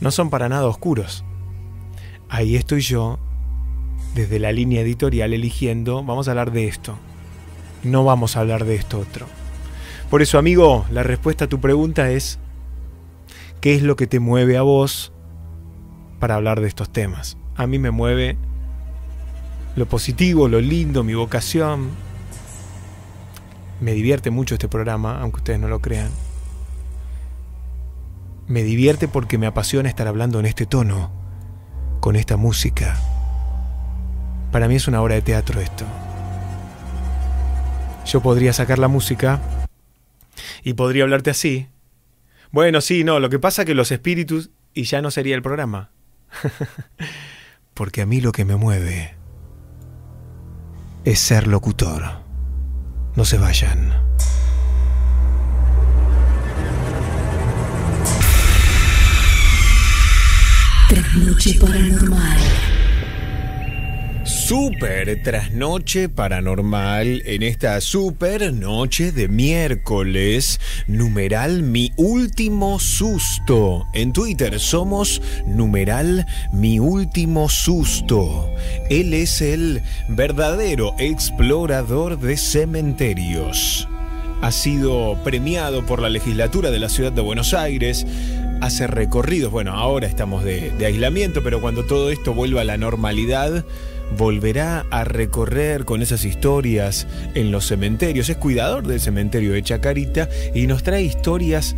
No son para nada oscuros. Ahí estoy yo, desde la línea editorial, eligiendo, vamos a hablar de esto. No vamos a hablar de esto otro. Por eso, amigo, la respuesta a tu pregunta es, ¿qué es lo que te mueve a vos para hablar de estos temas? A mí me mueve lo positivo, lo lindo, mi vocación. Me divierte mucho este programa, aunque ustedes no lo crean. Me divierte porque me apasiona estar hablando en este tono, con esta música. Para mí es una obra de teatro esto. Yo podría sacar la música y podría hablarte así. Bueno, sí, no, lo que pasa es que los espíritus y ya no sería el programa. porque a mí lo que me mueve es ser locutor. No se vayan. Trasnoche paranormal. Super trasnoche paranormal en esta super noche de miércoles, numeral mi último susto. En Twitter somos numeral mi último susto. Él es el verdadero explorador de cementerios. Ha sido premiado por la legislatura de la ciudad de Buenos Aires hace recorridos. Bueno, ahora estamos de, de, aislamiento, pero cuando todo esto vuelva a la normalidad, volverá a recorrer con esas historias en los cementerios. Es cuidador del cementerio de Chacarita y nos trae historias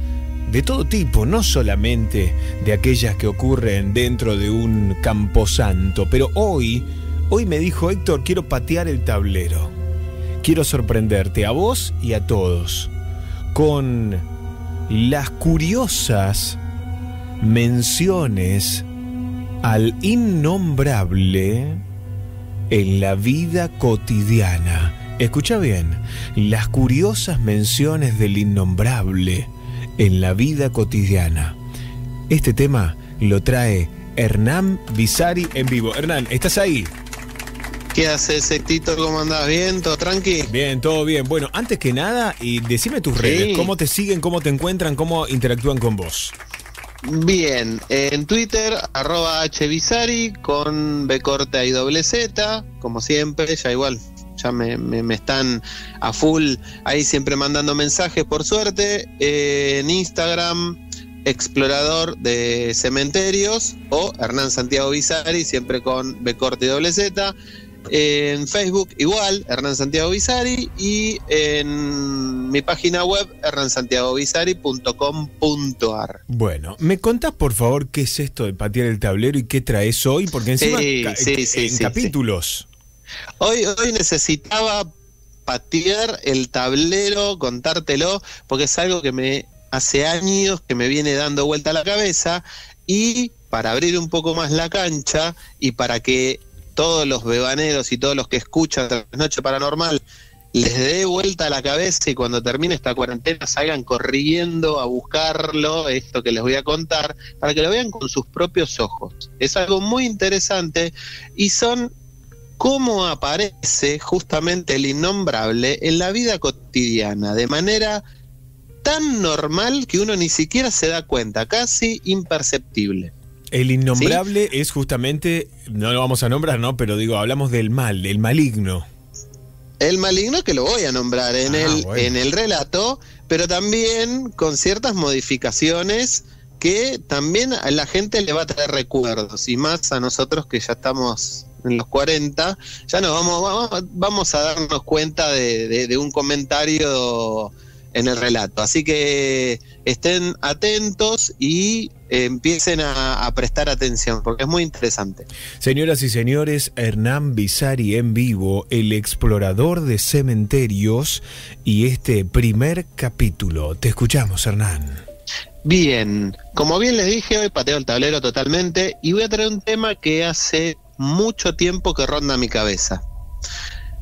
de todo tipo, no solamente de aquellas que ocurren dentro de un camposanto, pero hoy, hoy me dijo Héctor, quiero patear el tablero. Quiero sorprenderte a vos y a todos con las curiosas menciones al innombrable en la vida cotidiana. Escucha bien, las curiosas menciones del innombrable en la vida cotidiana. Este tema lo trae Hernán Visari en vivo. Hernán, ¿estás ahí? ¿Qué haces, Sectito? ¿Cómo andás? ¿Bien? ¿Todo tranqui? Bien, todo bien. Bueno, antes que nada, y decime tus redes, cómo te siguen, cómo te encuentran, cómo interactúan con vos. Bien, en Twitter, arroba hvisari con B corta y Z, como siempre, ya igual, ya me, me- están a full ahí siempre mandando mensajes, por suerte. Eh, en Instagram, explorador de cementerios o Hernán Santiago Visari, siempre con B corta y doble. En Facebook igual, Hernán Santiago Visari y en mi página web hernansantiagovisari.com.ar. Bueno, ¿me contás por favor qué es esto de patear el tablero y qué traes hoy? Porque encima Sí, ca- sí, sí, en capítulos. Hoy, hoy necesitaba patear el tablero, contártelo, porque es algo que me hace años que me viene dando vuelta a la cabeza y para abrir un poco más la cancha y para que todos los bebaneros y todos los que escuchan Noche Paranormal les dé vuelta la cabeza y cuando termine esta cuarentena salgan corriendo a buscarlo, esto que les voy a contar, para que lo vean con sus propios ojos. Es algo muy interesante y son cómo aparece justamente el innombrable en la vida cotidiana, de manera tan normal que uno ni siquiera se da cuenta, casi imperceptible. El innombrable es justamente, no lo vamos a nombrar, ¿no? Pero digo, hablamos del mal, el maligno. El maligno que lo voy a nombrar en, Ah, el, bueno. en el relato, pero también con ciertas modificaciones que también a la gente le va a traer recuerdos, y más a nosotros que ya estamos en los 40, ya nos vamos, vamos, vamos a darnos cuenta de, de- de un comentario en el relato. Así que estén atentos y empiecen a, a prestar atención, porque es muy interesante. Señoras y señores, Hernán Visari en vivo, el explorador de cementerios y este primer capítulo. Te escuchamos, Hernán. Bien, como bien les dije, hoy pateo el tablero totalmente y voy a traer un tema que hace mucho tiempo que ronda mi cabeza.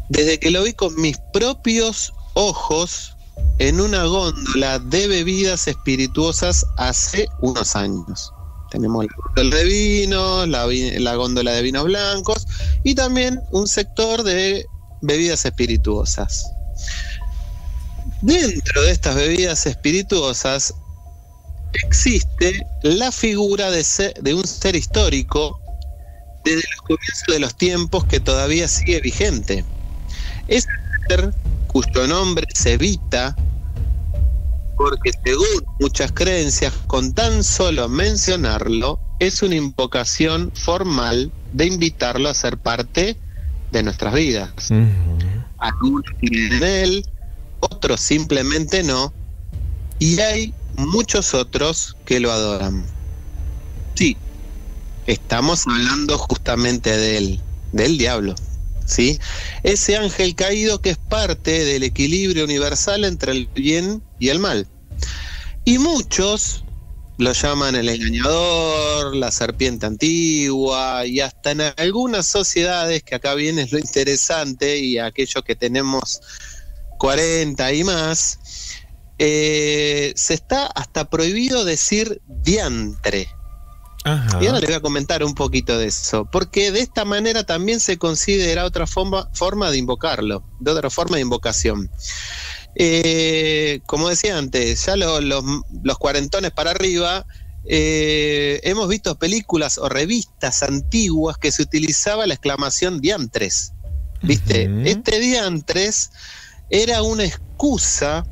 Desde que lo vi con mis propios ojos en una góndola de bebidas espirituosas hace unos años. Tenemos la góndola de vinos, la, la góndola de vinos blancos y también un sector de bebidas espirituosas. Dentro de estas bebidas espirituosas existe la figura de, de un ser histórico desde los comienzos de los tiempos que todavía sigue vigente. Es un ser cuyo nombre se evita porque según muchas creencias, con tan solo mencionarlo, es una invocación formal de invitarlo a ser parte de nuestras vidas. Algunos creen en él, otros simplemente no, y hay muchos otros que lo adoran. Sí, estamos hablando justamente de él, del diablo. ¿Sí? Ese ángel caído que es parte del equilibrio universal entre el bien y el mal. Y muchos lo llaman el engañador, la serpiente antigua, y hasta en algunas sociedades, que acá viene lo interesante, y aquellos que tenemos 40 y más, eh, se está hasta prohibido decir diantre. Y ahora les voy a comentar un poquito de eso, porque de esta manera también se considera otra forma, forma de invocarlo, de otra forma de invocación. Eh, como decía antes, ya lo- los, los cuarentones para arriba, eh, hemos visto películas o revistas antiguas que se utilizaba la exclamación diantres. ¿Viste? Este diantres era una excusa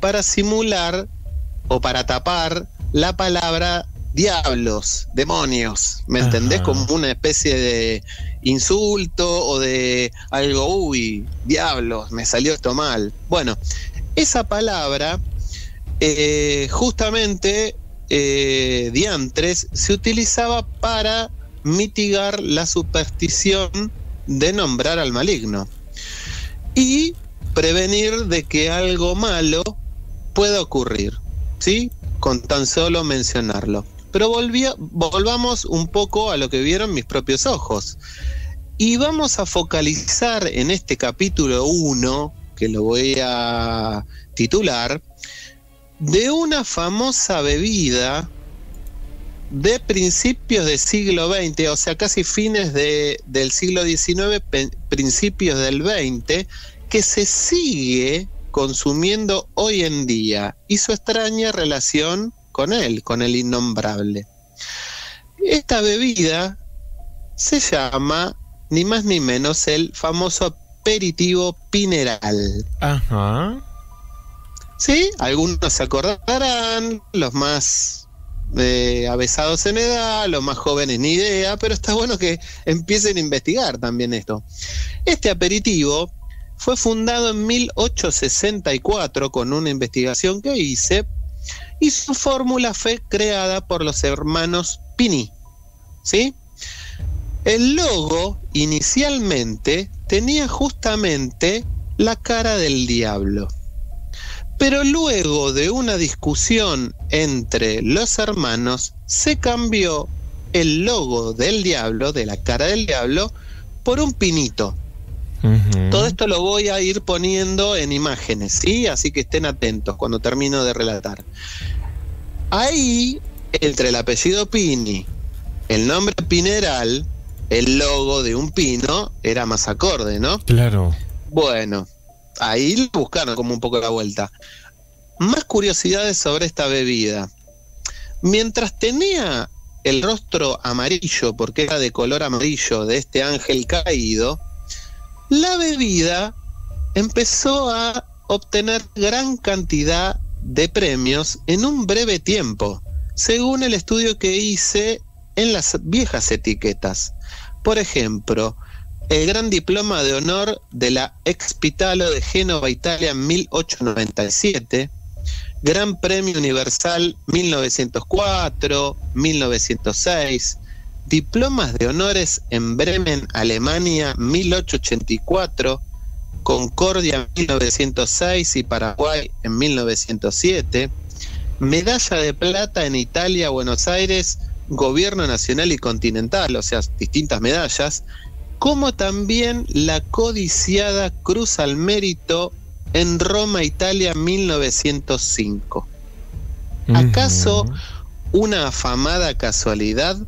para simular o para tapar la palabra diablos, demonios, ¿me entendés? Como una especie de insulto o de algo, uy, diablos, me salió esto mal. Bueno, esa palabra, eh, justamente, eh, diantres, se utilizaba para mitigar la superstición de nombrar al maligno y prevenir de que algo malo puede ocurrir, ¿sí? Con tan solo mencionarlo. Pero volvamos un poco a lo que vieron mis propios ojos. Y vamos a focalizar en este capítulo 1, que lo voy a titular, de una famosa bebida de principios del siglo XX, o sea, casi fines de- del siglo XIX, principios del XX, que se sigue consumiendo hoy en día y su extraña relación con él, con el innombrable. Esta bebida se llama ni más ni menos el famoso aperitivo pineral. Ajá. Sí, algunos se acordarán, los más eh, avesados en edad, los más jóvenes ni idea, pero está bueno que empiecen a investigar también esto. Este aperitivo fue fundado en 1864 con una investigación que hice y su fórmula fue creada por los hermanos Pini. ¿Sí? El logo inicialmente tenía justamente la cara del diablo. Pero luego de una discusión entre los hermanos, se cambió el logo del diablo, de la cara del diablo, por un pinito. Todo esto lo voy a ir poniendo en imágenes, ¿sí? Así que estén atentos cuando termino de relatar. Ahí, entre el apellido Pini, el nombre Pineral, el logo de un pino era más acorde, ¿no? Claro. Bueno, ahí le buscaron como un poco la vuelta. Más curiosidades sobre esta bebida. Mientras tenía el rostro amarillo, porque era de color amarillo de este ángel caído, la bebida empezó a obtener gran cantidad de premios en un breve tiempo, según el estudio que hice en las viejas etiquetas. Por ejemplo, el gran diploma de honor de la Expitalo de Génova, Italia, en 1897, Gran Premio Universal 1904, 1906, diplomas de honores en Bremen, Alemania, 1884, Concordia 1906 y Paraguay en 1907, medalla de plata en Italia, Buenos Aires, Gobierno Nacional y Continental, o sea, distintas medallas, como también la codiciada Cruz al Mérito en Roma, Italia, 1905. ¿Acaso una afamada casualidad?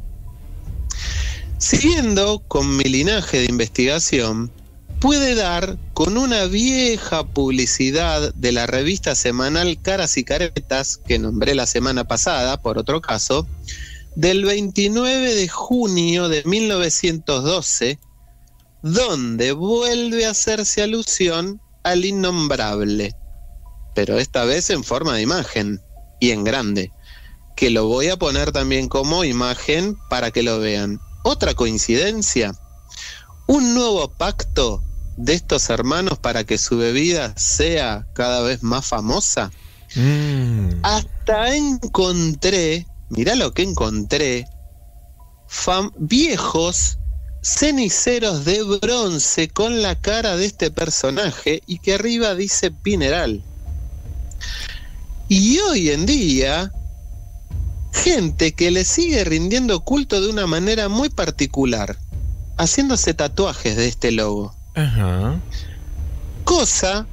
Siguiendo con mi linaje de investigación, puede dar con una vieja publicidad de la revista semanal Caras y Caretas, que nombré la semana pasada, por otro caso, del 29 de junio de 1912, donde vuelve a hacerse alusión al innombrable, pero esta vez en forma de imagen y en grande, que lo voy a poner también como imagen para que lo vean. Otra coincidencia, un nuevo pacto de estos hermanos para que su bebida sea cada vez más famosa. Hasta encontré, mirá lo que encontré, fam- viejos ceniceros de bronce con la cara de este personaje y que arriba dice Pineral. Y hoy en día, gente que le sigue rindiendo culto de una manera muy particular, haciéndose tatuajes de este logo. Ajá. Cosa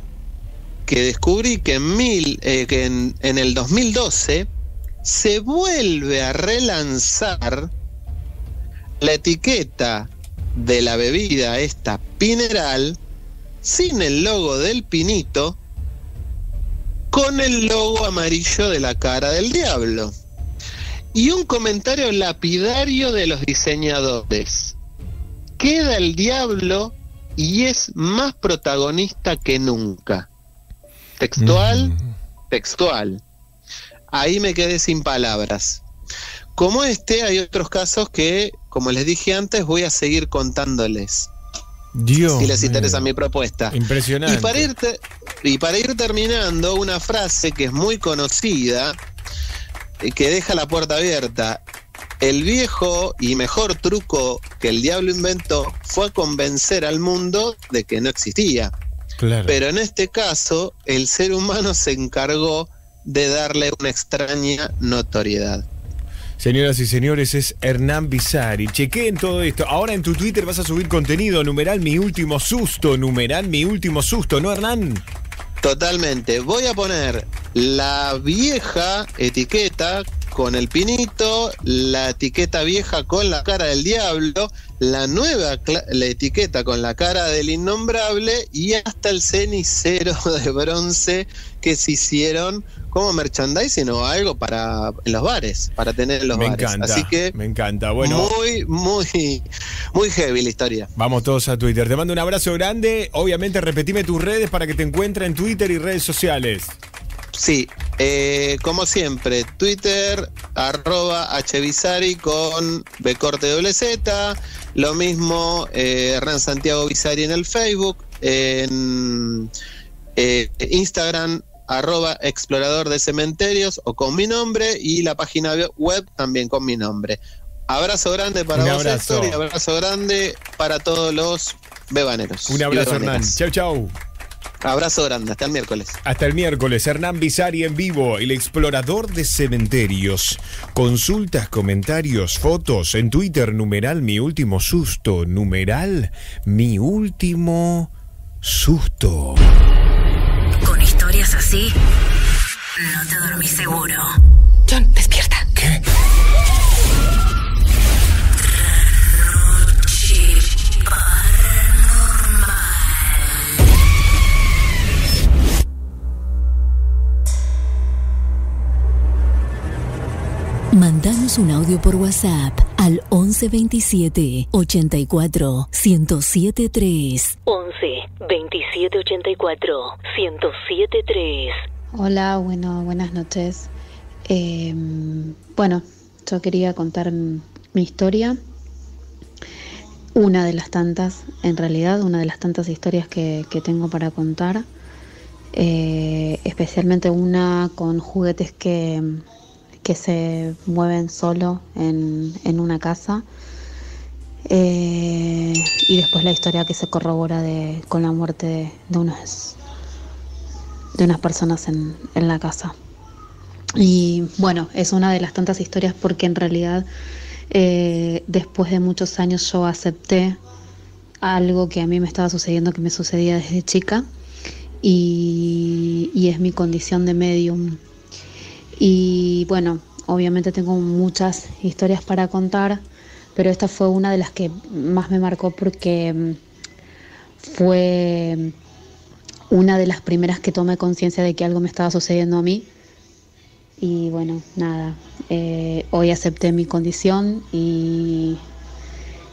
que descubrí que en, mil, eh, que en, en el 2012 se vuelve a relanzar la etiqueta de la bebida esta Pineral sin el logo del pinito con el logo amarillo de la cara del diablo. Y un comentario lapidario de los diseñadores. Queda el diablo y es más protagonista que nunca. Textual, textual. Ahí me quedé sin palabras. Como este, hay otros casos que, como les dije antes, voy a seguir contándoles. Dios. si les interesa mi propuesta. Impresionante. Y para, ir y para ir terminando, una frase que es muy conocida, que deja la puerta abierta. El viejo y mejor truco que el diablo inventó fue convencer al mundo de que no existía. Claro. Pero en este caso, el ser humano se encargó de darle una extraña notoriedad. Señoras y señores, es Hernán Bizari. Chequeen todo esto. Ahora en tu Twitter vas a subir contenido. Numeral mi último susto. Numeral mi último susto, ¿no, Hernán? Totalmente. Voy a poner la vieja etiqueta con el pinito, la etiqueta vieja con la cara del diablo, la nueva la etiqueta con la cara del innombrable y hasta el cenicero de bronce que se hicieron como merchandising o algo para en los bares, para tener en los Me bares. encanta. Así que me encanta. Bueno, muy, muy, muy heavy la historia. vamos todos a Twitter. Te mando un abrazo grande. Obviamente, repetime tus redes para que te encuentre en Twitter y redes sociales. Sí, eh, como siempre, Twitter, arroba hbizari con B corte doble Z. Lo mismo, eh, Hernán Santiago Bizari en el Facebook. En eh, Instagram, arroba explorador de cementerios o con mi nombre. Y la página web también con mi nombre. Abrazo grande para Un vos, abrazo. Héctor, y abrazo grande para todos los bebaneros. Un abrazo, Hernán. Chau, chau. Abrazo grande, hasta el miércoles. Hasta el miércoles, Hernán Bizari en vivo, el explorador de cementerios. Consultas, comentarios, fotos en Twitter, numeral mi último susto, numeral mi último susto. Así, no te dormís seguro. John, despierta. Mandanos un audio por WhatsApp al 1127 84 1073. 11 27 84 1073. Hola, bueno, buenas noches. Eh, bueno, yo quería contar mi historia. Una de las tantas, en realidad, una de las tantas historias que, que tengo para contar. Eh, especialmente una con juguetes que, que se mueven solo en, en una casa. Eh, y después la historia que se corrobora de, con la muerte de, de de unas personas en, en la casa. Y bueno, es una de las tantas historias porque en realidad eh, después de muchos años yo acepté algo que a mí me estaba sucediendo, que me sucedía desde chica, y, y es mi condición de medium. Y bueno, obviamente tengo muchas historias para contar, pero esta fue una de las que más me marcó porque mm, fue una de las primeras que tomé conciencia de que algo me estaba sucediendo a mí. Y bueno, nada, eh, hoy acepté mi condición y,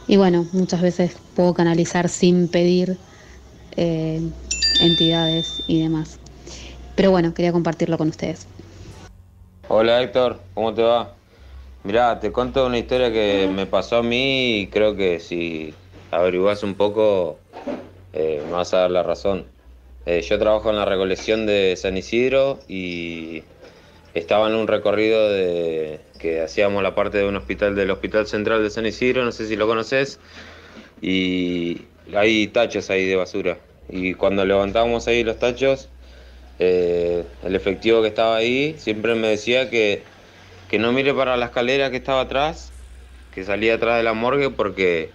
y bueno, muchas veces puedo canalizar sin pedir eh, entidades y demás. Pero bueno, quería compartirlo con ustedes. Hola Héctor, ¿cómo te va? Mirá, te cuento una historia que me pasó a mí y creo que si averiguás un poco eh, me vas a dar la razón. Eh, yo trabajo en la recolección de San Isidro y estaba en un recorrido de que hacíamos la parte de un hospital del Hospital Central de San Isidro, no sé si lo conoces, y hay tachos ahí de basura. Y cuando levantábamos ahí los tachos, eh, el efectivo que estaba ahí siempre me decía que, que no mire para la escalera que estaba atrás, que salía atrás de la morgue porque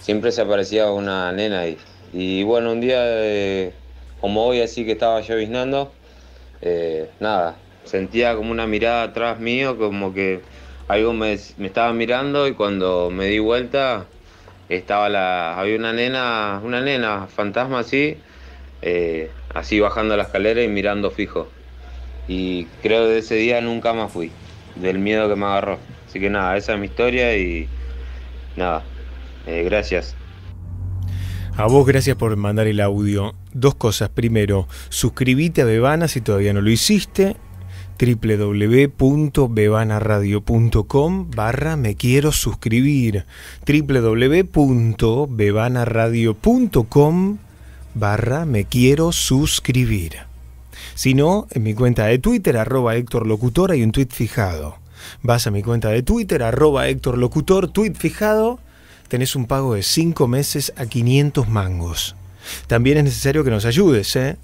siempre se aparecía una nena ahí. Y bueno, un día eh, como hoy así que estaba lloviznando, eh, nada, sentía como una mirada atrás mío, como que algo me, me estaba mirando y cuando me di vuelta estaba la, había una nena, una nena fantasma así, eh, así bajando la escalera y mirando fijo. Y creo que de ese día nunca más fui, del miedo que me agarró. Así que nada, esa es mi historia y nada, eh, gracias. A vos gracias por mandar el audio. Dos cosas. Primero, suscríbete a Bebana si todavía no lo hiciste. www.bebanaradio.com barra me quiero suscribir. www.bebanaradio.com barra me quiero suscribir. Si no, en mi cuenta de Twitter, arroba Héctor Locutor, hay un tweet fijado. Vas a mi cuenta de Twitter, arroba Héctor Locutor, tweet fijado, tenés un pago de 5 meses a 500 mangos. También es necesario que nos ayudes, ¿eh?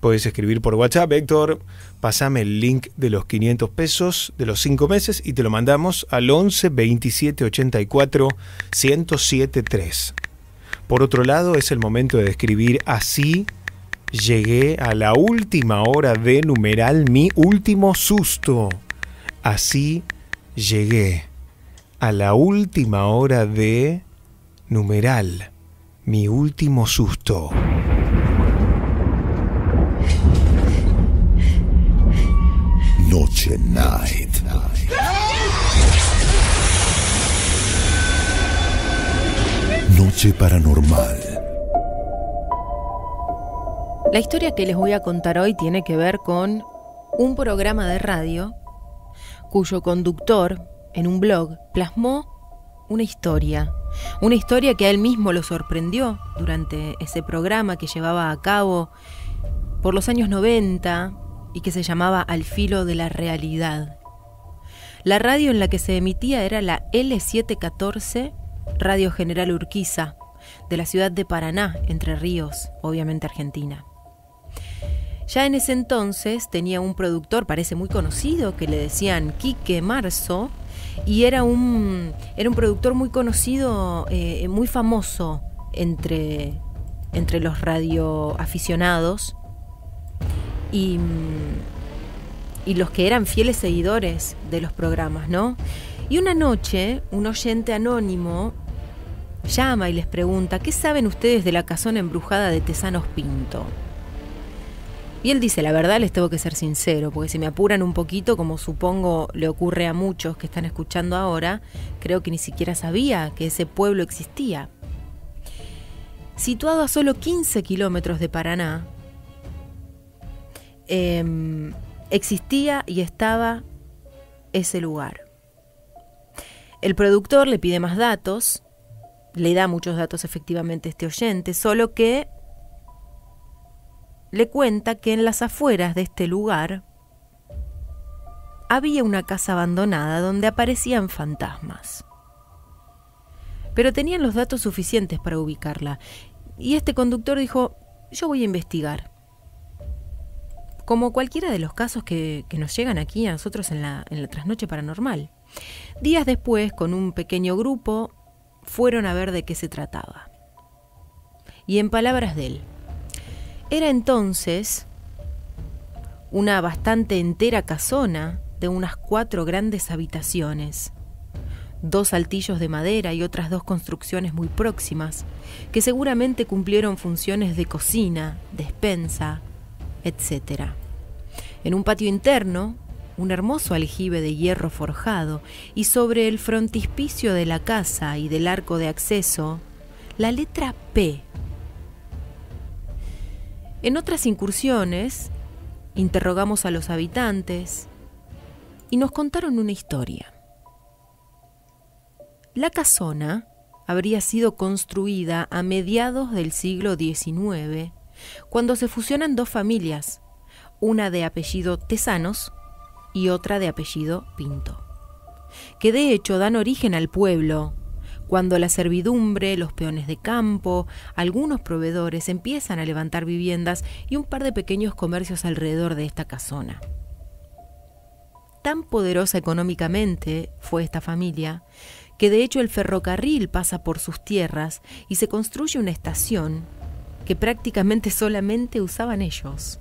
Puedes escribir por WhatsApp, Héctor, pasame el link de los 500 pesos de los 5 meses y te lo mandamos al 11 27 84 107 3. Por otro lado, es el momento de escribir así llegué a la última hora de numeral mi último susto. Así llegué a la última hora de numeral mi último susto. Noche Night. Noche Paranormal. La historia que les voy a contar hoy tiene que ver con un programa de radio cuyo conductor en un blog plasmó una historia, una historia que a él mismo lo sorprendió durante ese programa que llevaba a cabo por los años 90 y que se llamaba Al filo de la realidad. La radio en la que se emitía era la L714, Radio General Urquiza, de la ciudad de Paraná, Entre Ríos, obviamente Argentina. Ya en ese entonces tenía un productor, parece muy conocido, que le decían Quique Marzo, y era un, era un productor muy conocido, eh, muy famoso entre, entre los radioaficionados y, y los que eran fieles seguidores de los programas, ¿no? Y una noche, un oyente anónimo llama y les pregunta, ¿qué saben ustedes de la casona embrujada de Tesanos Pinto? Y él dice, la verdad les tengo que ser sincero, porque si me apuran un poquito, como supongo le ocurre a muchos que están escuchando ahora, creo que ni siquiera sabía que ese pueblo existía. Situado a solo 15 kilómetros de Paraná, em, existía y estaba ese lugar. El productor le pide más datos, le da muchos datos efectivamente a este oyente, solo que le cuenta que en las afueras de este lugar había una casa abandonada donde aparecían fantasmas. Pero tenían los datos suficientes para ubicarla. Y este conductor dijo, yo voy a investigar. Como cualquiera de los casos que, nos llegan aquí a nosotros en la, en la trasnoche paranormal. Días después, con un pequeño grupo, fueron a ver de qué se trataba. Y en palabras de él, era entonces una bastante entera casona de unas cuatro grandes habitaciones, dos altillos de madera y otras dos construcciones muy próximas, que seguramente cumplieron funciones de cocina, despensa, etc. En un patio interno, un hermoso aljibe de hierro forjado, y sobre el frontispicio de la casa y del arco de acceso, la letra P en otras incursiones, interrogamos a los habitantes y nos contaron una historia. La casona habría sido construida a mediados del siglo XIX, cuando se fusionan dos familias, una de apellido Tesanos y otra de apellido Pinto, que de hecho dan origen al pueblo cuando la servidumbre, los peones de campo, algunos proveedores empiezan a levantar viviendas y un par de pequeños comercios alrededor de esta casona. Tan poderosa económicamente fue esta familia que de hecho el ferrocarril pasa por sus tierras y se construye una estación que prácticamente solamente usaban ellos.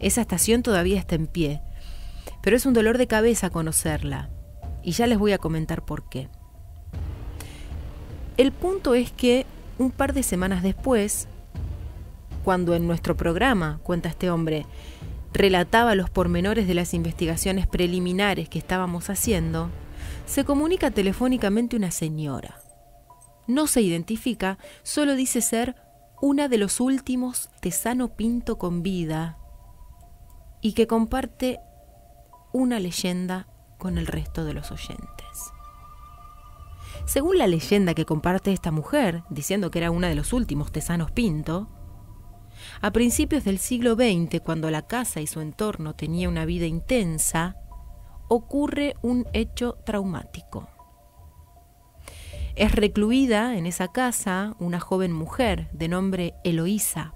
Esa estación todavía está en pie, pero es un dolor de cabeza conocerla, y ya les voy a comentar por qué. El punto es que un par de semanas después, cuando en nuestro programa, cuenta este hombre, relataba los pormenores de las investigaciones preliminares que estábamos haciendo, se comunica telefónicamente una señora. No se identifica, solo dice ser una de los últimos Tesano Pinto con vida y que comparte una leyenda con el resto de los oyentes. Según la leyenda que comparte esta mujer, diciendo que era una de los últimos tesanos Pinto, a principios del siglo XX, cuando la casa y su entorno tenía una vida intensa, ocurre un hecho traumático. Es recluida en esa casa una joven mujer de nombre Eloísa.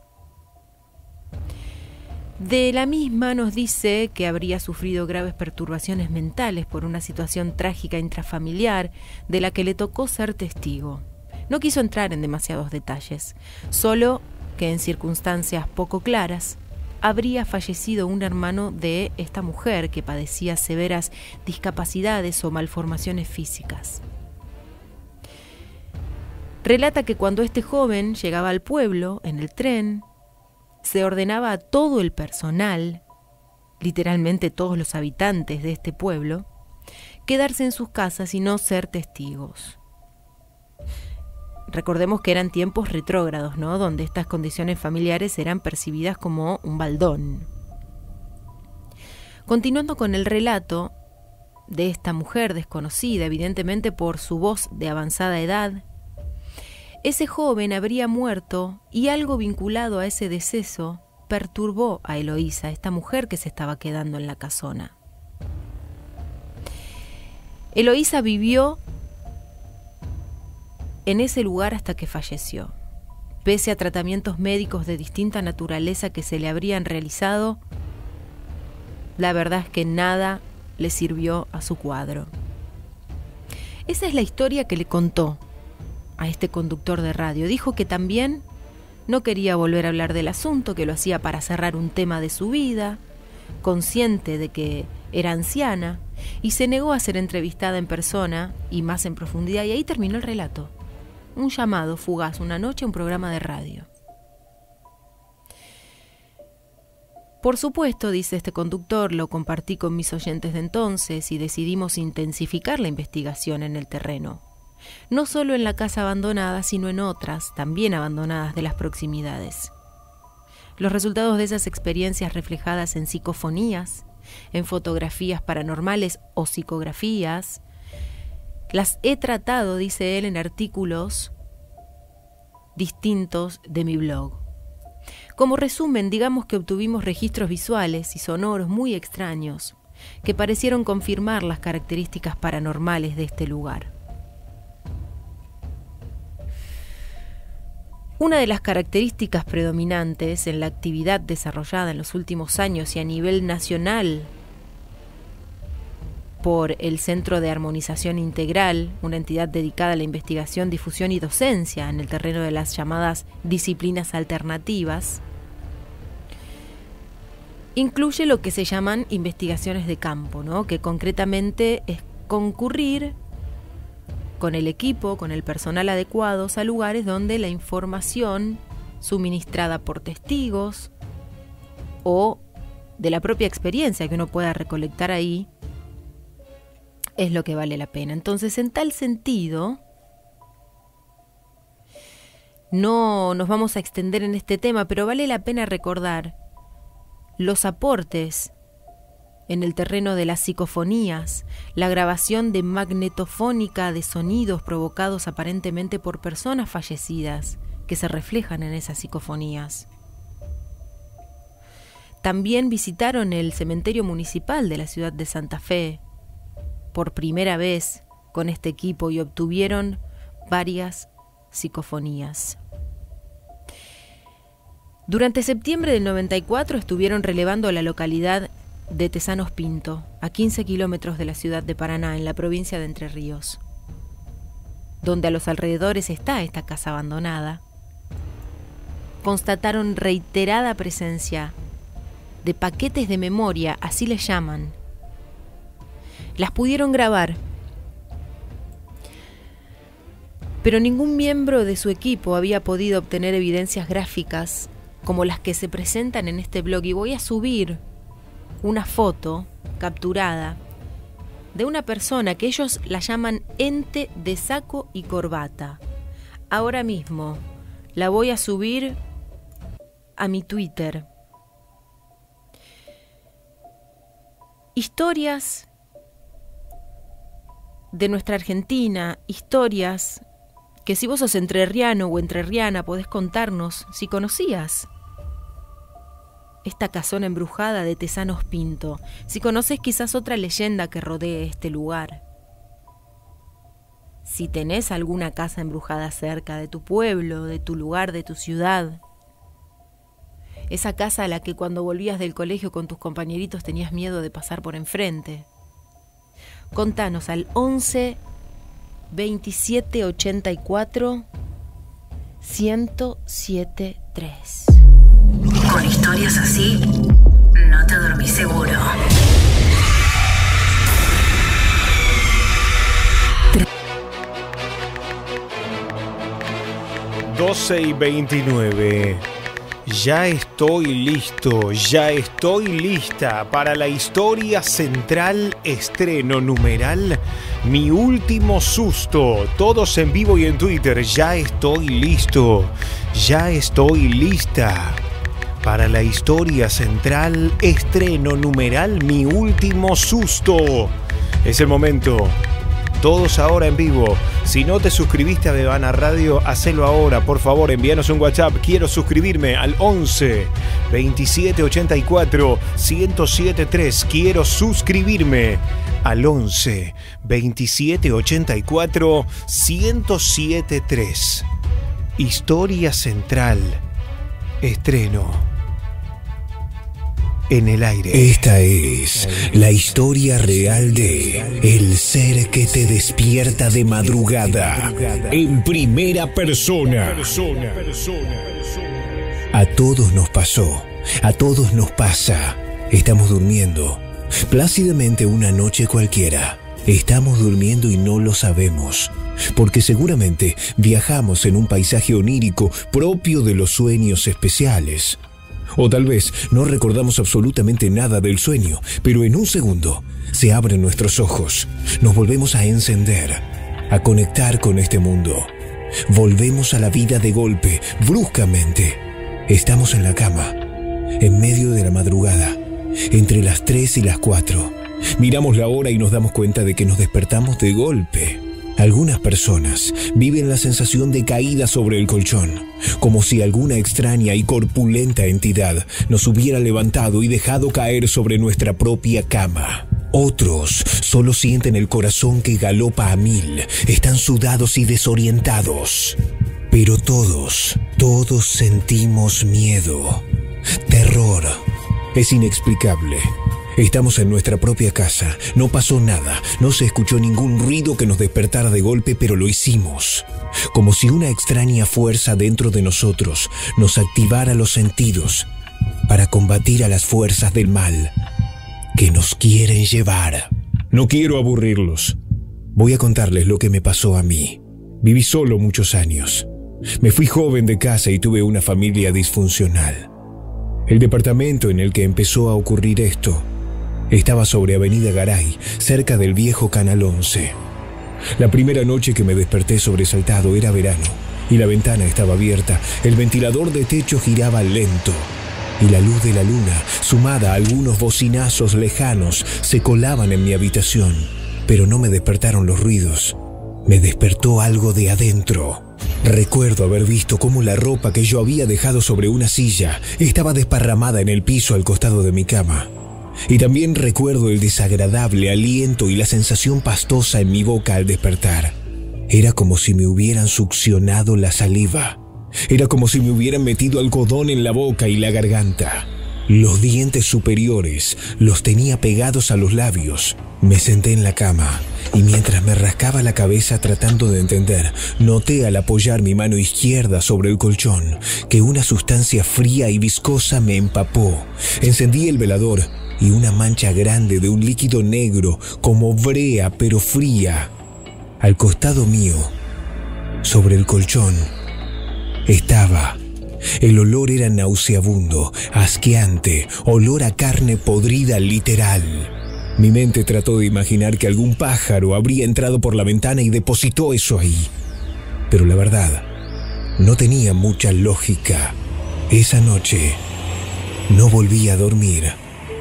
De la misma nos dice que habría sufrido graves perturbaciones mentales por una situación trágica intrafamiliar de la que le tocó ser testigo. No quiso entrar en demasiados detalles, solo que en circunstancias poco claras habría fallecido un hermano de esta mujer que padecía severas discapacidades o malformaciones físicas. Relata que cuando este joven llegaba al pueblo, en el tren, se ordenaba a todo el personal, literalmente todos los habitantes de este pueblo, quedarse en sus casas y no ser testigos. Recordemos que eran tiempos retrógrados, ¿no? Donde estas condiciones familiares eran percibidas como un baldón. Continuando con el relato de esta mujer desconocida, evidentemente por su voz de avanzada edad, ese joven habría muerto y algo vinculado a ese deceso perturbó a Eloísa, esta mujer que se estaba quedando en la casona. Eloísa vivió en ese lugar hasta que falleció. Pese a tratamientos médicos de distinta naturaleza que se le habrían realizado, la verdad es que nada le sirvió a su cuadro. Esa es la historia que le contó a este conductor de radio. Dijo que también no quería volver a hablar del asunto, que lo hacía para cerrar un tema de su vida, consciente de que era anciana, y se negó a ser entrevistada en persona y más en profundidad, y ahí terminó el relato un llamado fugaz una noche un programa de radio. Por supuesto, dice este conductor, lo compartí con mis oyentes de entonces y decidimos intensificar la investigación en el terreno. No solo en la casa abandonada, sino en otras, también abandonadas de las proximidades. Los resultados de esas experiencias reflejadas en psicofonías, en fotografías paranormales o psicografías, las he tratado, dice él, en artículos distintos de mi blog. Como resumen, digamos que obtuvimos registros visuales y sonoros muy extraños que parecieron confirmar las características paranormales de este lugar. Una de las características predominantes en la actividad desarrollada en los últimos años y a nivel nacional por el Centro de Armonización Integral, una entidad dedicada a la investigación, difusión y docencia en el terreno de las llamadas disciplinas alternativas, incluye lo que se llaman investigaciones de campo, ¿no? que concretamente es concurrir con el equipo, con el personal adecuados a lugares donde la información suministrada por testigos o de la propia experiencia que uno pueda recolectar ahí es lo que vale la pena. Entonces, en tal sentido, no nos vamos a extender en este tema, pero vale la pena recordar los aportes en el terreno de las psicofonías, la grabación de magnetofónica de sonidos provocados aparentemente por personas fallecidas que se reflejan en esas psicofonías. También visitaron el cementerio municipal de la ciudad de Santa Fe, por primera vez con este equipo y obtuvieron varias psicofonías. Durante septiembre del 94 estuvieron relevando la localidad de Tesanos Pinto, a 15 kilómetros de la ciudad de Paraná, en la provincia de Entre Ríos, donde a los alrededores está esta casa abandonada. Constataron reiterada presencia de paquetes de memoria, así les llaman, las pudieron grabar. Pero ningún miembro de su equipo había podido obtener evidencias gráficas como las que se presentan en este blog y voy a subir una foto capturada de una persona que ellos la llaman ente de saco y corbata. Ahora mismo la voy a subir a mi Twitter. Historias de nuestra Argentina, historias que si vos sos entrerriano o entrerriana podés contarnos si conocías esta casona embrujada de Tesanos Pinto, si conoces quizás otra leyenda que rodee este lugar. Si tenés alguna casa embrujada cerca de tu pueblo, de tu lugar, de tu ciudad. Esa casa a la que cuando volvías del colegio con tus compañeritos tenías miedo de pasar por enfrente. Contanos al 11 27 84 107 3. Con historias así, no te dormís seguro. 12 y 29. Ya estoy listo, ya estoy lista para la historia central estreno numeral Mi último susto. Todos en vivo y en Twitter. Ya estoy listo, ya estoy lista para la historia central estreno numeral Mi último susto. Es el momento todos ahora en vivo. Si no te suscribiste a Bebana Radio, hacelo ahora, por favor, envíanos un WhatsApp. Quiero suscribirme al 11 27 84 1073. Quiero suscribirme al 11 27 84 1073. Historia central. Estreno en el aire. Esta es la historia real de el ser que te despierta de madrugada en primera persona. A todos nos pasó, a todos nos pasa. Estamos durmiendo, plácidamente una noche cualquiera. Estamos durmiendo y no lo sabemos, porque seguramente viajamos en un paisaje onírico propio de los sueños especiales. O tal vez no recordamos absolutamente nada del sueño, pero en un segundo se abren nuestros ojos, nos volvemos a encender, a conectar con este mundo. Volvemos a la vida de golpe, bruscamente. Estamos en la cama, en medio de la madrugada, entre las 3 y las 4. Miramos la hora y nos damos cuenta de que nos despertamos de golpe. Algunas personas viven la sensación de caída sobre el colchón, como si alguna extraña y corpulenta entidad nos hubiera levantado y dejado caer sobre nuestra propia cama. Otros solo sienten el corazón que galopa a mil, están sudados y desorientados. Pero todos, todos sentimos miedo, terror. Es inexplicable. Estamos en nuestra propia casa. No pasó nada. No se escuchó ningún ruido que nos despertara de golpe, pero lo hicimos. Como si una extraña fuerza dentro de nosotros nos activara los sentidos para combatir a las fuerzas del mal que nos quieren llevar. No quiero aburrirlos. Voy a contarles lo que me pasó a mí. Viví solo muchos años. Me fui joven de casa y tuve una familia disfuncional. El departamento en el que empezó a ocurrir esto estaba sobre Avenida Garay, cerca del viejo Canal 11. La primera noche que me desperté sobresaltado era verano, y la ventana estaba abierta, el ventilador de techo giraba lento, y la luz de la luna, sumada a algunos bocinazos lejanos, se colaban en mi habitación, pero no me despertaron los ruidos. Me despertó algo de adentro. Recuerdo haber visto cómo la ropa que yo había dejado sobre una silla estaba desparramada en el piso al costado de mi cama. Y también recuerdo el desagradable aliento y la sensación pastosa en mi boca al despertar. Era como si me hubieran succionado la saliva. Era como si me hubieran metido algodón en la boca y la garganta. Los dientes superiores los tenía pegados a los labios. Me senté en la cama y mientras me rascaba la cabeza tratando de entender, noté al apoyar mi mano izquierda sobre el colchón que una sustancia fría y viscosa me empapó. Encendí el velador y una mancha grande de un líquido negro como brea pero fría. Al costado mío, sobre el colchón, estaba. El olor era nauseabundo, asqueante, olor a carne podrida literal. Mi mente trató de imaginar que algún pájaro habría entrado por la ventana y depositó eso ahí. Pero la verdad, no tenía mucha lógica. Esa noche, no volví a dormir.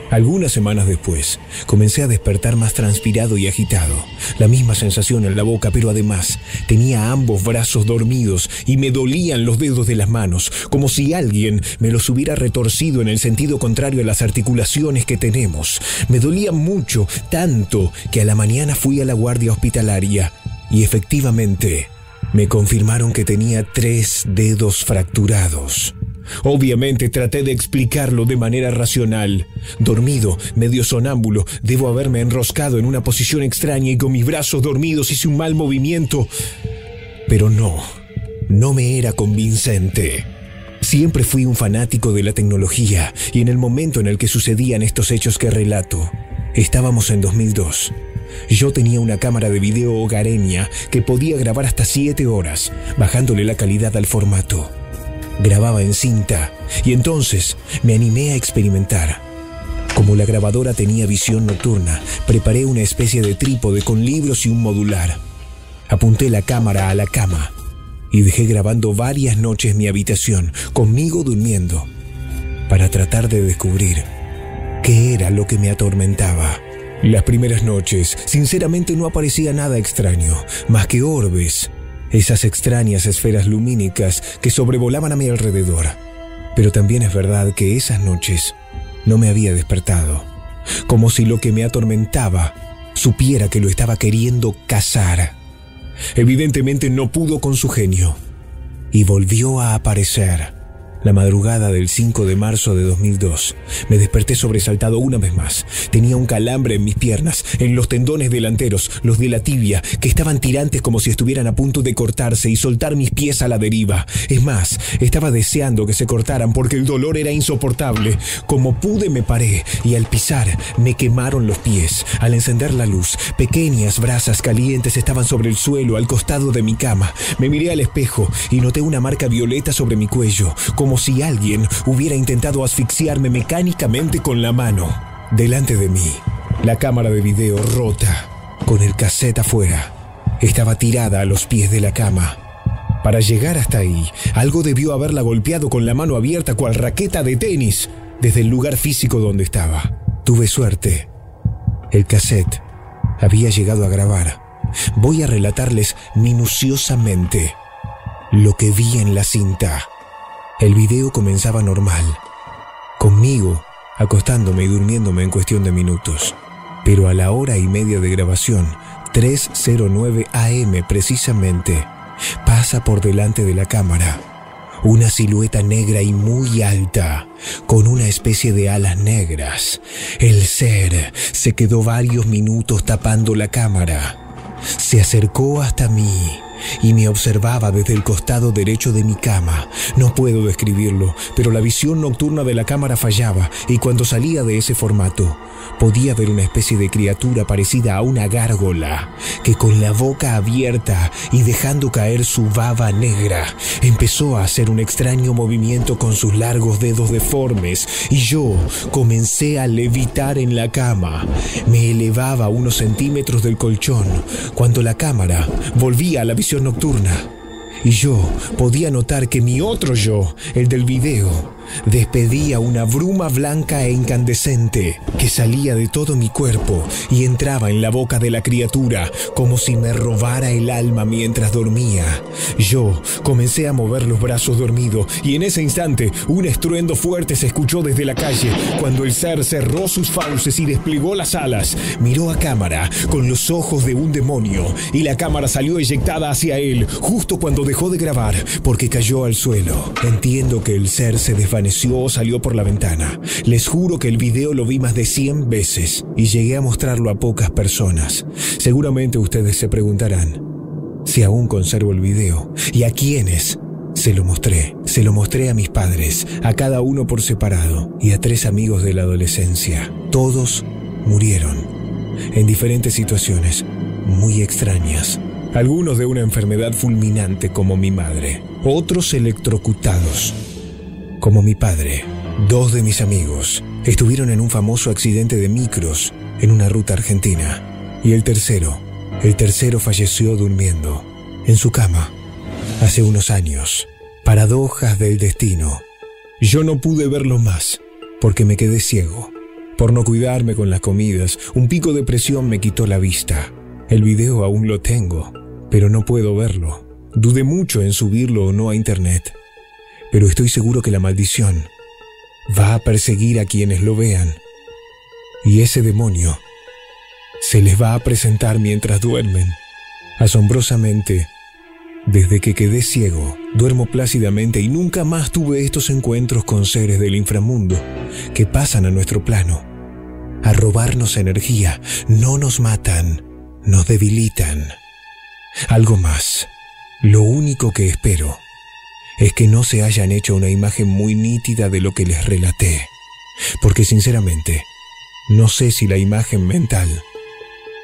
Algunas semanas después, comencé a despertar más transpirado y agitado. La misma sensación en la boca, pero además tenía ambos brazos dormidos y me dolían los dedos de las manos, como si alguien me los hubiera retorcido en el sentido contrario a las articulaciones que tenemos. Me dolía mucho, tanto que a la mañana fui a la guardia hospitalaria y efectivamente me confirmaron que tenía tres dedos fracturados. Obviamente traté de explicarlo de manera racional. Dormido, medio sonámbulo, debo haberme enroscado en una posición extraña y con mis brazos dormidos hice un mal movimiento. Pero no, no me era convincente. Siempre fui un fanático de la tecnología y en el momento en el que sucedían estos hechos que relato, estábamos en 2002. Yo tenía una cámara de video hogareña que podía grabar hasta 7 horas, bajándole la calidad al formato grababa en cinta y entonces me animé a experimentar. Como la grabadora tenía visión nocturna, preparé una especie de trípode con libros y un modular. Apunté la cámara a la cama y dejé grabando varias noches mi habitación, conmigo durmiendo, para tratar de descubrir qué era lo que me atormentaba. Las primeras noches, sinceramente no aparecía nada extraño, más que orbes, esas extrañas esferas lumínicas que sobrevolaban a mi alrededor. Pero también es verdad que esas noches no me había despertado, como si lo que me atormentaba supiera que lo estaba queriendo cazar. Evidentemente no pudo con su genio y volvió a aparecer. La madrugada del 5 de marzo de 2002, me desperté sobresaltado una vez más. Tenía un calambre en mis piernas, en los tendones delanteros, los de la tibia, que estaban tirantes como si estuvieran a punto de cortarse y soltar mis pies a la deriva. Es más, estaba deseando que se cortaran porque el dolor era insoportable. Como pude me paré y al pisar me quemaron los pies. Al encender la luz, pequeñas brasas calientes estaban sobre el suelo al costado de mi cama. Me miré al espejo y noté una marca violeta sobre mi cuello, como si alguien hubiera intentado asfixiarme mecánicamente con la mano. Delante de mí, la cámara de video rota, con el cassette afuera, estaba tirada a los pies de la cama. Para llegar hasta ahí, algo debió haberla golpeado con la mano abierta cual raqueta de tenis desde el lugar físico donde estaba. Tuve suerte. El cassette había llegado a grabar. Voy a relatarles minuciosamente lo que vi en la cinta. El video comenzaba normal, conmigo acostándome y durmiéndome en cuestión de minutos. Pero a la hora y media de grabación, 3.09 am precisamente, pasa por delante de la cámara una silueta negra y muy alta, con una especie de alas negras. El ser se quedó varios minutos tapando la cámara. Se acercó hasta mí y me observaba desde el costado derecho de mi cama. No puedo describirlo, pero la visión nocturna de la cámara fallaba y cuando salía de ese formato podía ver una especie de criatura parecida a una gárgola que con la boca abierta y dejando caer su baba negra empezó a hacer un extraño movimiento con sus largos dedos deformes y yo comencé a levitar en la cama. Me elevaba unos centímetros del colchón cuando la cámara volvía a la visión nocturna. Y yo podía notar que mi otro yo, el del video, despedía una bruma blanca e incandescente que salía de todo mi cuerpo y entraba en la boca de la criatura como si me robara el alma mientras dormía. Yo comencé a mover los brazos dormido y en ese instante un estruendo fuerte se escuchó desde la calle cuando el ser cerró sus fauces y desplegó las alas. Miró a cámara con los ojos de un demonio y la cámara salió eyectada hacia él justo cuando dejó de grabar porque cayó al suelo. Entiendo que el ser se desvaneció o salió por la ventana. Les juro que el video lo vi más de 100 veces y llegué a mostrarlo a pocas personas. Seguramente ustedes se preguntarán si aún conservo el video y a quiénes se lo mostré. Se lo mostré a mis padres, a cada uno por separado y a tres amigos de la adolescencia. Todos murieron en diferentes situaciones muy extrañas. Algunos de una enfermedad fulminante como mi madre, otros electrocutados como mi padre. Dos de mis amigos estuvieron en un famoso accidente de micros en una ruta argentina. Y el tercero, el tercero falleció durmiendo en su cama hace unos años. Paradojas del destino. Yo no pude verlo más porque me quedé ciego. Por no cuidarme con las comidas, un pico de presión me quitó la vista. El video aún lo tengo, pero no puedo verlo. Dudé mucho en subirlo o no a internet pero estoy seguro que la maldición va a perseguir a quienes lo vean. Y ese demonio se les va a presentar mientras duermen. Asombrosamente, Desde que quedé ciego, duermo plácidamente y nunca más tuve estos encuentros con seres del inframundo que pasan a nuestro plano. A robarnos energía, no nos matan, nos debilitan. Algo más. Lo único que espero es que no se hayan hecho una imagen muy nítida de lo que les relaté, porque sinceramente, no sé si la imagen mental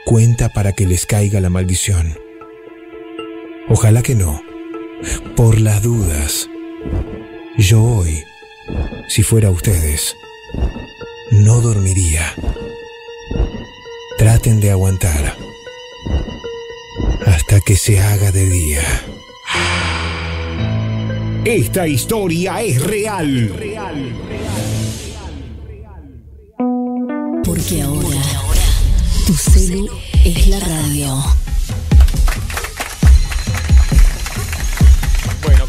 cuenta para que les caiga la maldición. Ojalá que no. Por las dudas. Yo hoy, si fuera ustedes, no dormiría. Traten de aguantar hasta que se haga de día. Esta historia es real. Porque ahora tu celu es la radio.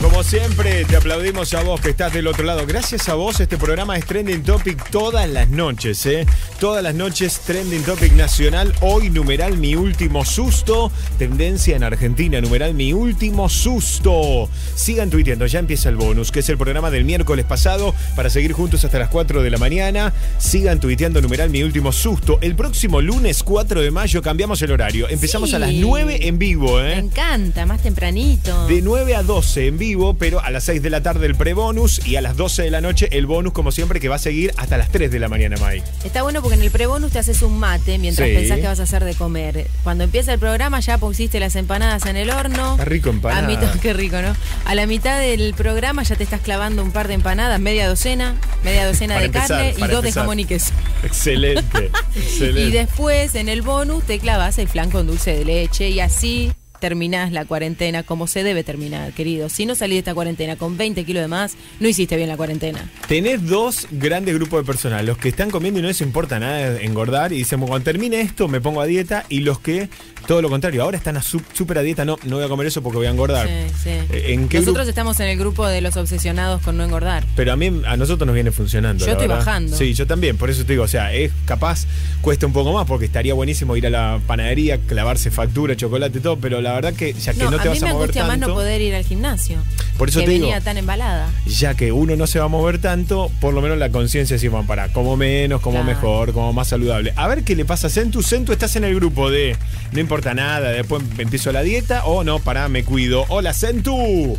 Como siempre, te aplaudimos a vos que estás del otro lado. Gracias a vos, este programa es Trending Topic todas las noches, ¿eh? Todas las noches, Trending Topic Nacional. Hoy, numeral Mi Último Susto. Tendencia en Argentina, numeral Mi Último Susto. Sigan tuiteando, ya empieza el bonus, que es el programa del miércoles pasado, para seguir juntos hasta las 4 de la mañana. Sigan tuiteando, numeral Mi Último Susto. El próximo lunes 4 de mayo cambiamos el horario. Empezamos Sí. a las 9 en vivo, Me ¿eh? encanta, más tempranito. De 9 a 12 en vivo, pero a las 6 de la tarde el pre-bonus y a las 12 de la noche el bonus, como siempre, que va a seguir hasta las 3 de la mañana, Mai. Está bueno porque en el prebonus te haces un mate mientras Sí. pensás que vas a hacer de comer. Cuando empieza el programa ya pusiste las empanadas en el horno. Está rico empanada. A mitad, qué rico, ¿no? A la mitad del programa ya te estás clavando un par de empanadas, media docena, media docena de empezar, carne y dos de jamón y queso. Excelente, excelente. Y después en el bonus te clavas el flan con dulce de leche y así terminás la cuarentena como se debe terminar, querido. Si no salís de esta cuarentena con 20 kilos de más, no hiciste bien la cuarentena. Tenés dos grandes grupos de personas, los que están comiendo y no les importa nada engordar y dicen, "Bueno, cuando termine esto me pongo a dieta y los que, todo lo contrario, ahora están a súper a dieta, no, no voy a comer eso porque voy a engordar. Sí, sí. Eh, ¿En qué Nosotros estamos en el grupo de los obsesionados con no engordar. Pero a mí, a nosotros nos viene funcionando. Yo estoy verdad. bajando. Sí, yo también, por eso te digo, o sea, es capaz, cuesta un poco más porque estaría buenísimo ir a la panadería, clavarse factura, chocolate, todo, pero la verdad que ya que no, a te mí vas a me mover angustia más no poder ir al gimnasio. Por eso que te digo- venía tan embalada. ya que uno no se va a mover tanto, por lo menos la conciencia decir, bueno, para, como menos, como Claro. mejor, como más saludable. A ver qué le pasa a Centu. Centu, estás en el grupo de no importa nada, después empiezo la dieta o no, pará, me cuido. Hola, Centu.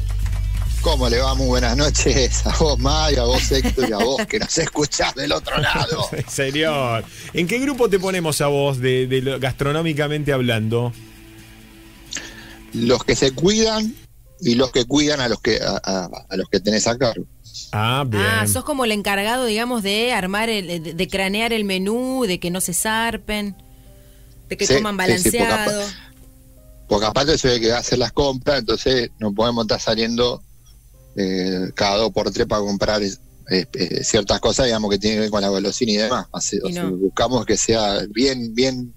¿Cómo le va? Muy buenas noches a vos, Maya, a vos, Héctor, y a vos que nos escuchás del otro lado. Señor. ¿En qué grupo te ponemos a vos de, de lo- gastronómicamente hablando? Los que se cuidan y los que cuidan a los que a, a- a los que tenés a cargo. Ah, bien. Ah, sos como el encargado, digamos, de armar, el, de, de cranear el menú, de que no se zarpen, de que Sí, coman sí, sí, porque balanceado. Porque aparte soy el que va a hacer las compras, entonces no podemos estar saliendo eh, cada dos por tres para comprar eh, eh, ciertas cosas, digamos, que tienen que ver con la golosina y demás. Así- o Y sea, no. buscamos que sea bien, bien,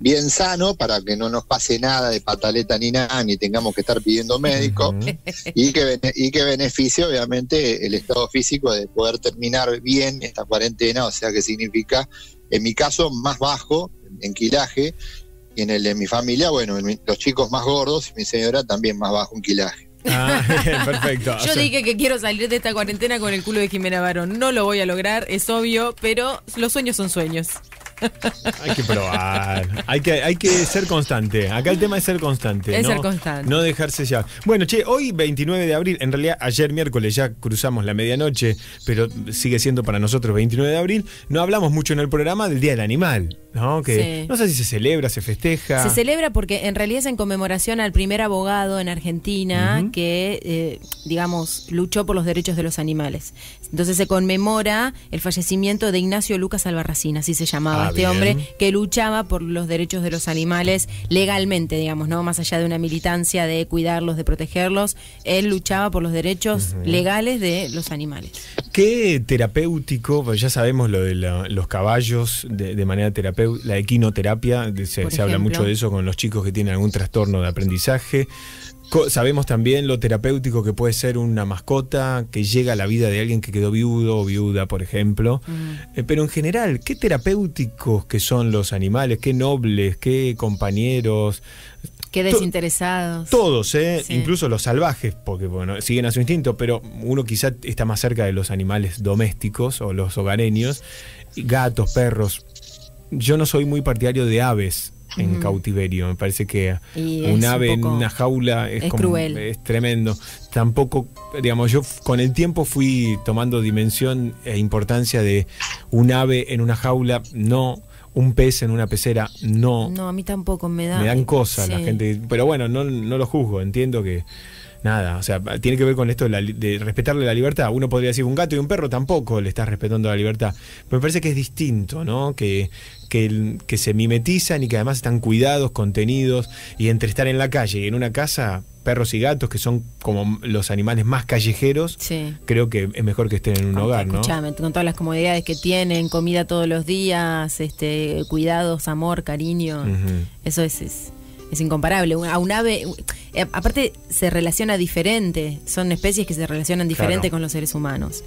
bien sano para que no nos pase nada de pataleta ni nada, ni tengamos que estar pidiendo médico. y que y que beneficie obviamente el estado físico de poder terminar bien esta cuarentena, o sea que significa, en mi caso, más bajo en quilaje, y en el de mi familia, bueno, en mi- los chicos más gordos y mi señora también más bajo en quilaje. Ah, perfecto. O Yo sea, dije que quiero salir de esta cuarentena con el culo de Jimena Barón. No lo voy a lograr, es obvio, pero los sueños son sueños. Hay que probar. Hay que, hay que ser constante. Acá el tema es ser constante. Es ¿no? ser constante. No dejarse ya. Bueno, che, hoy 29 de abril, en realidad ayer miércoles ya cruzamos la medianoche, pero sigue siendo para nosotros 29 de abril. No hablamos mucho en el programa del Día del Animal, ¿no? Que Sí. no sé si se celebra, se festeja. Se celebra porque en realidad es en conmemoración al primer abogado en Argentina que, eh, digamos, luchó por los derechos de los animales. Entonces se conmemora el fallecimiento de Ignacio Lucas Albarracín, así se llamaba Ah, este bien. hombre, que luchaba por los derechos de los animales legalmente, digamos, ¿no? Más allá de una militancia de cuidarlos, de protegerlos, él luchaba por los derechos legales de los animales. Qué terapéutico, pues ya sabemos lo de la- los caballos de, de manera terapéutica, la equinoterapia, se, habla mucho de eso con los chicos que tienen algún trastorno de aprendizaje. Sabemos también lo terapéutico que puede ser una mascota que llega a la vida de alguien que quedó viudo o viuda, por ejemplo. Mm. Eh, pero en general, ¿qué terapéuticos que son los animales? ¿Qué nobles? ¿Qué compañeros? Qué desinteresados. Todos, ¿eh? Sí. incluso los salvajes, porque bueno, siguen a su instinto, pero uno quizá está más cerca de los animales domésticos o los hogareños, gatos, perros. Yo no soy muy partidario de aves en cautiverio, me parece que Y un ave en una jaula es, es como- cruel. es tremendo. Tampoco, digamos, yo con el tiempo fui tomando dimensión e importancia de un ave en una jaula, no, un pez en una pecera, no. No, a mí tampoco me da. Me dan cosas la Sí. gente. Pero bueno, no, no lo juzgo. Entiendo que. Nada, o sea, tiene que ver con esto de, la de respetarle la libertad. Uno podría decir un gato y un perro tampoco le estás respetando la libertad. Pero me parece que es distinto, ¿no? Que, que, se mimetizan y que además están cuidados, contenidos. Y entre estar en la calle y en una casa, perros y gatos, que son como los animales más callejeros, Sí. creo que es mejor que estén en un hogar, ¿no? Escuchame, con todas las comodidades que tienen, comida todos los días, este, cuidados, amor, cariño. Eso es, es, es incomparable. A un ave, eh, aparte se relaciona diferente. Son especies que se relacionan diferente Claro. con los seres humanos.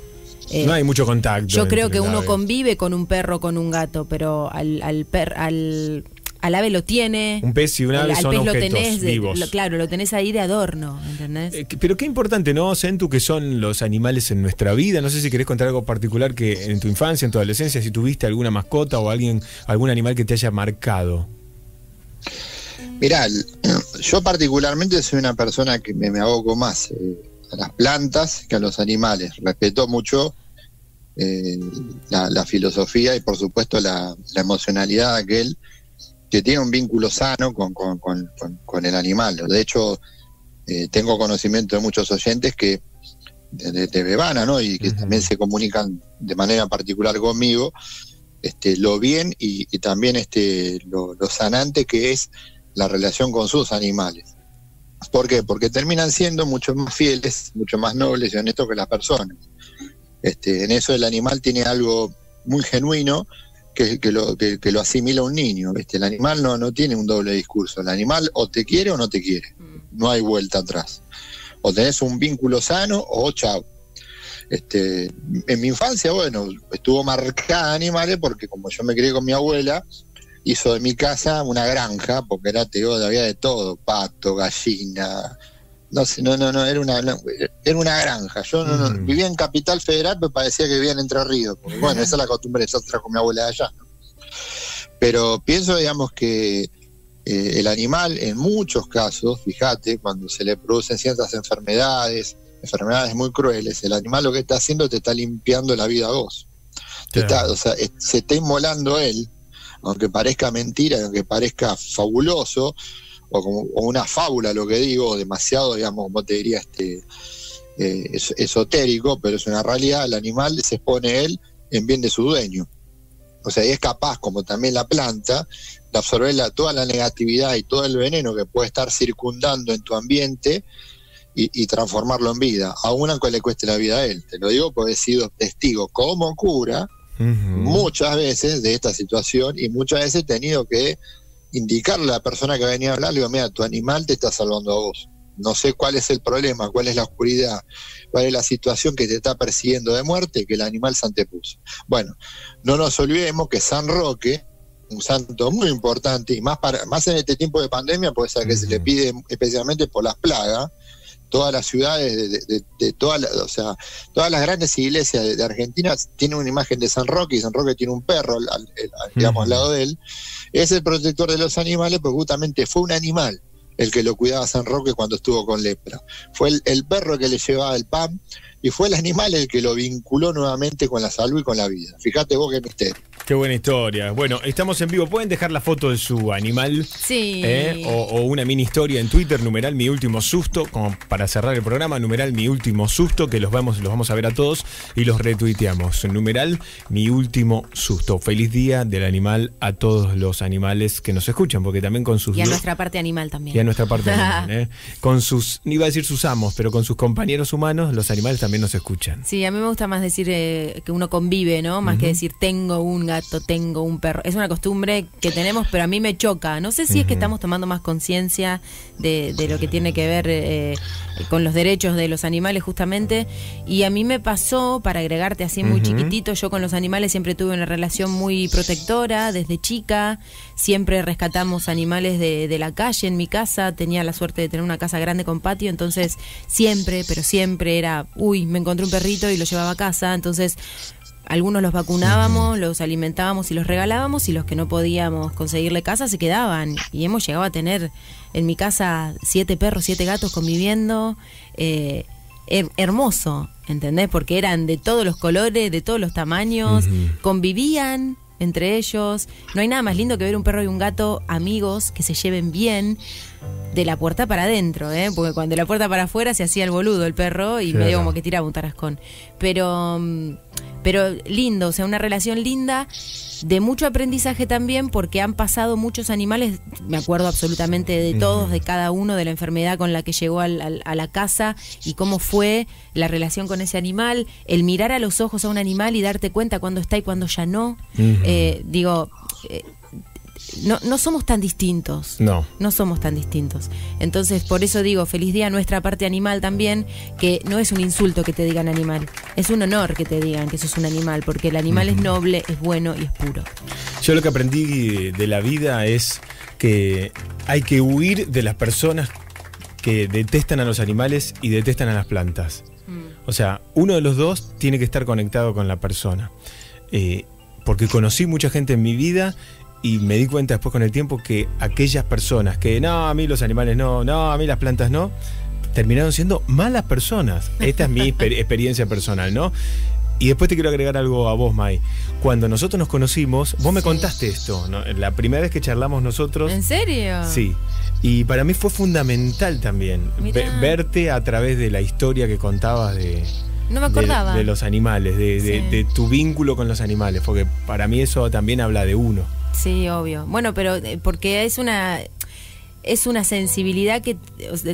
Eh, No hay mucho contacto. Yo creo que uno ave. convive con un perro, con un gato, pero al, al, per- al, al ave lo tiene. Un pez y un ave al son pez lo tenés vivos. lo- claro, lo tenés ahí de adorno, ¿entendés? Eh, Pero qué importante, ¿no, Sentu, que son los animales en nuestra vida? No sé si querés contar algo particular que en tu infancia, en tu adolescencia, si tuviste alguna mascota o alguien, algún animal que te haya marcado. Mirá, yo particularmente soy una persona que me, me aboco más eh, a las plantas que a los animales. Respeto mucho eh, la, la filosofía y por supuesto la, la emocionalidad de aquel que tiene un vínculo sano con, con- con- con- el animal. De hecho, eh, tengo conocimiento de muchos oyentes que de, de- Bebana, ¿no? Y que también se comunican de manera particular conmigo, este, lo bien y, y también este, lo, lo sanante que es la relación con sus animales. ¿Por qué? Porque terminan siendo mucho más fieles, mucho más nobles y honestos que las personas. Este, en eso el animal tiene algo muy genuino que, que lo, que, que lo asimila un niño. ¿viste? El animal no, no tiene un doble discurso. El animal o te quiere o no te quiere. No hay vuelta atrás. O tenés un vínculo sano o chao. Este, en mi infancia, bueno, estuvo marcada animales porque como yo me crié con mi abuela, hizo de mi casa una granja, porque era, te digo, había de todo, pato, gallina, no sé, no, no, no, era una, no, era una granja. Yo no, no- vivía en Capital Federal, pero parecía que vivía en Entre Ríos, porque bueno, esa es la costumbre, esa trajo mi abuela de allá. ¿no? Pero pienso, digamos, que eh, el animal, en muchos casos, fíjate, cuando se le producen ciertas enfermedades, enfermedades muy crueles, el animal lo que está haciendo te está limpiando la vida a vos. Te está- o sea, se está inmolando él, aunque parezca mentira, aunque parezca fabuloso, o como una fábula lo que digo, demasiado, digamos, como te diría, este eh, es- esotérico, pero es una realidad, el animal se expone él en bien de su dueño. O sea, y es capaz, como también la planta, de absorber toda la negatividad y todo el veneno que puede estar circundando en tu ambiente y, transformarlo en vida, aun aunque le cueste la vida a él. Te lo digo porque he sido testigo como cura muchas veces de esta situación y muchas veces he tenido que indicarle a la persona que venía a hablar, le digo, mira, tu animal te está salvando a vos. No sé cuál es el problema, cuál es la oscuridad, cuál es la situación que te está persiguiendo de muerte, que el animal se antepuso. Bueno, no nos olvidemos que San Roque, un santo muy importante, y más, para, más en este tiempo de pandemia, puede ser que se le pide especialmente por las plagas, todas las ciudades de, de- de- todas o sea, todas las grandes iglesias de, de Argentina tienen una imagen de San Roque y San Roque tiene un perro, al, al- al- digamos, al lado de él. Es el protector de los animales porque justamente fue un animal el que lo cuidaba San Roque cuando estuvo con lepra. Fue el, el perro que le llevaba el pan y fue el animal el que lo vinculó nuevamente con la salud y con la vida. Fíjate vos qué misterio. Qué buena historia. Bueno, estamos en vivo. ¿Pueden dejar la foto de su animal? Sí. ¿Eh? O, o una mini historia en Twitter, numeral mi último susto, como para cerrar el programa, numeral mi último susto, que los vamos, los vamos a ver a todos y los retuiteamos. Numeral mi último susto. Feliz día del animal a todos los animales que nos escuchan, porque también con sus Y a nuestra parte animal también. y a nuestra parte animal, ¿eh? con sus, no iba a decir sus amos, pero con sus compañeros humanos, los animales también nos escuchan. Sí, a mí me gusta más decir eh, que uno convive, ¿no? Más que decir tengo un gato, tengo un perro. Es una costumbre que tenemos, pero a mí me choca. No sé si es que estamos tomando más conciencia de, de lo que tiene que ver eh, con los derechos de los animales justamente. Y a mí me pasó, para agregarte así muy chiquitito, yo con los animales siempre tuve una relación muy protectora desde chica. Siempre rescatamos animales de, de la calle en mi casa. Tenía la suerte de tener una casa grande con patio, entonces siempre, pero siempre era, uy, me encontré un perrito y lo llevaba a casa. Entonces algunos los vacunábamos, los alimentábamos y los regalábamos y los que no podíamos conseguirle casa se quedaban. Y hemos llegado a tener en mi casa siete perros, siete gatos conviviendo. eh, her- hermoso, ¿entendés? Porque eran de todos los colores, de todos los tamaños, convivían entre ellos. No hay nada más lindo que ver un perro y un gato amigos que se lleven bien de la puerta para adentro, ¿eh? Porque cuando de la puerta para afuera se hacía el boludo el perro y Claro. medio como que tiraba un tarascón. Pero, mm, pero lindo, o sea, una relación linda, de mucho aprendizaje también, porque han pasado muchos animales, me acuerdo absolutamente de todos, de cada uno, de la enfermedad con la que llegó al- al- a la casa y cómo fue la relación con ese animal, el mirar a los ojos a un animal y darte cuenta cuando está y cuando ya no. Eh, digo, eh, no, no somos tan distintos. No. No somos tan distintos. Entonces, por eso digo, feliz día a nuestra parte animal también, que no es un insulto que te digan animal, es un honor que te digan que sos un animal, porque el animal es noble, es bueno y es puro. Yo lo que aprendí de la vida es que hay que huir de las personas que detestan a los animales y detestan a las plantas. O sea, uno de los dos tiene que estar conectado con la persona. Eh, porque conocí mucha gente en mi vida y me di cuenta después con el tiempo que aquellas personas que no, a mí los animales no, no, a mí las plantas no, terminaron siendo malas personas. Esta es mi exper- experiencia personal, ¿no? Y después te quiero agregar algo a vos, Mai. Cuando nosotros nos conocimos, vos me contaste esto, ¿no? La primera vez que charlamos nosotros. ¿En serio? Sí. Y para mí fue fundamental también Mirá. verte a través de la historia que contabas de, No me acordaba. de, los animales, de, de- Sí. de tu vínculo con los animales, porque para mí eso también habla de uno. Sí, obvio. Bueno, pero eh, porque es una es una sensibilidad que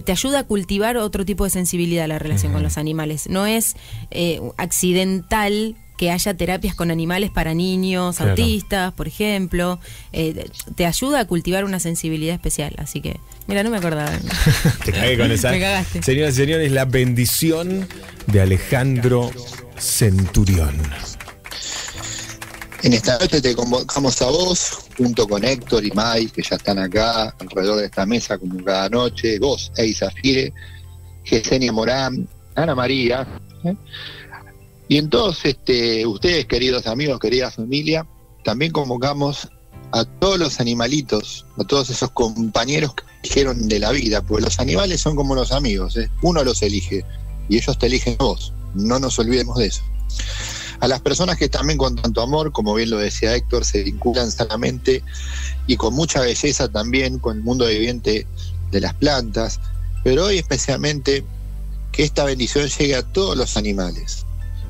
te ayuda a cultivar otro tipo de sensibilidad la relación con los animales. No es eh, accidental que haya terapias con animales para niños, Claro. autistas, por ejemplo. Eh, te ayuda a cultivar una sensibilidad especial. Así que, mira, no me acordaba. Te cagué con esa. Me cagaste. Señoras y señores, la bendición de Alejandro Centurión. En esta noche te convocamos a vos, junto con Héctor y Mai, que ya están acá alrededor de esta mesa como cada noche, vos, Eisa Fire, Gesenia Morán, Ana María, ¿eh? y en todos este, ustedes, queridos amigos, querida familia, también convocamos a todos los animalitos, a todos esos compañeros que eligieron de la vida, porque los animales son como los amigos, ¿eh? uno los elige y ellos te eligen vos, no nos olvidemos de eso a las personas que también con tanto amor, como bien lo decía Héctor, se vinculan sanamente y con mucha belleza también con el mundo viviente de las plantas, pero hoy especialmente que esta bendición llegue a todos los animales,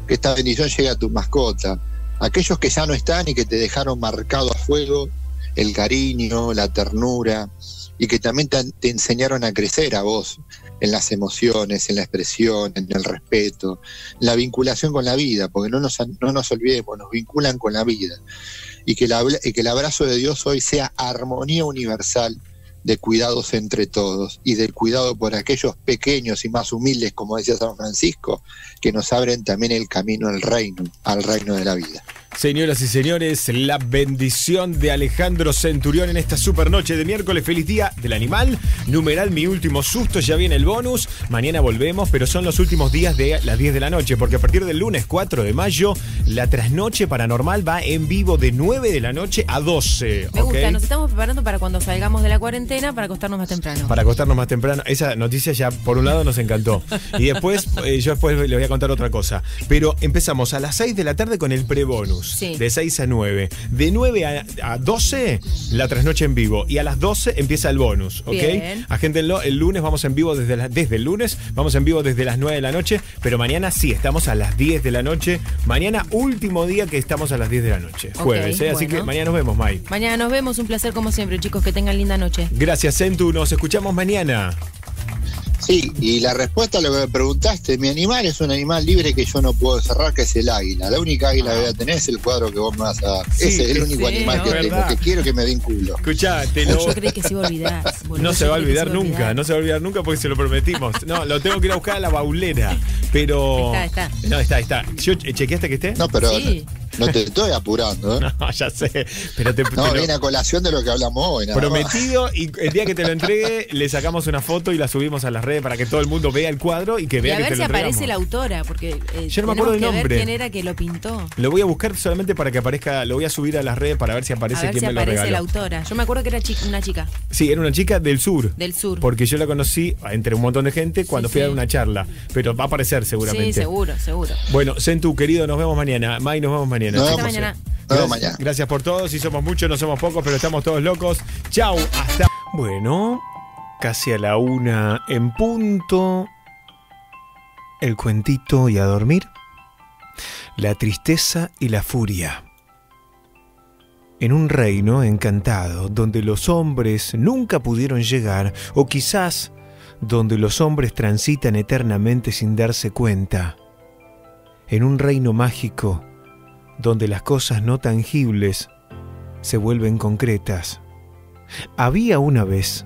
que esta bendición llegue a tu mascota, aquellos que ya no están y que te dejaron marcado a fuego el cariño, la ternura y que también te, te enseñaron a crecer a vos en las emociones, en la expresión, en el respeto, la vinculación con la vida, porque no nos, no nos olvidemos, nos vinculan con la vida. Y que, y que el abrazo de Dios hoy sea armonía universal de cuidados entre todos y del cuidado por aquellos pequeños y más humildes, como decía San Francisco, que nos abren también el camino al reino, al reino de la vida. Señoras y señores, la bendición de Alejandro Centurión en esta super noche de miércoles. Feliz día del animal. Numeral mi último susto, ya viene el bonus. Mañana volvemos, pero son los últimos días de las 10 de la noche, porque a partir del lunes 4 de mayo, la trasnoche paranormal va en vivo de 9 de la noche a 12. Me gusta, nos estamos preparando para cuando salgamos de la cuarentena para acostarnos más temprano. Para acostarnos más temprano. Esa noticia ya, por un lado, nos encantó. Y después, eh, yo después le voy a contar otra cosa. Pero empezamos a las 6 de la tarde con el pre-bonus. Sí. De 6 a 9. De 9 a, a 12, la trasnoche en vivo. Y a las 12 empieza el bonus. ¿Ok? Bien. Agéntenlo. El lunes vamos en vivo desde, la- desde el lunes. Vamos en vivo desde las 9 de la noche. Pero mañana sí, estamos a las 10 de la noche. Mañana, último día que estamos a las 10 de la noche. Ok, Jueves. ¿eh? Así bueno. que mañana nos vemos, Mai. Mañana nos vemos, un placer como siempre, chicos, que tengan linda noche. Gracias, Centu. Nos escuchamos mañana. Sí, y la respuesta a lo que me preguntaste, mi animal es un animal libre que yo no puedo cerrar, que es el águila. La única águila que voy a tener es el cuadro que vos me vas a dar. Sí, Ese es el sí, único animal no, que verdad. tengo, que quiero que me den culo. Escuchá, te lo... Yo creí que se iba a olvidar. boludo. No se va a olvidar nunca, no se va a olvidar nunca porque se lo prometimos. No, lo tengo que ir a buscar a la baulera. Pero. Está, está. No, está, está. ¿Yo, ¿Chequeaste que esté? No, pero Sí. no te estoy apurando. ¿eh? No, ya sé. Pero te, No, lo- viene a colación de lo que hablamos hoy. nada más. Prometido y el día que te lo entregue le sacamos una foto y la subimos a las redes para que todo el mundo vea el cuadro y que Y vea a que ver te si lo aparece la autora, porque eh, Yo no me acuerdo el que ver nombre. quién era que lo pintó. Lo voy a buscar solamente para que aparezca, lo voy a subir a las redes para ver si A aparece ver quién si me lo aparece regaló. la autora. Yo me acuerdo que era chi- una chica Sí, era una chica del sur. del sur. Porque yo la conocí entre un montón de gente cuando Sí, fui a sí. dar una charla. Pero va a aparecer seguramente. Sí, seguro, seguro. Bueno, Sentu, querido, nos vemos mañana. Mai, nos vemos mañana. Nos vemos. mañana. Gracias, mañana. gracias por todo. Si somos muchos, no somos pocos, pero estamos todos locos. Chau, hasta. Bueno, casi a la una en punto. El cuentito y a dormir. La tristeza y la furia. En un reino encantado donde los hombres nunca pudieron llegar, o quizás donde los hombres transitan eternamente sin darse cuenta. En un reino mágico donde las cosas no tangibles se vuelven concretas. Había una vez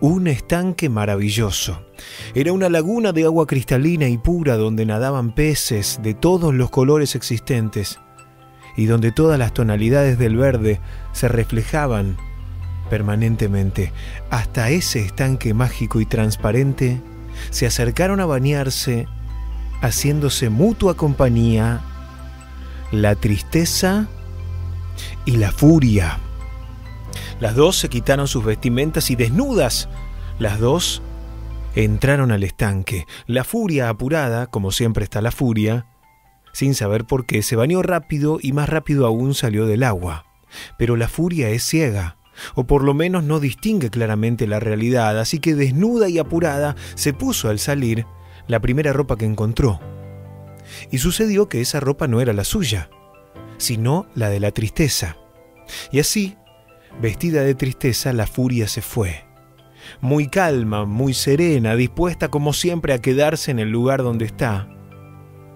un estanque maravilloso. Era una laguna de agua cristalina y pura donde nadaban peces de todos los colores existentes y donde todas las tonalidades del verde se reflejaban permanentemente. Hasta ese estanque mágico y transparente se acercaron a bañarse, haciéndose mutua compañía, la tristeza y la furia. Las dos se quitaron sus vestimentas y desnudas, las dos entraron al estanque. La furia apurada, como siempre está la furia, sin saber por qué, se bañó rápido y más rápido aún salió del agua. Pero la furia es ciega, o por lo menos no distingue claramente la realidad, así que desnuda y apurada se puso al salir la primera ropa que encontró. Y sucedió que esa ropa no era la suya, sino la de la tristeza. Y así, vestida de tristeza, la furia se fue. Muy calma, muy serena, dispuesta como siempre a quedarse en el lugar donde está.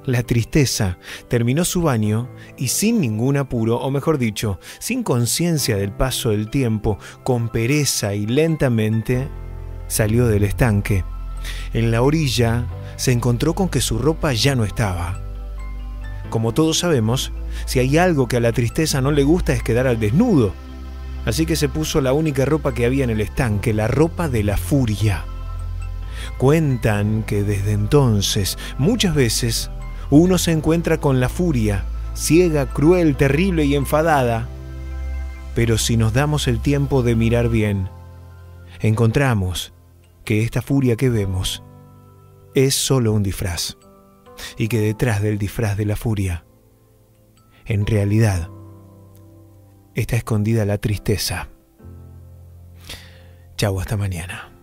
La tristeza terminó su baño y sin ningún apuro, o mejor dicho, sin conciencia del paso del tiempo, con pereza y lentamente, salió del estanque. En la orilla se encontró con que su ropa ya no estaba. Como todos sabemos, si hay algo que a la tristeza no le gusta es quedar al desnudo. Así que se puso la única ropa que había en el estanque, la ropa de la furia. Cuentan que desde entonces, muchas veces, uno se encuentra con la furia, ciega, cruel, terrible y enfadada. Pero si nos damos el tiempo de mirar bien, encontramos que esta furia que vemos es solo un disfraz y que detrás del disfraz de la furia, en realidad, está escondida la tristeza. Chau, hasta mañana.